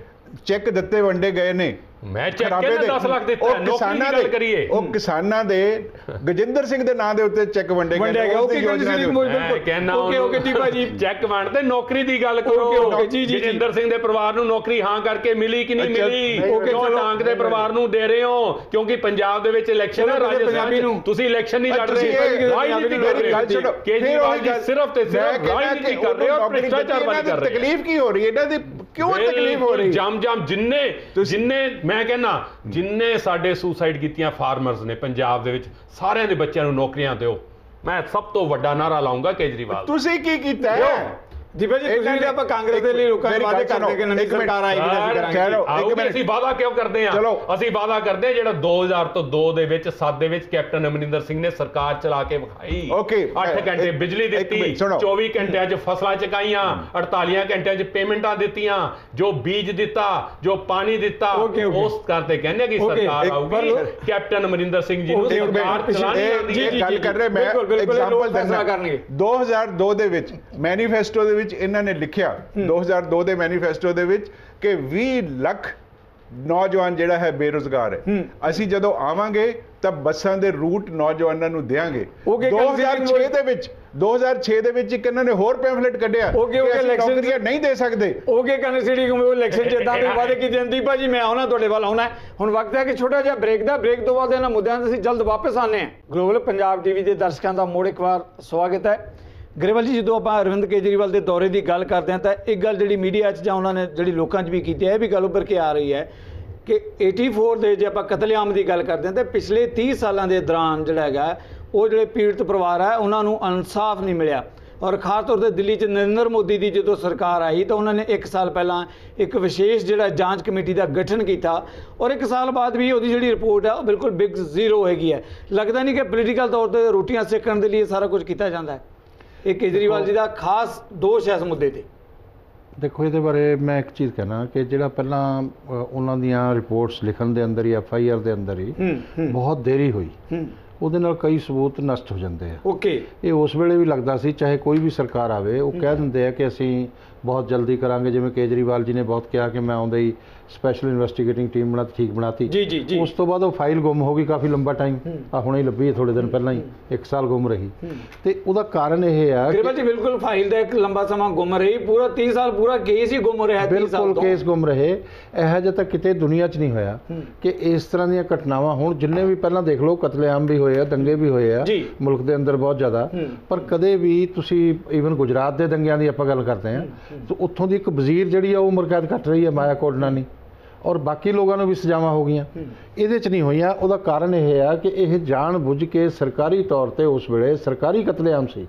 ਚੈੱਕ ਦਿੱਤੇ ਵੰਡੇ ਗਏ ਨੇ ਮੈਂ ਚੈੱਕ ਖਰਾਬੇ ਕਿਹਨੇ ਦੇ- 10 ਲੱਖ ਦਿੱਤਾ? ਉਹ ਹੈ? ਨੌਕਰੀ ਦੀ ਗੱਲ ਕਰੀਏ। ਉਹ ਕਿਸਾਨਾਂ ਦੇ ਗਜਿੰਦਰ ਸਿੰਘ ਦੇ ਨਾਂ ਦੇ ਉੱਤੇ ਚੈੱਕ ਵੰਡੇ ਗਏ ਵੰਡਿਆ ਨੇ, ਗਿਆ ਉਸ ਦੀ ਓਕੇ ਯੋਜਨਾ ਦੇ ਕੰਸੀਡਰਿੰਗ ਉੱਤੇ। ਮੈਂ ਕਹਿਣਾ ਓਕੇ ਓਕੇ ਜੀ ਚੈੱਕ ਵੰਡਦੇ ਨੌਕਰੀ ਦੀ ਗੱਲ ਕਰੋ। ਓਕੇ, ਓਕੇ, ਜੀ, ਜੀ। ਜਗਿੰਦਰ ਸਿੰਘ ਦੇ ਪਰਿਵਾਰ ਨੂੰ ਨੌਕਰੀ ਹਾਂ ਕਰਕੇ ਮਿਲੀ ਕਿ ਨਹੀਂ ਮਿਲੀ? ਕਿਉਂ। ਟਾਂਗ ਦੇ ਪਰਿਵਾਰ ਨੂੰ ਦੇ ਰਹੇ ਹੋ? ਕਿਉਂਕਿ ਪੰਜਾਬ ਦੇ ਵਿੱਚ ਇਲੈਕਸ਼ਨ ਹੈ ਰਾਜਸਥਾਨ ਤੁਸੀਂ ਇਲੈਕਸ਼ਨ ਨਹੀਂ ਲੜ ਰਹੇ। ਰਾਜਨੀਤੀ ਕਰ ਰਹੇ ਗੱਲ ਹੋ। ਕੇਜਰੀਵਾਲ ਜੀ ਗੱਲ- ਸਿਰਫ ਤੇ ਮੈਂ ਸਿਰਫ ਕਹਿੰਦਾ ਰਾਜਨੀਤੀ ਕਿ ਕਰ ਰਹੇ ਹੋ ਭ੍ਰਿਸ਼ਟਾਚਾਰ ਵਾਲੀ ਕਰ ਰਹੇ ਹੋ। ਤਕਲੀਫ ਕੀ ਹੋ ਰਹੀ ਹੈ? ਇਹਨਾਂ ਦੀ ਕਿਉਂ ਤਕਲੀਫ ਹੋ ਰਹੀ ਹੈ। ਜਮ ਜਮ ਜਿੰਨੇ ਜਿੰਨੇ ਮੈਂ ਕਹਿੰਦਾ ਜਿੰਨੇ ਸਾਡੇ ਸੁਸਾਈਡ ਕੀਤੀਆਂ ਫਾਰਮਰਸ ਨੇ ਪੰਜਾਬ ਦੇ ਵਿੱਚ ਸਾਰਿਆਂ ਦੇ ਬੱਚਿਆਂ ਨੂੰ ਨੌਕਰੀਆਂ ਦਿਓ। ਮੈਂ ਸਭ ਤੋਂ ਵੱਡਾ ਨਾਰਾ ਲਾਉਂਗਾ ਕੇਜਰੀਵਾਲ। ਤੁਸੀਂ ਕੀ ਕੀਤਾ ਹੈ? ਦੀਪਾ ਜੀ ਤੁਸੀਂ ਵੀ ਆਪਾਂ ਕਾਂਗਰਸ ਦੇ ਲਈ ਲੋਕਾਂ ਦੇ ਵਾਅਦੇ ਕਰਦੇ ਕਿ ਨਵੀਂ ਇੱਕ ਮਿੰਟ। ਸਰਕਾਰ ਆਏਗੀ ਅਸੀਂ ਕਰਾਂਗੇ ਇੱਕ ਮਿੰਟ। ਅਸੀਂ ਵਾਅਦਾ ਕਿਉਂ ਕਰਦੇ ਚਲੋ। ਅਸੀਂ ਵਾਅਦਾ ਕਰਦੇ ਹਾਂ ਜਿਹੜਾ 2000 ਤੋਂ 2 ਦੇ ਵਿੱਚ 7 ਦੇ ਵਿੱਚ ਕੈਪਟਨ ਅਮਰਿੰਦਰ ਸਿੰਘ ਨੇ ਸਰਕਾਰ ਚਲਾ ਕੇ ਵਿਖਾਈ Okay, 8 ਮੈਂ- ਘੰਟੇ ਬਿਜਲੀ ਦਿੱਤੀ ਮਿੰਟ, ਸੁਣੋ। 24 ਘੰਟਿਆਂ 'ਚ ਫਸਲਾਂ ਚਕਾਈਆਂ 48 ਘੰਟਿਆਂ 'ਚ ਪੇਮੈਂਟਾਂ ਦਿੱਤੀਆਂ ਜੋ ਬੀਜ ਦਿੱਤਾ ਜੋ ਪਾਣੀ ਦਿੱਤਾ. ਉਸ ਕਰਦੇ ਕਹਿੰਦੇ ਕਿ ਸਰਕਾਰ ਆਊਗੀ ਕੈਪਟਨ ਅਮਰਿੰਦਰ ਸਿੰਘ ਜੀ ਨੂੰ ਸਰਕਾਰ ਚਲਾਣੀ ਆਉਂਦੀ ਹੈ ਗੱਲ ਕਰ ਰਹੇ ਮੈਂ ਐਗਜ਼ਾਮਪਲ ਦਿੰਦਾ ਕਰਨਗੇ। 2002 ਦੇ ਵਿੱਚ ਮੈਨੀਫੈਸਟੋ ਦੇ ਵਿੱਚ ਇਹਨਾਂ ਨੇ ਲਿਖਿਆ 2002 ਦੇ ਮੈਨੀਫੈਸਟੋ ਦੇ ਵਿੱਚ ਕਿ 20 ਲੱਖ ਨੌਜਵਾਨ ਜਿਹੜਾ ਹੈ ਬੇਰੁਜ਼ਗਾਰ ਹੈ। ਅਸੀਂ ਜਦੋਂ ਆਵਾਂਗੇ ਤਾਂ ਬੱਸਾਂ ਦੇ ਰੂਟ ਨੌਜਵਾਨਾਂ ਨੂੰ ਦੇਾਂਗੇ Okay, 2006 ਦੇ ਵਿੱਚ 2006 ਦੇ ਵਿੱਚ ਇੱਕ ਇਹਨਾਂ ਨੇ ਹੋਰ ਪੈਂਫਲੇਟ ਕੱਢਿਆ ਕਿ okay, ਅਸੀਂ election- ਨੌਕਰੀਆਂ ਨਹੀਂ ਦੇ ਸਕਦੇ। ਓਕੇ ਕਨਸਿਡੀ ਨੂੰ ਇਲੈਕਸ਼ਨ ਚ ਇਦਾਂ ਦੇ ਵਾਅਦੇ ਕੀਤੇ ਜਾਂਦੇ ਦੀਪਾ ਜੀ ਮੈਂ ਆਉਣਾ ਤੁਹਾਡੇ ਵੱਲ ਆਉਣਾ। ਹੁਣ ਵਕਤ ਹੈ ਕਿ ਛੋਟਾ ਜਿਹਾ ਬ੍ਰੇਕ ਦਾ ਬ੍ਰੇਕ ਤੋਂ ਬਾਅਦ ਇਹਨਾਂ ਮੁੱਦਿਆਂ ਤੇ ਅਸੀਂ ਜਲਦ ਵਾਪਸ ਆਨੇ ਹਾਂ। ਗਲੋਬਲ ਪੰਜਾਬ ਟੀਵੀ ਦੇ ਦਰਸ਼ਕਾਂ ਦਾ ਮੋੜ ਇੱਕ ਵਾਰ ਸਵਾਗਤ ਹੈ। ਗਰੇਵਾਲ ਜੀ, ਜਦੋਂ ਆਪਾਂ ਅਰਵਿੰਦ ਕੇਜਰੀਵਾਲ ਦੇ ਦੌਰੇ ਦੀ ਗੱਲ ਕਰਦੇ ਹਾਂ, ਤਾਂ ਇੱਕ ਗੱਲ ਜਿਹੜੀ ਮੀਡੀਆ 'ਚ ਜਾਂ ਉਹਨਾਂ ਨੇ ਜਿਹੜੀ ਲੋਕਾਂ 'ਚ ਵੀ ਕੀਤੀ ਹੈ, ਇਹ ਵੀ ਗੱਲ ਉੱਭਰ ਕੇ ਆ ਰਹੀ ਹੈ ਕਿ 84 ਦੇ ਜੇ ਆਪਾਂ ਕਤਲੇਆਮ ਦੀ ਗੱਲ ਕਰਦੇ ਹਾਂ, ਤਾਂ ਪਿਛਲੇ 30 ਸਾਲਾਂ ਦੇ ਦੌਰਾਨ ਜਿਹੜਾ ਹੈਗਾ, ਉਹ ਜਿਹੜੇ ਪੀੜਤ ਪਰਿਵਾਰ ਹੈ, ਉਹਨਾਂ ਨੂੰ ਇਨਸਾਫ ਨਹੀਂ ਮਿਲਿਆ। ਔਰ ਖਾਸ ਤੌਰ ਤੇ ਦਿੱਲੀ 'ਚ ਨਰਿੰਦਰ ਮੋਦੀ ਦੀ ਜਦੋਂ ਸਰਕਾਰ ਆਈ, ਤਾਂ ਉਹਨਾਂ ਨੇ 1 ਸਾਲ ਪਹਿਲਾਂ ਇੱਕ ਵਿਸ਼ੇਸ਼ ਜਿਹੜਾ ਜਾਂਚ ਕਮੇਟੀ ਦਾ ਗਠਨ ਕੀਤਾ ਔਰ 1 ਸਾਲ ਬਾਅਦ ਵੀ ਉਹਦੀ ਜਿਹੜੀ ਰਿਪੋਰਟ ਹੈ, ਉਹ ਬਿਲਕੁਲ ਬਿਗ ਜ਼ੀਰੋ ਹੈਗੀ ਹੈ। ਲੱਗਦਾ ਨਹੀਂ ਕਿ ਪੋਲੀਟੀਕਲ ਤੌਰ ਤੇ ਰੋਟੀਆਂ ਸੇਕਣ ਦੇ ਲਈ ਇਹ ਸਾਰਾ ਕੁਝ ਕੀਤਾ ਜਾਂਦਾ ਹੈ। ਇਹ ਕੇਜਰੀਵਾਲ ਜੀ ਦਾ ਖਾਸ ਦੋਸ਼ ਹੈ ਇਸ ਮੁੱਦੇ ਤੇ। ਦੇਖੋ ਇਹਦੇ ਬਾਰੇ ਮੈਂ ਇੱਕ ਚੀਜ਼ ਕਹਿਣਾ ਕਿ ਜਿਹੜਾ ਪਹਿਲਾਂ ਉਹਨਾਂ ਦੀਆਂ ਰਿਪੋਰਟਸ ਲਿਖਣ ਦੇ ਅੰਦਰ ਹੀ ਐਫ ਆਈ ਆਰ ਦੇ ਅੰਦਰ ਹੀ ਬਹੁਤ ਦੇਰੀ ਹੋਈ। ਉਹਦੇ ਨਾਲ ਕਈ ਸਬੂਤ ਨਸ਼ਟ ਹੋ ਜਾਂਦੇ ਆ। ਓਕੇ। ਇਹ ਉਸ ਵੇਲੇ ਵੀ ਲੱਗਦਾ ਸੀ ਚਾਹੇ ਕੋਈ ਵੀ ਸਰਕਾਰ ਆਵੇ ਉਹ ਕਹਿ ਦਿੰਦੇ ਆ ਕਿ ਅਸੀਂ ਬਹੁਤ ਜਲਦੀ ਕਰਾਂਗੇ। ਜਿਵੇਂ ਕੇਜਰੀਵਾਲ ਜੀ ਨੇ ਬਹੁਤ ਕਿਹਾ ਕਿ ਮੈਂ ਆਉਂਦੇ ਹੀ ਸਪੈਸ਼ਲ ਇਨਵੈਸਟੀਗੇਟਿੰਗ ਟੀਮ ਬਣਾ ਠੀਕ ਬਣਾਤੀ। ਜੀ ਜੀ ਜੀ। ਉਸ ਤੋਂ ਬਾਅਦ ਉਹ ਫਾਈਲ ਗੁੰਮ ਹੋ ਗਈ ਕਾਫੀ ਲੰਬਾ ਟਾਈਮ ਆ ਹੁਣੇ ਹੀ ਲੱਭੀ ਥੋੜੇ ਦਿਨ ਪਹਿਲਾਂ ਹੀ। 1 ਸਾਲ ਗੁੰਮ ਰਹੀ। ਤੇ ਉਹਦਾ ਕਾਰਨ ਇਹ ਆ ਕਿ ਜੀ ਬਿਲਕੁਲ ਫਾਈਲ ਦਾ ਇੱਕ ਲੰਬਾ ਸਮਾਂ ਗੁੰਮ ਰਹੀ। ਪੂਰਾ 30 ਸਾਲ ਪੂਰਾ ਕੇਸ ਹੀ ਗੁੰਮ ਰਿਹਾ 30 ਸਾਲ ਬਿਲਕੁਲ ਕੇਸ ਗੁੰਮ ਰਹੇ। ਇਹੋ ਜਿਹਾ ਤਾਂ ਕਿਤੇ ਦੁਨੀਆ 'ਚ ਨਹੀਂ ਹੋਇਆ ਕਿ ਇਸ ਤਰ੍ਹਾਂ ਦੀਆਂ ਘਟਨਾਵਾਂ ਹੁਣ। ਜਿੰਨੇ ਵੀ ਪਹਿਲਾਂ ਦੇਖ ਲਓ ਕਤਲੇਆਮ ਵੀ ਹੋਏ ਆ ਦੰਗੇ ਵੀ ਹੋਏ ਆ ਜੀ। ਮੁਲਕ ਦੇ ਅੰਦਰ ਬਹੁਤ ਜ਼ਿਆਦਾ। ਪਰ ਕਦੇ ਵੀ ਤੁਸੀਂ ਈਵਨ ਗੁਜਰਾਤ ਦੇ ਦੰਗਿਆਂ ਦੀ ਆਪਾਂ ਗੱਲ ਕਰਦੇ ਆ ਤਾਂ ਉੱਥੋਂ ਦੀ ਇੱਕ ਵਜ਼ੀਰ ਜਿਹੜੀ ਆ ਉਹ ਉਮਰ ਕੈਦ ਕੱਟ ਰਹੀ ਹੈ ਮਾਇਆ ਕੋਡਨਾਨੀ ਔਰ ਬਾਕੀ ਲੋਕਾਂ ਨੂੰ ਵੀ ਸਜ਼ਾਵਾਂ ਹੋ ਗਈਆਂ। ਇਹਦੇ 'ਚ ਨਹੀਂ ਹੋਈਆਂ। ਉਹਦਾ ਕਾਰਨ ਇਹ ਆ ਕਿ ਇਹ ਜਾਣ ਬੁੱਝ ਕੇ ਸਰਕਾਰੀ ਤੌਰ ਤੇ ਉਸ ਵੇਲੇ ਸਰਕਾਰੀ ਕਤਲੇਆਮ ਸੀ।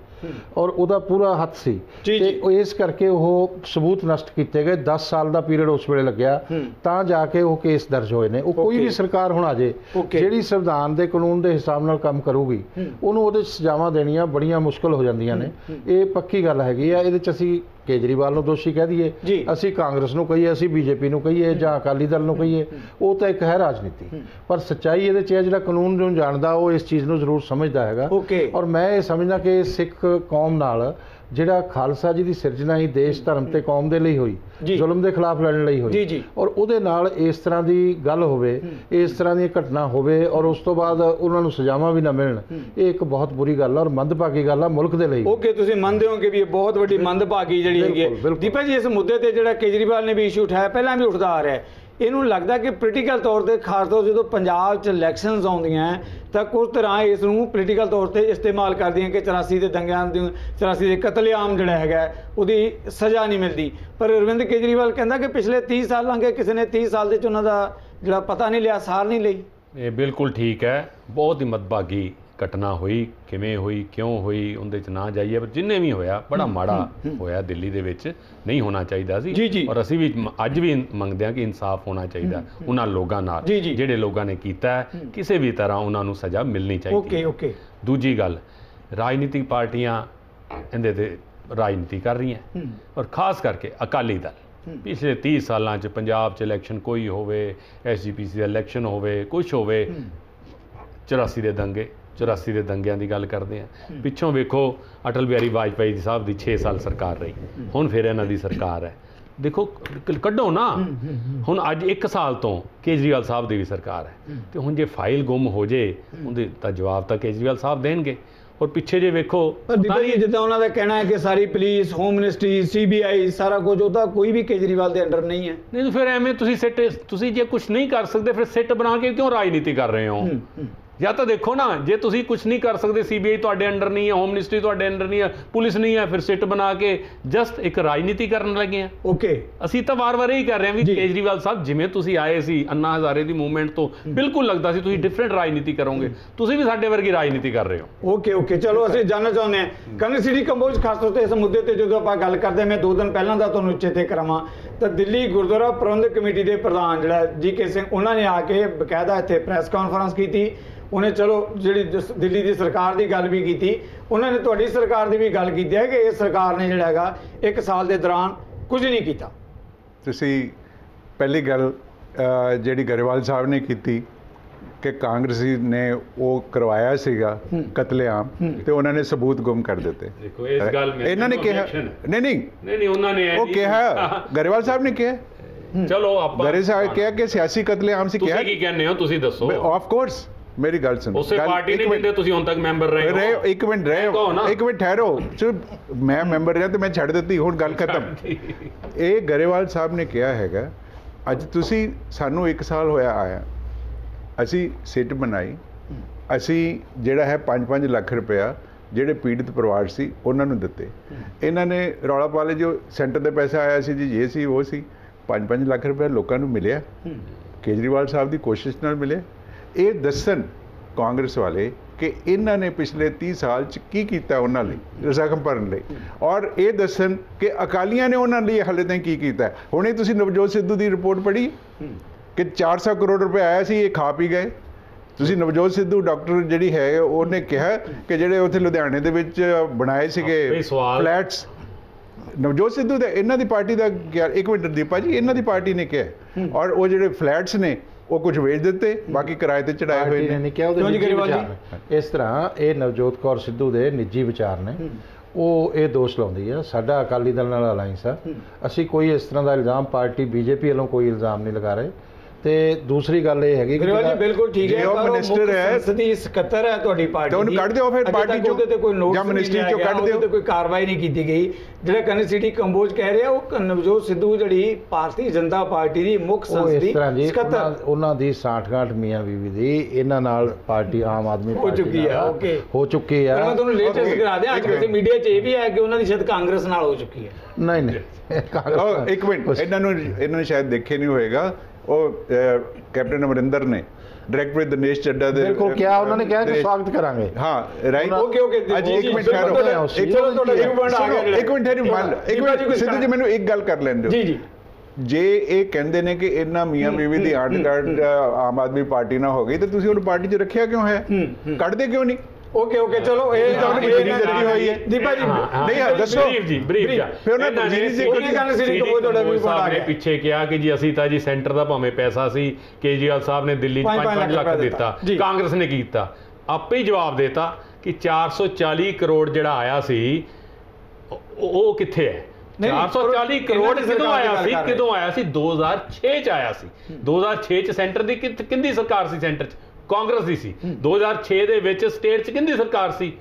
ਔਰ ਉਹਦਾ ਪੂਰਾ ਹੱਥ ਸੀ। ਤੇ ਇਸ ਕਰਕੇ ਉਹ ਸਬੂਤ ਨਸ਼ਟ ਕੀਤੇ ਗਏ। 10 ਸਾਲ ਦਾ ਪੀਰੀਅਡ ਉਸ ਵੇਲੇ ਲੱਗਿਆ। ਤਾਂ ਜਾ ਕੇ ਉਹ ਕੇਸ ਦਰਜ ਹੋਏ ਨੇ। ਉਹ ਕੋਈ. ਵੀ ਸਰਕਾਰ ਹੁਣ ਆ ਜੇ. ਜਿਹੜੀ ਸੰਵਿਧਾਨ ਦੇ ਕਾਨੂੰਨ ਦੇ ਹਿਸਾਬ ਨਾਲ ਕੰਮ ਕਰੂਗੀ ਉਹਨੂੰ ਉਹਦੇ ਸਜ਼ਾਵਾਂ ਦੇਣੀਆਂ ਬੜੀਆਂ ਮੁਸ਼ਕਲ ਹੋ ਜਾਂਦੀਆਂ ਨੇ। ਇਹ ਪੱਕੀ ਗੱਲ ਹੈਗੀ ਆ। ਇਹਦੇ 'ਚ ਅਸੀਂ ਕੇਜਰੀਵਾਲ ਨੂੰ ਦੋਸ਼ੀ ਕਹਿ। ਦਈਏ ਅਸੀਂ ਕਾਂਗਰਸ ਨੂੰ ਕਹੀਏ ਅਸੀਂ ਬੀਜੇਪੀ ਨੂੰ ਕਹੀਏ ਜਾਂ ਅਕਾਲੀ ਦਲ ਨੂੰ ਕਹੀਏ ਉਹ ਤਾਂ ਇੱਕ ਹੈ ਰਾਜਨੀਤੀ ਪਰ ਸੱਚਾਈ ਇਹਦੇ 'ਚ ਹੈ ਜਿਹੜਾ ਕਾਨੂੰਨ ਨੂੰ ਜਾਣਦਾ ਉਹ ਇਸ ਚੀਜ਼ ਨੂੰ ਜ਼ਰੂਰ ਸਮਝਦਾ ਹੈਗਾ. ਔਰ ਮੈਂ ਇਹ ਸਮਝਦਾ ਕਿ ਸਿੱਖ ਕੌਮ ਨਾਲ ਜਿਹੜਾ ਖਾਲਸਾ ਜੀ ਦੀ ਸਿਰਜਣਾ ਹੀ ਦੇਸ਼ ਧਰਮ ਤੇ ਕੌਮ ਦੇ ਲਈ ਹੋਈ। ਜ਼ੁਲਮ ਦੇ ਖਿਲਾਫ ਲੜਨ ਲਈ ਹੋਈ। ਔਰ ਉਹਦੇ ਨਾਲ ਇਸ ਤਰ੍ਹਾਂ ਦੀ ਗੱਲ ਹੋਵੇ ਇਸ ਤਰ੍ਹਾਂ ਦੀ ਘਟਨਾ ਹੋਵੇ ਔਰ ਉਸ ਤੋਂ ਬਾਅਦ ਉਹਨਾਂ ਨੂੰ ਸਜ਼ਾਵਾਂ ਵੀ ਨਾ ਮਿਲਣ ਇਹ ਇੱਕ ਬਹੁਤ ਬੁਰੀ ਗੱਲ ਔਰ ਮੰਦਭਾਗੀ ਗੱਲ ਹੈ ਮੁਲਕ ਦੇ ਲਈ। ਓਕੇ ਤੁਸੀਂ ਮੰਨਦੇ ਹੋ ਕਿ ਵੀ ਇਹ ਬਹੁਤ ਵੱਡੀ ਮੰਦਭਾਗੀ ਜਿਹੜੀ ਹੈਗੀ ਹੈ। ਦੀਪਾ ਜੀ ਇਸ ਮੁੱਦੇ ਤੇ ਜਿਹੜਾ ਕੇਜਰੀਵਾਲ ਨੇ ਵੀ ਇਸ਼ੂ ਉਠਾਇਆ ਪਹਿਲਾਂ ਵੀ ਉੱਠਦਾ ਆ ਰਿਹਾ ਹੈ। ਇਹਨੂੰ ਲੱਗਦਾ ਕਿ ਪੋਲੀਟੀਕਲ ਤੌਰ ਤੇ ਖਾਸ ਤੌਰ ਜਦੋਂ ਪੰਜਾਬ 'ਚ ਇਲੈਕਸ਼ਨਸ ਆਉਂਦੀਆਂ ਤਾਂ ਕੁਝ ਤਰ੍ਹਾਂ ਇਸ ਨੂੰ ਪੋਲੀਟੀਕਲ ਤੌਰ ਤੇ ਇਸਤੇਮਾਲ ਕਰਦੀਆਂ ਕਿ 84 ਦੇ ਦੰਗਿਆਂ ਦੀ 84 ਦੇ ਕਤਲੇਆਮ ਜਿਹੜਾ ਹੈਗਾ ਉਹਦੀ ਸਜ਼ਾ ਨਹੀਂ ਮਿਲਦੀ। ਪਰ ਅਰਵਿੰਦ ਕੇਜਰੀਵਾਲ ਕਹਿੰਦਾ ਕਿ ਪਿਛਲੇ 30 ਸਾਲ ਲੰਘੇ ਕਿਸੇ ਨੇ 30 ਸਾਲ ਦੇ ਚ ਉਹਨਾਂ ਦਾ ਜਿਹੜਾ ਪਤਾ ਨਹੀਂ ਲਿਆ, ਸਾਰ ਨਹੀਂ ਲਈ। ਇਹ ਬਿਲਕੁਲ ਠੀਕ ਹੈ, ਬਹੁਤ ਹੀ ਮਦਭਾਗੀ ਘਟਨਾ ਹੋਈ ਕਿਵੇਂ ਹੋਈ ਕਿਉਂ ਹੋਈ ਉਹਦੇ ਚ ਨਾ ਜਾਈਏ ਪਰ ਜਿੰਨੇ ਵੀ ਹੋਇਆ ਬੜਾ ਮਾੜਾ ਹੋਇਆ ਦਿੱਲੀ ਦੇ ਵਿੱਚ ਨਹੀਂ ਹੋਣਾ ਚਾਹੀਦਾ ਸੀ। ਔਰ ਅਸੀਂ ਵੀ ਅੱਜ ਵੀ ਮੰਗਦੇ ਹਾਂ ਕਿ ਇਨਸਾਫ ਹੋਣਾ ਚਾਹੀਦਾ ਉਹਨਾਂ ਲੋਕਾਂ ਨਾਲ। ਜਿਹੜੇ ਲੋਕਾਂ ਨੇ ਕੀਤਾ ਕਿਸੇ ਵੀ ਤਰ੍ਹਾਂ ਉਹਨਾਂ ਨੂੰ ਸਜ਼ਾ ਮਿਲਣੀ ਚਾਹੀਦੀ ਓਕੇ ਓਕੇ। ਦੂਜੀ ਗੱਲ ਰਾਜਨੀਤਿਕ ਪਾਰਟੀਆਂ ਇਹਦੇ ਤੇ ਰਾਜਨੀਤੀ ਕਰ ਰਹੀਆਂ। ਔਰ ਖਾਸ ਕਰਕੇ ਅਕਾਲੀ ਦਲ। ਪਿਛਲੇ 30 ਸਾਲਾਂ ਚ ਪੰਜਾਬ ਚ ਇਲੈਕਸ਼ਨ ਕੋਈ ਹੋਵੇ ਐਸਜੀਪੀਸੀ ਦਾ ਇਲੈਕਸ਼ਨ ਹੋਵੇ ਕੁਝ ਹੋਵੇ 84 ਦੇ ਦੰਗੇ। 84 ਦੇ ਦੰਗਿਆਂ ਦੀ ਗੱਲ ਕਰਦੇ ਆ। ਪਿੱਛੋਂ ਵੇਖੋ ਅਟਲ ਬਿਹਾਰੀ ਵਾਜਪਾਈ ਦੀ ਸਾਹਿਬ ਦੀ 6 ਸਾਲ ਸਰਕਾਰ ਰਹੀ। ਹੁਣ ਫਿਰ ਇਹਨਾਂ ਦੀ ਸਰਕਾਰ ਹੈ। ਦੇਖੋ ਕੱਢੋ ਨਾ। ਹੁਣ ਅੱਜ 1 ਸਾਲ ਤੋਂ ਕੇਜਰੀਵਾਲ ਸਾਹਿਬ ਦੀ ਵੀ ਸਰਕਾਰ ਹੈ। ਤੇ ਹੁਣ ਜੇ ਫਾਈਲ ਗੁੰਮ ਹੋ ਜੇ ਉਹਦੇ ਤਾਂ ਜਵਾਬ ਤਾਂ ਕੇਜਰੀਵਾਲ ਸਾਹਿਬ ਦੇਣਗੇ। ਔਰ ਪਿੱਛੇ ਜੇ ਵੇਖੋ ਪਰ ਦੀਪਕ ਜੀ ਜਿੱਦਾਂ ਉਹਨਾਂ ਦਾ ਕਹਿਣਾ ਹੈ ਕਿ ਸਾਰੀ ਪੁਲਿਸ ਹੋਮ ਮਿਨਿਸਟਰੀ ਸੀਬੀਆਈ ਸਾਰਾ ਕੁਝ ਉਹਦਾ ਕੋਈ ਵੀ ਕੇਜਰੀਵਾਲ ਦੇ ਅੰਡਰ ਨਹੀਂ ਹੈ। ਨਹੀਂ ਤਾਂ ਫਿਰ ਐਵੇਂ ਤੁਸੀਂ ਸਿੱਟ ਤੁਸੀਂ ਜੇ ਕੁਝ ਨਹੀਂ ਕਰ ਸਕਦੇ ਫਿਰ ਸਿੱਟ ਬਣਾ ਕੇ ਕਿਉਂ ਰਾਜਨੀਤੀ ਕਰ ਰਹੇ ਹੋ। ਜਾਂ ਤਾਂ ਦੇਖੋ ਨਾ ਜੇ ਤੁਸੀਂ ਕੁਝ ਨਹੀਂ ਕਰ ਸਕਦੇ ਸੀਬੀਆਈ ਤੁਹਾਡੇ ਅੰਡਰ ਨਹੀਂ ਹੈ ਹੋਮ ਮਿਨਿਸਟਰੀ ਤੁਹਾਡੇ ਅੰਡਰ ਨਹੀਂ ਹੈ ਪੁਲਿਸ ਨਹੀਂ ਹੈ ਫਿਰ ਸਿੱਟ ਬਣਾ ਕੇ ਜਸਟ ਇੱਕ ਰਾਜਨੀਤੀ ਕਰਨ ਲੱਗੇ ਆ। ਓਕੇ। ਅਸੀਂ ਤਾਂ ਵਾਰ-ਵਾਰ ਇਹੀ ਕਰ ਰਹੇ ਹਾਂ ਵੀ। ਕੇਜਰੀਵਾਲ ਸਾਹਿਬ ਜਿਵੇਂ ਤੁਸੀਂ ਆਏ ਸੀ ਅੰਨਾ ਹਜ਼ਾਰੇ ਦੀ ਮੂਵਮੈਂਟ ਤੋਂ ਬਿਲਕੁਲ ਲੱਗਦਾ ਸੀ ਤੁਸੀਂ ਡਿਫਰੈਂਟ ਰਾਜਨੀਤੀ ਕਰੋਗੇ। ਤੁਸੀਂ ਵੀ ਸਾਡੇ ਵਰਗੀ ਰਾਜਨੀਤੀ ਕਰ ਰਹੇ ਹੋ। Okay okay. ਚਲੋ ਅਸੀਂ ਜਾਣਨਾ ਚਾਹੁੰਦੇ ਹਾਂ। ਕਰਨ ਸਿਟੀ ਕੰਬੋਜ ਖਾਸ ਤੌਰ ਤੇ ਇਸ ਮੁੱਦੇ ਤੇ ਜਦੋਂ ਆਪਾਂ ਗੱਲ ਕਰਦੇ ਹਾਂ ਮੈਂ ਦੋ ਦਿਨ ਪਹਿਲਾਂ ਦਾ ਤੁਹਾਨੂੰ ਚੇਤੇ ਕਰਾਵਾਂ। ਤਾਂ ਦਿੱਲੀ ਗੁਰਦੁਆਰਾ ਪ੍ਰਬੰਧਕ ਕਮੇਟੀ ਦੇ ਪ੍ਰਧਾਨ ਜਿਹੜਾ ਜੀ ਕੇ ਸਿੰਘ ਉਹਨਾਂ ਨੇ ਆ ਕੇ ਬਕਾਇਦਾ ਇੱਥੇ ਪ੍ਰੈਸ ਕਾਨਫਰੰਸ ਕੀਤੀ। ਉਹਨੇ ਚਲੋ ਜਿਹੜੀ ਦਿੱਲੀ ਦੀ ਸਰਕਾਰ ਦੀ ਗੱਲ ਵੀ ਕੀਤੀ ਉਹਨਾਂ ਨੇ ਤੁਹਾਡੀ ਸਰਕਾਰ ਦੀ ਵੀ ਗੱਲ ਕੀਤੀ ਹੈ ਕਿ ਇਹ ਸਰਕਾਰ ਨੇ ਜਿਹੜਾ ਹੈਗਾ ਇੱਕ ਸਾਲ ਦੇ ਦੌਰਾਨ ਕੁਝ ਨਹੀਂ ਕੀਤਾ। ਤੁਸੀਂ ਪਹਿਲੀ ਗੱਲ ਜਿਹੜੀ ਗਰੇਵਾਲ ਸਾਹਿਬ ਨੇ ਕੀਤੀ ਕਿ ਕਾਂਗਰਸੀ ਨੇ ਉਹ ਕਰਵਾਇਆ ਸੀਗਾ ਕਤਲੇਆਮ ਤੇ ਉਹਨਾਂ ਨੇ ਸਬੂਤ ਗੁੰਮ ਕਰ ਦਿੱਤੇ। ਦੇਖੋ ਇਸ ਗੱਲ ਇਹਨਾਂ ਨੇ ਕਿਹਾ। ਨਹੀਂ ਨਹੀਂ। ਨਹੀਂ ਨਹੀਂ ਉਹਨਾਂ ਨੇ ਉਹ ਕਿਹਾ ਗਰੇਵਾਲ ਸਾਹਿਬ ਨੇ ਕਿਹਾ। ਚਲੋ ਆਪਾਂ ਗਰੇ ਸਾਹਿਬ ਕਿਹਾ ਕਿ ਸਿਆਸੀ ਕਤਲੇਆਮ ਸੀ ਕਿਹਾ ਤੁਸੀਂ ਕੀ ਕਹਿੰਦੇ ਹੋ? ਤੁਸੀਂ ਦੱਸੋ। ਆਫ ਕੋਰਸ ਮੇਰੀ ਗੱਲ ਸੁਣੋ। ਉਸੇ ਪਾਰਟੀ ਇੱਕ ਨੇ ਮਿੰਟ- ਜਿੰਦੇ ਤੁਸੀਂ ਹੁਣ ਤੱਕ ਮੈਂਬਰ ਰਹੇ ਰਹੇ ਹੋ। ਇੱਕ ਮਿੰਟ ਰਹੇ ਨਾ। ਇੱਕ ਮਿੰਟ ਠਹਿਰੋ। ਸਿਰਫ ਮੈਂ ਮੈਂਬਰ ਰਿਹਾ ਤੇ ਮੈਂ ਛੱਡ ਦਿੱਤੀ ਹੁਣ ਗੱਲ ਖਤਮ। ਇਹ ਗਰੇਵਾਲ ਸਾਹਿਬ ਨੇ ਕਿਹਾ ਹੈਗਾ ਅੱਜ ਤੁਸੀਂ ਸਾਨੂੰ 1 ਸਾਲ ਹੋਇਆ ਆਇਆ। ਅਸੀਂ ਸਿੱਟ ਬਣਾਈ। ਅਸੀਂ ਜਿਹੜਾ ਹੈ 5-5 ਲੱਖ ਰੁਪਇਆ ਜਿਹੜੇ ਪੀੜਿਤ ਪਰਿਵਾਰ ਸੀ ਉਹਨਾਂ ਨੂੰ ਦਿੱਤੇ। ਇਹਨਾਂ ਨੇ ਰੌਲਾ ਪਾ ਲਿਆ ਜੋ ਸੈਂਟਰ ਦੇ ਪੈਸਾ ਆਇਆ ਸੀ ਜੀ ਇਹ ਸੀ ਉਹ ਸੀ। 5-5 ਲੱਖ ਰੁਪਇਆ ਲੋਕਾਂ ਨੂੰ ਮਿਲਿਆ। ਕੇਜਰੀਵਾਲ ਸਾਹਿਬ ਦੀ ਕੋਸ਼ਿਸ਼ ਨਾਲ ਮਿਲਿਆ। ਇਹ ਦੱਸਣ ਕਾਂਗਰਸ ਵਾਲੇ ਕਿ ਇਹਨਾਂ ਨੇ ਪਿਛਲੇ 30 ਸਾਲ ਚ ਕੀ ਕੀਤਾ ਉਹਨਾਂ ਲਈ ਰਜ਼ਾਕਮ ਭਰਨ ਲਈ। ਔਰ ਇਹ ਦੱਸਣ ਕਿ ਅਕਾਲੀਆਂ ਨੇ ਉਹਨਾਂ ਲਈ ਹਾਲੇ ਤਾਈਂ ਕੀ ਕੀਤਾ। ਹੁਣੇ ਤੁਸੀਂ ਨਵਜੋਤ ਸਿੱਧੂ ਦੀ ਰਿਪੋਰਟ ਪੜ੍ਹੀ? ਕਿ 400 ਕਰੋੜ ਰੁਪਏ ਆਇਆ ਸੀ ਇਹ ਖਾ ਪੀ ਗਏ। ਤੁਸੀਂ ਨਵਜੋਤ ਸਿੱਧੂ ਡਾਕਟਰ ਜਿਹੜੀ ਹੈ ਉਹਨੇ ਕਿਹਾ ਕਿ ਜਿਹੜੇ ਉੱਥੇ ਲੁਧਿਆਣੇ ਦੇ ਵਿੱਚ ਬਣਾਏ ਸੀਗੇ ਫਲੈਟਸ। ਨਵਜੋਤ ਸਿੱਧੂ ਦਾ ਇਹਨਾਂ ਦੀ ਪਾਰਟੀ ਦਾ ਇੱਕ ਮਿੰਟ ਦੀਪਾ ਜੀ ਇਹਨਾਂ ਦੀ ਪਾਰਟੀ ਨੇ ਕਿਹਾ। ਔਰ ਉਹ ਜਿਹੜੇ ਫਲੈਟਸ ਨੇ ਉਹ ਕੁਝ ਵੇਚ ਦਿੱਤੇ ਬਾਕੀ ਕਿਰਾਏ ਤੇ ਚੜਾਏ ਹੋਏ ਨੇ। ਨਹੀਂ ਕਿਹਾ ਉਹਦੇ ਕਿਉਂ ਜੀ ਨਿੱਜੀ? ਵਿਚਾਰ ਇਸ ਤਰ੍ਹਾਂ ਇਹ ਨਵਜੋਤ ਕੌਰ ਸਿੱਧੂ ਦੇ ਨਿੱਜੀ ਵਿਚਾਰ ਨੇ। ਉਹ ਇਹ ਦੋਸ਼ ਲਾਉਂਦੀ ਆ ਸਾਡਾ ਅਕਾਲੀ ਦਲ ਨਾਲ ਅਲਾਈਅੰਸ ਆ। ਅਸੀਂ ਕੋਈ ਇਸ ਤਰ੍ਹਾਂ ਦਾ ਇਲਜ਼ਾਮ ਪਾਰਟੀ ਬੀਜੇਪੀ ਵੱਲੋਂ ਕੋਈ ਇਲਜ਼ਾਮ ਨਹੀਂ ਲਗਾ ਰਹੇ। ਤੇ ਦੂਸਰੀ ਗੱਲ ਇਹ ਹੈਗੀ ਕਿ ਗਰੇਵਾਲ ਜੀ ਬਿਲਕੁਲ ਠੀਕ ਹੈ ਜੇ ਉਹ ਪਰ ਮੁੱਖ ਹੈ- ਸੰਸਦੀ ਸਕੱਤਰ ਹੈ ਤੁਹਾਡੀ ਪਾਰਟੀ ਤਾਂ ਉਹਨੂੰ ਦੀ। ਕੱਢ ਦਿਓ ਫਿਰ ਪਾਰਟੀ ਚੋਂ। ਤੇ ਕੋਈ ਨੋਟਿਸ ਜਾਂ ਲਿਆ ਚੋਂ ਕੱਢ ਦਿਓ। ਤੇ ਕੋਈ ਕਾਰਵਾਈ ਨਹੀਂ ਕੀਤੀ ਗਈ ਜਿਹੜਾ ਕਨ ਸਿਟੀ ਕੰਬੋਜ ਕਹਿ ਰਿਹਾ ਉਹ ਨਵਜੋਤ ਸਿੱਧੂ ਜਿਹੜੀ ਭਾਰਤੀ ਜਨਤਾ ਪਾਰਟੀ ਦੀ ਮੁੱਖ ਸੰਸਦੀ ਸਕੱਤਰ ਉਹਨਾਂ ਦੀ ਸਾਠਗਾਂਠ ਮੀਆਂ ਬੀਵੀ ਦੀ ਇਹਨਾਂ ਨਾਲ ਪਾਰਟੀ ਆਮ ਆਦਮੀ ਹੋ ਪਾਰਟੀ ਚੁੱਕੀ ਆ। ਹੋ ਚੁੱਕੀ ਆ ਪਰ ਮੈਂ ਤੁਹਾਨੂੰ ਲੇਟੈਸਟ ਕਰਾ ਦਿਆਂ ਅੱਜ ਮਿੰਟ। ਮੀਡੀਆ 'ਚ ਇਹ ਵੀ ਹੈ ਕਿ ਉਹਨਾਂ ਦੀ ਸ਼ਾਇਦ ਕਾਂਗਰਸ ਨਾਲ ਹੋ ਚੁੱਕੀ ਹੈ ਨਹੀਂ ਨਹੀਂ ਇੱਕ ਮਿੰਟ ਇਹਨਾਂ ਨੂੰ ਇਹਨਾਂ ਨੇ ਸ਼ਾਇਦ ਦੇਖੇ ਨਹੀਂ ਹੋਏਗਾ ਉਹ ਕੈਪਟਨ ਅਮਰਿੰਦਰ ਨੇ ਡਾਇਰੈਕਟਰ ਦਿਨੇਸ਼ ਚੱਡਾ ਦੇ ਬਿਲਕੁਲ ਕਿਹਾ ਉਹਨਾਂ ਨੇ ਕਿਹਾ ਕਿ ਸਵਾਗਤ ਕਰਾਂਗੇ। ਹਾਂ ਰਾਈਟ okay, ਅੱਜ ਜੀ, ਇੱਕ ਮਿੰਟ ਤੁਹਾਡਾ- ਇੱਕ ਚਲੋ ਤੁਹਾਡਾ ਇੱਕ point ਆ ਗਿਆ। ਇੱਕ ਮਿੰਟ ਠਹਿਰੋ ਇੱਕ ਮਿੰਟ ਸਿੱਧੂ ਜੀ। ਮੈਨੂੰ ਇੱਕ ਗੱਲ ਕਰ ਲੈਣ ਦਿਓ। ਜੀ ਜੀ। ਜੇ ਇਹ ਕਹਿੰਦੇ ਨੇ ਕਿ ਇਹਨਾਂ ਮੀਆਂ ਬੀਵੀ ਦੀ ਆਂਟ ਕਾਰਡ ਆਮ ਆਦਮੀ ਪਾਰਟੀ ਨਾਲ ਹੋ ਗਈ ਤੇ ਤੁਸੀਂ ਉਹਨੂੰ ਪਾਰਟੀ 'ਚ ਰੱਖਿਆ ਕਿਉਂ ਹੈ। ਕੱਢਦੇ ਕਿਉਂ ਨਹੀਂ? ਓਕੇ ਓਕੇ ਚਲੋ ਇਹ ਤਾਂ ਉਹਨੇ ਗੱਲ- ਦਿੱਤੀ ਹੋਈ ਹੈ। ਦੀਪਾ ਜੀ। ਨਹੀਂ, ਹਾਂ, ਦੱਸੋ। ਬਰੀਫ ਜੀ ਬਰੀਫ ਜਾ। ਫਿਰ ਉਹਨਾਂ ਬਜਰੀ ਸੀ- ਉਹਨੇ ਗੱਲ ਸਿਰੀ ਕੰਬੋਜ ਤੁਹਾਡਾ ਵੀ ਬਣਾ ਗਿਆ। ਪਿੱਛੇ ਕਿਹਾ ਕਿ ਜੀ ਅਸੀਂ ਤਾਂ ਜੀ ਸੈਂਟਰ ਦਾ ਭਾਵੇਂ ਪੈਸਾ ਸੀ ਕੇਜਰੀਵਾਲ ਸਾਹਿਬ ਨੇ ਦਿੱਲੀ 'ਚ ਪੰਜ- ਪੰਜ 5 ਲੱਖ ਦਿੱਤਾ। ਕਾਂਗਰਸ ਨੇ ਕੀਤਾ। ਆਪੇ ਹੀ ਜਵਾਬ ਦਿੱਤਾ ਕਿ 440 ਕਰੋੜ ਜਿਹੜਾ ਆਇਆ ਸੀ ਉਹ ਉਹ ਕਿੱਥੇ ਹੈ? ਨਹੀਂ, 440 ਇਹਨਾਂ ਕਰੋੜ ਕਿਦੋਂ ਆਇਆ ਸੀ। ਕਿਦੋਂ ਆਇਆ ਸੀ? 2006 ਚ ਆਇਆ ਸੀ। 2006 ਚ ਸੈਂਟਰ ਦੀ ਕਿੰਦੀ ਸਰਕਾਰ ਸੀ ਸੈਂਟਰ ਚ? ਕਾਂਗਰਸ ਦੀ ਸੀ। 2006 ਦੇ ਵਿੱਚ ਸਟੇਟ ਚ ਕਿੰਦੀ ਸਰਕਾਰ ਸੀ?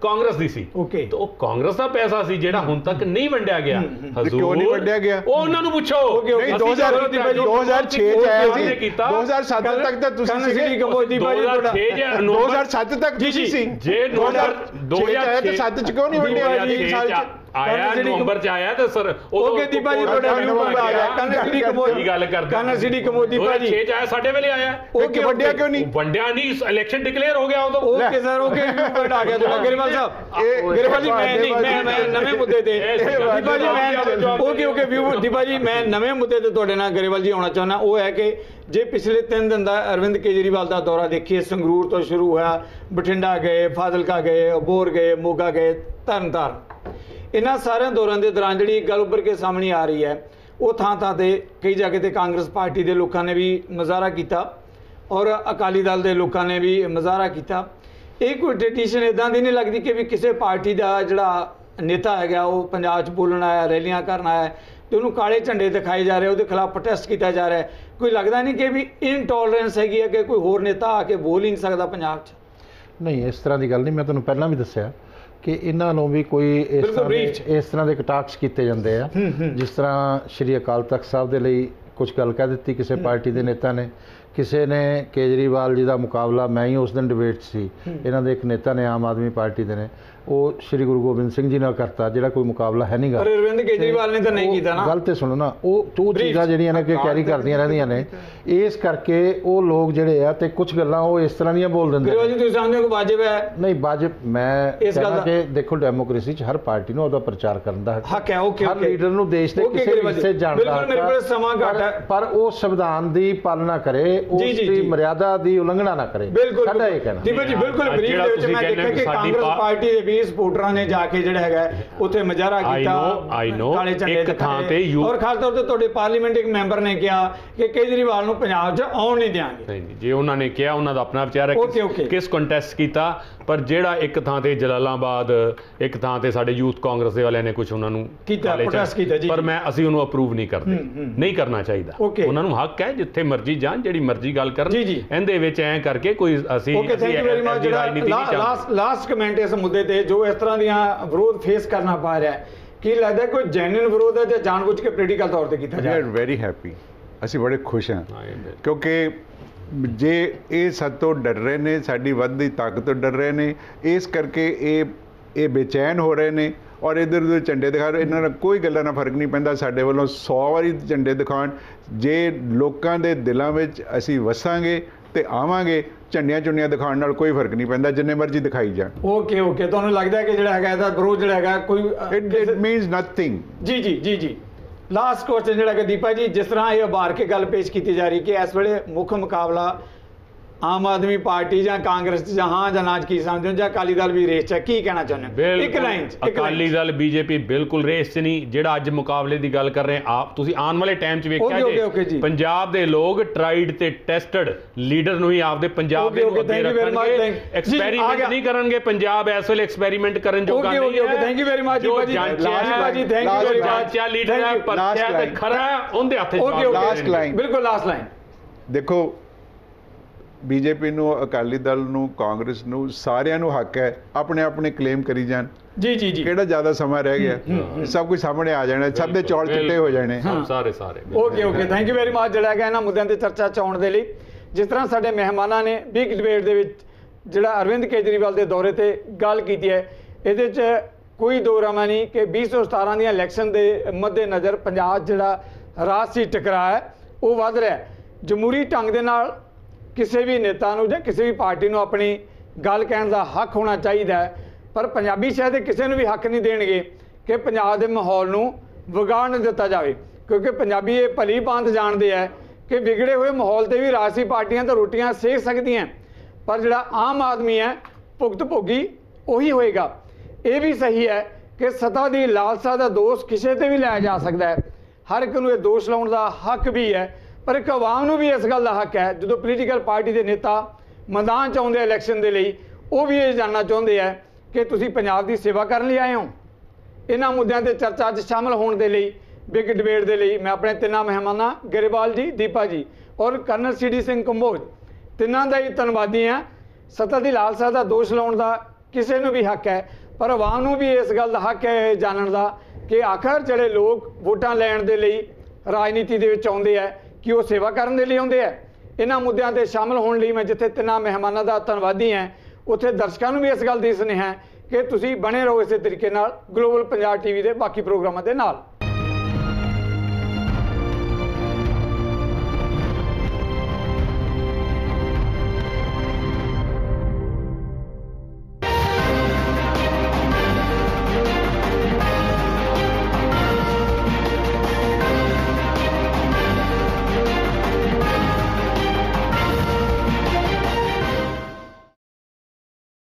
ਕਾਂਗਰਸ ਦੀ ਸੀ. ਤੇ ਉਹ ਕਾਂਗਰਸ ਦਾ ਪੈਸਾ ਸੀ ਜਿਹੜਾ ਹੁਣ ਤੱਕ ਨਹੀਂ ਵੰਡਿਆ ਗਿਆ। ਤੇ ਕਿਉਂ ਨਹੀਂ ਵੰਡਿਆ ਗਿਆ? ਉਹ ਉਹਨਾਂ ਨੂੰ ਪੁੱਛੋ. ਨਹੀਂ ਅਸੀਂ 2000 ਤਾਂ ਕੀਤਾ ਜੀ। 2006 ਚ ਆਇਆ ਸੀ। ਕੀਤਾ 2007 ਤੱਕ ਤਾਂ ਤੁਸੀਂ ਸੀਗੇ। ਕੰਬੋਜ ਜੀ ਤੁਹਾਡਾ। 2006 ਜਾਂ ਨਵੰਬਰ 2007 ਤੱਕ ਤੁਸੀਂ ਸੀ। ਜੇ 2006 ਚ ਆਇਆ ਤਾਂ 7 ਚ ਕਿਉਂ ਨਹੀਂ ਵੰਡਿਆ 3 ਸਾਲ ਚ? ਆਇਆ ਨਵੰਬਰ ਚ ਆਇਆ ਤੇ ਸਰ ਓਕੇ ਦੀਪਾ ਜੀ ਤੁਹਾਡਾ ਵਿਊ ਆ ਗਿਆ। ਸਿਟੀ ਕਮੋਦੀ ਕੀ ਗੱਲ ਕਰਦੇ। ਕਰਨਲ ਸਿਟੀ ਕਮੋਦੀ ਭਾਜੀ। 6 ਚ ਆਇਆ ਸਾਡੇ ਵੇਲੇ ਆਇਆ। ਓਕੇ ਵੱਡਿਆ ਕਿਉਂ ਨਹੀਂ? ਉਹ ਵੰਡਿਆ ਨਹੀਂ ਇਲੈਕਸ਼ਨ ਡਿਕਲੇਅਰ ਹੋ ਗਿਆ ਉਦੋਂ। ਓਕੇ ਸਰ ਓਕੇ ਪੁਆਇੰਟ ਆ ਗਿਆ ਤੁਹਾਡਾ। ਗਰੇਵਾਲ ਸਾਹਿਬ ਇਹ- ਗਰੇਵਾਲ ਜੀ ਮੈਂ ਨਹੀਂ ਮੈਂ ਮੈਂ ਨਵੇਂ ਮੁੱਦੇ ਤੇ ਦੀਪਾ ਜੀ ਮੈਂ ਓਕੇ ਓਕੇ ਵਿਊ ਦੀਪਾ ਜੀ ਮੈਂ ਨਵੇਂ ਮੁੱਦੇ ਤੇ ਤੁਹਾਡੇ ਨਾਲ ਗਰੇਵਾਲ ਜੀ ਆਉਣਾ ਚਾਹੁੰਦਾ। ਉਹ ਹੈ ਕਿ ਜੇ ਪਿਛਲੇ 3 ਦਿਨ ਦਾ ਅਰਵਿੰਦ ਕੇਜਰੀਵਾਲ ਦਾ ਦੌਰਾ ਦੇਖੀਏ ਸੰਗਰੂਰ ਤੋਂ ਸ਼ੁਰੂ ਹੋਇਆ ਬਠਿੰਡਾ ਗਏ ਫਾਜ਼ਿਲਕਾ ਗਏ ਅਬੋਰ ਗਏ ਮੋਗਾ ਗਏ ਤਰਨਤਾਰਨ। ਇਹਨਾਂ ਸਾਰਿਆਂ ਦੌਰਿਆਂ ਦੇ ਦੌਰਾਨ ਜਿਹੜੀ ਇੱਕ ਗੱਲ ਉੱਭਰ ਕੇ ਸਾਹਮਣੇ ਆ ਰਹੀ ਹੈ, ਉਹ ਥਾਂ ਥਾਂ ਤੇ ਕਈ ਜਗ੍ਹਾ ਤੇ ਕਾਂਗਰਸ ਪਾਰਟੀ ਦੇ ਲੋਕਾਂ ਨੇ ਵੀ ਮੁਜ਼ਾਹਰਾ ਕੀਤਾ ਔਰ ਅਕਾਲੀ ਦਲ ਦੇ ਲੋਕਾਂ ਨੇ ਵੀ ਮੁਜ਼ਾਹਰਾ ਕੀਤਾ। ਇਹ ਕੋਈ ਟ੍ਰੈਡੀਸ਼ਨ ਇਦਾਂ ਦੀ ਨਹੀਂ ਲੱਗਦੀ ਕਿ ਵੀ ਕਿਸੇ ਪਾਰਟੀ ਦਾ ਜਿਹੜਾ ਨੇਤਾ ਹੈਗਾ, ਉਹ ਪੰਜਾਬ 'ਚ ਬੋਲਣ ਆਇਆ, ਰੈਲੀਆਂ ਕਰਨ ਆਇਆ ਤੇ ਉਹਨੂੰ ਕਾਲੇ ਝੰਡੇ ਦਿਖਾਏ ਜਾ ਰਹੇ, ਉਹਦੇ ਖਿਲਾਫ ਪ੍ਰੋਟੈਸਟ ਕੀਤਾ ਜਾ ਰਿਹਾ। ਕੋਈ ਲੱਗਦਾ ਨਹੀਂ ਕਿ ਵੀ ਇਨਟੋਲਰੈਂਸ ਹੈਗੀ ਹੈ ਕਿ ਕੋਈ ਹੋਰ ਨੇਤਾ ਆ ਕੇ ਬੋਲ ਹੀ ਨਹੀਂ ਸਕਦਾ ਪੰਜਾਬ 'ਚ? ਨਹੀਂ, ਇਸ ਤਰ੍ਹਾਂ ਦੀ ਗੱਲ ਨਹੀਂ, ਮੈਂ ਤੁਹਾਨੂੰ ਪਹਿਲਾਂ ਵੀ ਦੱਸਿਆ। ਕਿ ਇਹਨਾਂ ਨੂੰ ਵੀ ਕੋਈ ਇਸ ਤਰ੍ਹਾਂ ਦੇ। ਇਸ ਤਰ੍ਹਾਂ ਦੇ ਕਟਾਕਸ ਕੀਤੇ ਜਾਂਦੇ ਆ। ਜਿਸ ਤਰ੍ਹਾਂ ਸ਼੍ਰੀ ਅਕਾਲ ਤਖਤ ਸਾਹਿਬ ਦੇ ਲਈ ਕੁਝ ਗੱਲ ਕਹਿ ਦਿੱਤੀ ਕਿਸੇ ਪਾਰਟੀ ਦੇ ਨੇਤਾ ਨੇ। ਕਿਸੇ ਨੇ ਕੇਜਰੀਵਾਲ ਜੀ ਦਾ ਮੁਕਾਬਲਾ ਮੈਂ ਹੀ ਉਸ ਦਿਨ ਡਿਬੇਟ ਸੀ। ਇਹਨਾਂ ਦੇ ਇੱਕ ਨੇਤਾ ਨੇ ਆਮ ਆਦਮੀ ਪਾਰਟੀ ਦੇ ਨੇ। ਉਹ ਸ਼੍ਰੀ ਗੁਰੂ ਗੋਬਿੰਦ ਸਿੰਘ ਜੀ ਨਾਲ ਕਰਤਾ ਜਿਹੜਾ ਕੋਈ ਮੁਕਾਬਲਾ ਹੈ ਨਹੀਂਗਾ ਪਰ ਅਰਵਿੰਦ ਕੇਜਰੀਵਾਲ ਨੇ ਤਾਂ ਨਹੀਂ ਕੀਤਾ ਨਾ। ਗੱਲ ਤੇ ਸੁਣੋ ਨਾ ਉਹ ਉਹ ਚੀਜ਼ਾਂ ਜਿਹੜੀਆਂ ਨੇ ਕਿ ਕੈਰੀ ਕਰਦੀਆਂ ਰਹਿੰਦੀਆਂ ਨੇ। ਇਸ ਕਰਕੇ ਉਹ ਲੋਕ ਜਿਹੜੇ ਆ ਤੇ ਕੁਝ ਗੱਲਾਂ ਉਹ ਇਸ ਤਰ੍ਹਾਂ ਦੀਆਂ ਬੋਲ ਦਿੰਦੇ ਨੇ ਜੀ ਤੁਸੀਂ ਸਮਝਦੇ ਹੋ ਕਿ ਵਾਜਬ ਹੈ? ਨਹੀਂ ਵਾਜਬ ਮੈਂ ਕਹਿੰਦਾ ਕਿ ਦੇਖੋ ਡੈਮੋਕ੍ਰੇਸੀ 'ਚ ਹਰ ਪਾਰਟੀ ਨੂੰ ਉਹਦਾ ਪ੍ਰਚਾਰ ਕਰਨ ਦਾ ਹੱਕ ਹੈ। ਓਕੇ ਹਰ ਲੀਡਰ ਨੂੰ ਦੇਸ਼ ਦੇ ਕਿਸੇ ਹਿੱਸੇ ਜਾਣ ਦਾ ਬਿਲਕੁਲ ਮੇਰੇ ਕੋਲ। ਸਮਾਂ ਘੱਟ ਪਰ- ਹੈ। ਪਰ ਉਹ ਸੰਵਿਧਾਨ ਦੀ ਪਾਲਣਾ ਕਰੇ ਉਸ ਦੀ। ਮਰਿਆਦਾ ਦੀ ਉਲੰਘਣਾ ਨਾ ਕਰੇ। ਬਿਲਕੁਲ ਸਾਡਾ ਇਹ। ਕਹਿਣਾ। ਜੀ ਬਿਲਕੁਲ ਬਰੀਫ ਦੇ ਵਿੱਚ ਮੈਂ ਦੇਖਿਆ ਕਿ ਕਾਂਗਰਸ ਪਾਰਟੀ ਦੇ ਵੀ ਸਪੋਰਟਰਾਂ ਨੇ ਜਾ ਕੇ ਜਿਹੜਾ ਹੈਗਾ ਉੱਥੇ ਮੁਜ਼ਾਹਰਾ I ਕੀਤਾ। ਕਾਲੇ ਝੰਡੇ ਇੱਕ ਥਾਂ। ਤੇ ਔਰ ਖਾਸ ਤੌਰ ਤੇ ਤੁਹਾਡੇ ਪਾਰਲੀਮੈਂਟ ਇੱਕ ਮੈਂਬਰ ਨੇ ਕਿਹਾ ਕਿ ਕੇਜਰੀਵਾਲ ਨੂੰ ਪੰਜਾਬ 'ਚ ਆਉਣ ਨਹੀਂ ਦਿਆਂਗੇ। ਨਹੀਂ ਜੇ ਉਹਨਾਂ ਨੇ ਕਿਹਾ ਉਹਨਾਂ ਦਾ ਆਪਣਾ ਵਿਚਾਰ ਹੈ ਕਿਸ- ਕੰਟੈਸਟ ਕੀਤਾ। ਪਰ ਜਿਹੜਾ ਇੱਕ ਥਾਂ ਤੇ ਜਲਾਲਾਬਾਦ ਇੱਕ ਥਾਂ ਤੇ ਸਾਡੇ ਯੂਥ ਕਾਂਗਰਸ ਦੇ ਵਾਲਿਆਂ ਨੇ ਕੁਝ ਉਹਨਾਂ ਨੂੰ ਕੀਤਾ, ਝੰਡੇ- ਕੀਤਾ, ਜੀ, ਪਰ। ਮੈਂ ਅਸੀਂ ਉਹਨੂੰ ਅਪਰੂਵ ਨਹੀਂ ਕਰਦੇ। ਨਹੀਂ ਕਰਨਾ ਚਾਹੀਦਾ. ਉਹਨਾਂ ਨੂੰ ਹੱਕ ਹੈ ਜਿੱਥੇ ਮਰਜ਼ੀ ਜਾਣ ਜਿਹੜੀ ਮਰਜ਼ੀ ਗੱਲ ਕਰਨ। ਇਹਦੇ ਵਿੱਚ ਐਂ ਕਰਕੇ ਕੋਈ ਅਸੀਂ ਰਾਜਨੀਤੀ ਨਹੀਂ ਚਾਹੁੰਦੇ ਲਾਸਟ ਲਾਸਟ ਕਮੈਂਟ ਇਸ ਮੁੱਦੇ ਤੇ ਜੋ ਇਸ ਤਰ੍ਹਾਂ ਦੀਆਂ ਵਿਰੋਧ ਫੇਸ ਕਰਨਾ ਪਾ ਰਿਹਾ ਹੈ ਕੀ ਲੱਗਦਾ ਹੈ ਕੋਈ ਜੈਨੂਇਨ ਵਿਰੋਧ ਹੈ ਜਾਂ ਜਾਣਬੁੱਝ ਕੇ ਪੋਲੀਟੀਕਲ ਤੌਰ ਤੇ ਕੀਤਾ ਜਾ ਰਿਹਾ ਵੈਰੀ ਹੈਪੀ ਅਸੀਂ ਬੜੇ ਖੁਸ਼ ਹਾਂ। ਹਾਂ। ਕਿਉਂਕਿ ਜੇ ਇਹ ਸਾਡੇ ਤੋਂ ਡਰ ਰਹੇ ਨੇ ਸਾਡੀ ਵੱਧਦੀ ਤਾਕਤ ਤੋਂ ਡਰ ਰਹੇ ਨੇ ਇਸ ਕਰਕੇ ਇਹ ਇਹ ਬੇਚੈਨ ਹੋ ਰਹੇ ਨੇ ਔਰ ਇਧਰ ਉਧਰ ਝੰਡੇ ਦਿਖਾ ਰਹੇ। ਇਹਨਾਂ ਨਾਲ ਕੋਈ ਗੱਲਾਂ ਨਾਲ ਫ਼ਰਕ ਨਹੀਂ ਪੈਂਦਾ। ਸਾਡੇ ਵੱਲੋਂ 100 ਵਾਰੀ ਝੰਡੇ ਦਿਖਾਉਣ। ਜੇ ਲੋਕਾਂ ਦੇ ਦਿਲਾਂ ਵਿੱਚ ਅਸੀਂ ਵਸਾਂਗੇ ਤੇ ਆਵਾਂਗੇ ਝੰਡੀਆਂ ਚੁੰਨੀਆਂ ਦਿਖਾਉਣ ਨਾਲ ਕੋਈ ਫ਼ਰਕ ਨਹੀਂ ਪੈਂਦਾ ਜਿੰਨੇ ਮਰਜ਼ੀ ਦਿਖਾਈ ਜਾਣ। ਓਕੇ ਓਕੇ ਤੁਹਾਨੂੰ ਲੱਗਦਾ ਹੈ ਕਿ ਜਿਹੜਾ ਹੈਗਾ ਇਹਦਾ ਵਿਰੋਧ ਜਿਹੜਾ ਹੈਗਾ ਕੋਈ ਇਟ ਮੀਨਸ ਨਥਿੰਗ ਜੀ ਜੀ ਜੀ ਜੀ। ਲਾਸਟ ਕੁਐਸਚਨ ਜਿਹੜਾ ਕਿ ਦੀਪਾ ਜੀ ਜਿਸ ਤਰ੍ਹਾਂ ਇਹ ਉਭਾਰ ਕੇ ਗੱਲ ਪੇਸ਼ ਕੀਤੀ ਜਾ ਰਹੀ ਕਿ ਇਸ ਵੇਲੇ ਮੁੱਖ ਮੁਕਾਬਲਾ ਆਮ ਆਦਮੀ ਪਾਰਟੀ ਜਾਂ ਕਾਂਗਰਸ ਜਾਂ ਹਾਂ ਜਾਂ ਨਾਜ ਕੀ ਸਮਝਦੇ ਹੋ ਜਾਂ ਅਕਾਲੀ ਦਲ ਵੀ ਰੇਸ ਚ ਹੈ ਕੀ ਕਹਿਣਾ ਚਾਹੁੰਦੇ ਹੋ ਇੱਕ ਲਾਈਨ ਇੱਕ ਅਕਾਲੀ ਲਾਈਨ ਦਲ ਬੀਜੇਪੀ ਬਿਲਕੁਲ ਰੇਸ 'ਚ ਨਹੀਂ ਜਿਹੜਾ ਅੱਜ ਮੁਕਾਬਲੇ ਦੀ ਗੱਲ ਕਰ ਰਹੇ ਆਪ ਤੁਸੀਂ ਆਉਣ ਵਾਲੇ ਟਾਈਮ 'ਚ ਵੇਖਿਆ Okay, okay, okay ਜੀ। ਪੰਜਾਬ ਦੇ ਲੋਕ ਟਰਾਈਡ ਤੇ ਟੈਸਟਡ ਲੀਡਰ ਨੂੰ ਹੀ ਆਪਦੇ ਪੰਜਾਬ ਦੇ Okay, ਨੂੰ okay, ਅੱਗੇ thank you very much, ਰੱਖਣਗੇ thank- ਜੀ, ਆ ਐਕਸਪੈਰੀਮੈਂਟ ਗਿਆ। ਨਹੀਂ ਕਰਨਗੇ ਪੰਜਾਬ ਇਸ ਵੇਲੇ ਐਕਸਪੈਰੀਮੈਂਟ ਕਰਨ ਜੋਗਾ ਓਕੇ ਨਹੀਂ ਹੈ। ਥੈਂਕ ਯੂ ਵੈਰੀ ਮਚ ਜੋ Deepa ji Deepa ji thank you last very line, much ਜਾਂਚਿਆ leader ਹੈ ਪਰਚਿਆ ਤੇ line. ਖਰਾ ਹੈ, ਉਹਦੇ ਹੱਥ 'ਚ ਜਵਾਬ Last ਦੇਣਗੇ। line. ਬਿਲਕੁਲ ਲਾਸਟ ਲਾਈਨ ਦੇਖੋ ਬੀਜੇਪੀ ਨੂੰ ਅਕਾਲੀ ਦਲ ਨੂੰ ਕਾਂਗਰਸ ਨੂੰ ਸਾਰਿਆਂ ਨੂੰ ਹੱਕ ਹੈ ਆਪਣੇ ਆਪਣੇ ਕਲੇਮ ਕਰੀ ਜਾਣ। ਜੀ ਜੀ ਜੀ। ਕਿਹੜਾ ਜ਼ਿਆਦਾ ਸਮਾਂ ਰਹਿ ਗਿਆ? ਸਭ ਕੁਝ ਸਾਹਮਣੇ ਆ ਜਾਣਾ ਸਭ ਦੇ ਚੌਲ ਚਿੱਟੇ ਹੋ ਜਾਣੇ। ਸਾਰੇ ਸਾਰੇ okay okay thank you very much ਜਿਹੜਾ ਹੈਗਾ ਇਹਨਾਂ ਮੁੱਦਿਆਂ ਤੇ ਚਰਚਾ ਚ ਆਉਣ ਦੇ ਲਈ। ਜਿਸ ਤਰ੍ਹਾਂ ਸਾਡੇ ਮਹਿਮਾਨਾਂ ਨੇ ਬਿਗ ਡਿਬੇਟ ਦੇ ਵਿੱਚ ਜਿਹੜਾ ਅਰਵਿੰਦ ਕੇਜਰੀਵਾਲ ਦੇ ਦੌਰੇ ਤੇ ਗੱਲ ਕੀਤੀ ਹੈ ਇਹਦੇ 'ਚ ਕੋਈ ਦੋ ਰਾਮਾ ਨਹੀਂ ਕਿ 2017 ਦੀਆਂ ਇਲੈਕਸ਼ਨ ਦੇ ਮੱਦੇ ਨਜ਼ਰ ਪੰਜਾਬ ਜਿਹੜਾ ਰਾਜਸੀ ਟਕਰਾਅ ਹੈ ਉਹ ਵੱਧ ਰਿਹਾ ਜਮਹੂਰੀ ਢੰਗ ਦੇ ਨਾਲ ਕਿਸੇ ਵੀ ਨੇਤਾ ਨੂੰ ਜਾਂ ਕਿਸੇ ਵੀ ਪਾਰਟੀ ਨੂੰ ਆਪਣੀ ਗੱਲ ਕਹਿਣ ਦਾ ਹੱਕ ਹੋਣਾ ਚਾਹੀਦਾ ਹੈ। ਪਰ ਪੰਜਾਬੀ ਸ਼ਾਇਦ ਇਹ ਕਿਸੇ ਨੂੰ ਵੀ ਹੱਕ ਨਹੀਂ ਦੇਣਗੇ ਕਿ ਪੰਜਾਬ ਦੇ ਮਾਹੌਲ ਨੂੰ ਵਿਗਾੜਨ ਦਿੱਤਾ ਜਾਵੇ। ਕਿਉਂਕਿ ਪੰਜਾਬੀ ਇਹ ਭਲੀ ਭਾਂਤ ਜਾਣਦੇ ਆ ਕਿ ਵਿਗੜੇ ਹੋਏ ਮਾਹੌਲ ਤੇ ਵੀ ਰਾਜਸੀ ਪਾਰਟੀਆਂ ਤਾਂ ਰੋਟੀਆਂ ਸੇਕ ਸਕਦੀਆਂ ਪਰ ਜਿਹੜਾ ਆਮ ਆਦਮੀ ਹੈ, ਭੁਗਤ ਭੋਗੀ ਉਹੀ ਹੋਏਗਾ। ਇਹ ਵੀ ਸਹੀ ਹੈ ਕਿ ਸਤਾ ਦੀ ਲਾਲਸਾ ਦਾ ਦੋਸ਼ ਕਿਸੇ ਤੇ ਵੀ ਲਾਇਆ ਜਾ ਸਕਦਾ ਹੈ। ਹਰ ਇੱਕ ਨੂੰ ਇਹ ਦੋਸ਼ ਲਾਉਣ ਦਾ ਹੱਕ ਵੀ ਹੈ। ਪਰ ਇੱਕ ਆਵਾਮ ਨੂੰ ਵੀ ਇਸ ਗੱਲ ਦਾ ਹੱਕ ਹੈ, ਜਦੋਂ ਪੋਲੀਟੀਕਲ ਪਾਰਟੀ ਦੇ ਨੇਤਾ ਮੈਦਾਨ ਚ ਆਉਂਦੇ ਇਲੈਕਸ਼ਨ ਦੇ ਲਈ, ਉਹ ਵੀ ਇਹ ਜਾਣਨਾ ਚਾਹੁੰਦੇ ਆ ਕਿ ਤੁਸੀਂ ਪੰਜਾਬ ਦੀ ਸੇਵਾ ਕਰਨ ਲਈ ਆਏ ਹੋ। ਇਹਨਾਂ ਮੁੱਦਿਆਂ ਤੇ ਚਰਚਾ 'ਚ ਸ਼ਾਮਲ ਹੋਣ ਦੇ ਲਈ ਬਿਗ ਡਿਬੇਟ ਦੇ ਲਈ ਮੈਂ ਆਪਣੇ ਤਿੰਨਾਂ ਮਹਿਮਾਨਾਂ, ਗਰੇਵਾਲ ਜੀ, ਦੀਪਾ ਜੀ ਔਰ ਕਰਨਲ ਸੀਡੀ ਸਿੰਘ ਕੰਬੋਜ, ਤਿੰਨਾਂ ਦਾ ਹੀ ਧੰਨਵਾਦੀ ਹਾਂ। ਸੱਤਾ ਦੀ ਲਾਲਸਾ ਦਾ ਦੋਸ਼ ਲਾਉਣ ਦਾ ਕਿਸੇ ਨੂੰ ਵੀ ਹੱਕ ਹੈ, ਪਰ ਆਵਾਮ ਨੂੰ ਵੀ ਇਸ ਗੱਲ ਦਾ ਹੱਕ ਹੈ ਇਹ ਜਾਣਨ ਦਾ ਕਿ ਆਖਰ ਜਿਹੜੇ ਲੋਕ ਵੋਟਾਂ ਲੈਣ ਦੇ ਲਈ ਰਾਜਨੀਤੀ ਦੇ ਵਿੱਚ ਆਉਂਦੇ ਆ ਕਿ ਉਹ ਸੇਵਾ ਕਰਨ ਦੇ ਲਈ ਆਉਂਦੇ ਆ। ਇਹਨਾਂ ਮੁੱਦਿਆਂ ਤੇ ਸ਼ਾਮਲ ਹੋਣ ਲਈ ਮੈਂ ਜਿੱਥੇ ਤਿੰਨਾਂ ਮਹਿਮਾਨਾਂ ਦਾ ਧੰਨਵਾਦੀ ਹਾਂ, ਉੱਥੇ ਦਰਸ਼ਕਾਂ ਨੂੰ ਵੀ ਇਸ ਗੱਲ ਦੀ ਸੁਨੇਹਾ ਕਿ ਤੁਸੀਂ ਬਣੇ ਰਹੋ ਇਸੇ ਤਰੀਕੇ ਨਾਲ ਗਲੋਬਲ ਪੰਜਾਬ ਟੀਵੀ ਦੇ ਬਾਕੀ ਪ੍ਰੋਗਰਾਮਾਂ ਦੇ ਨਾਲ।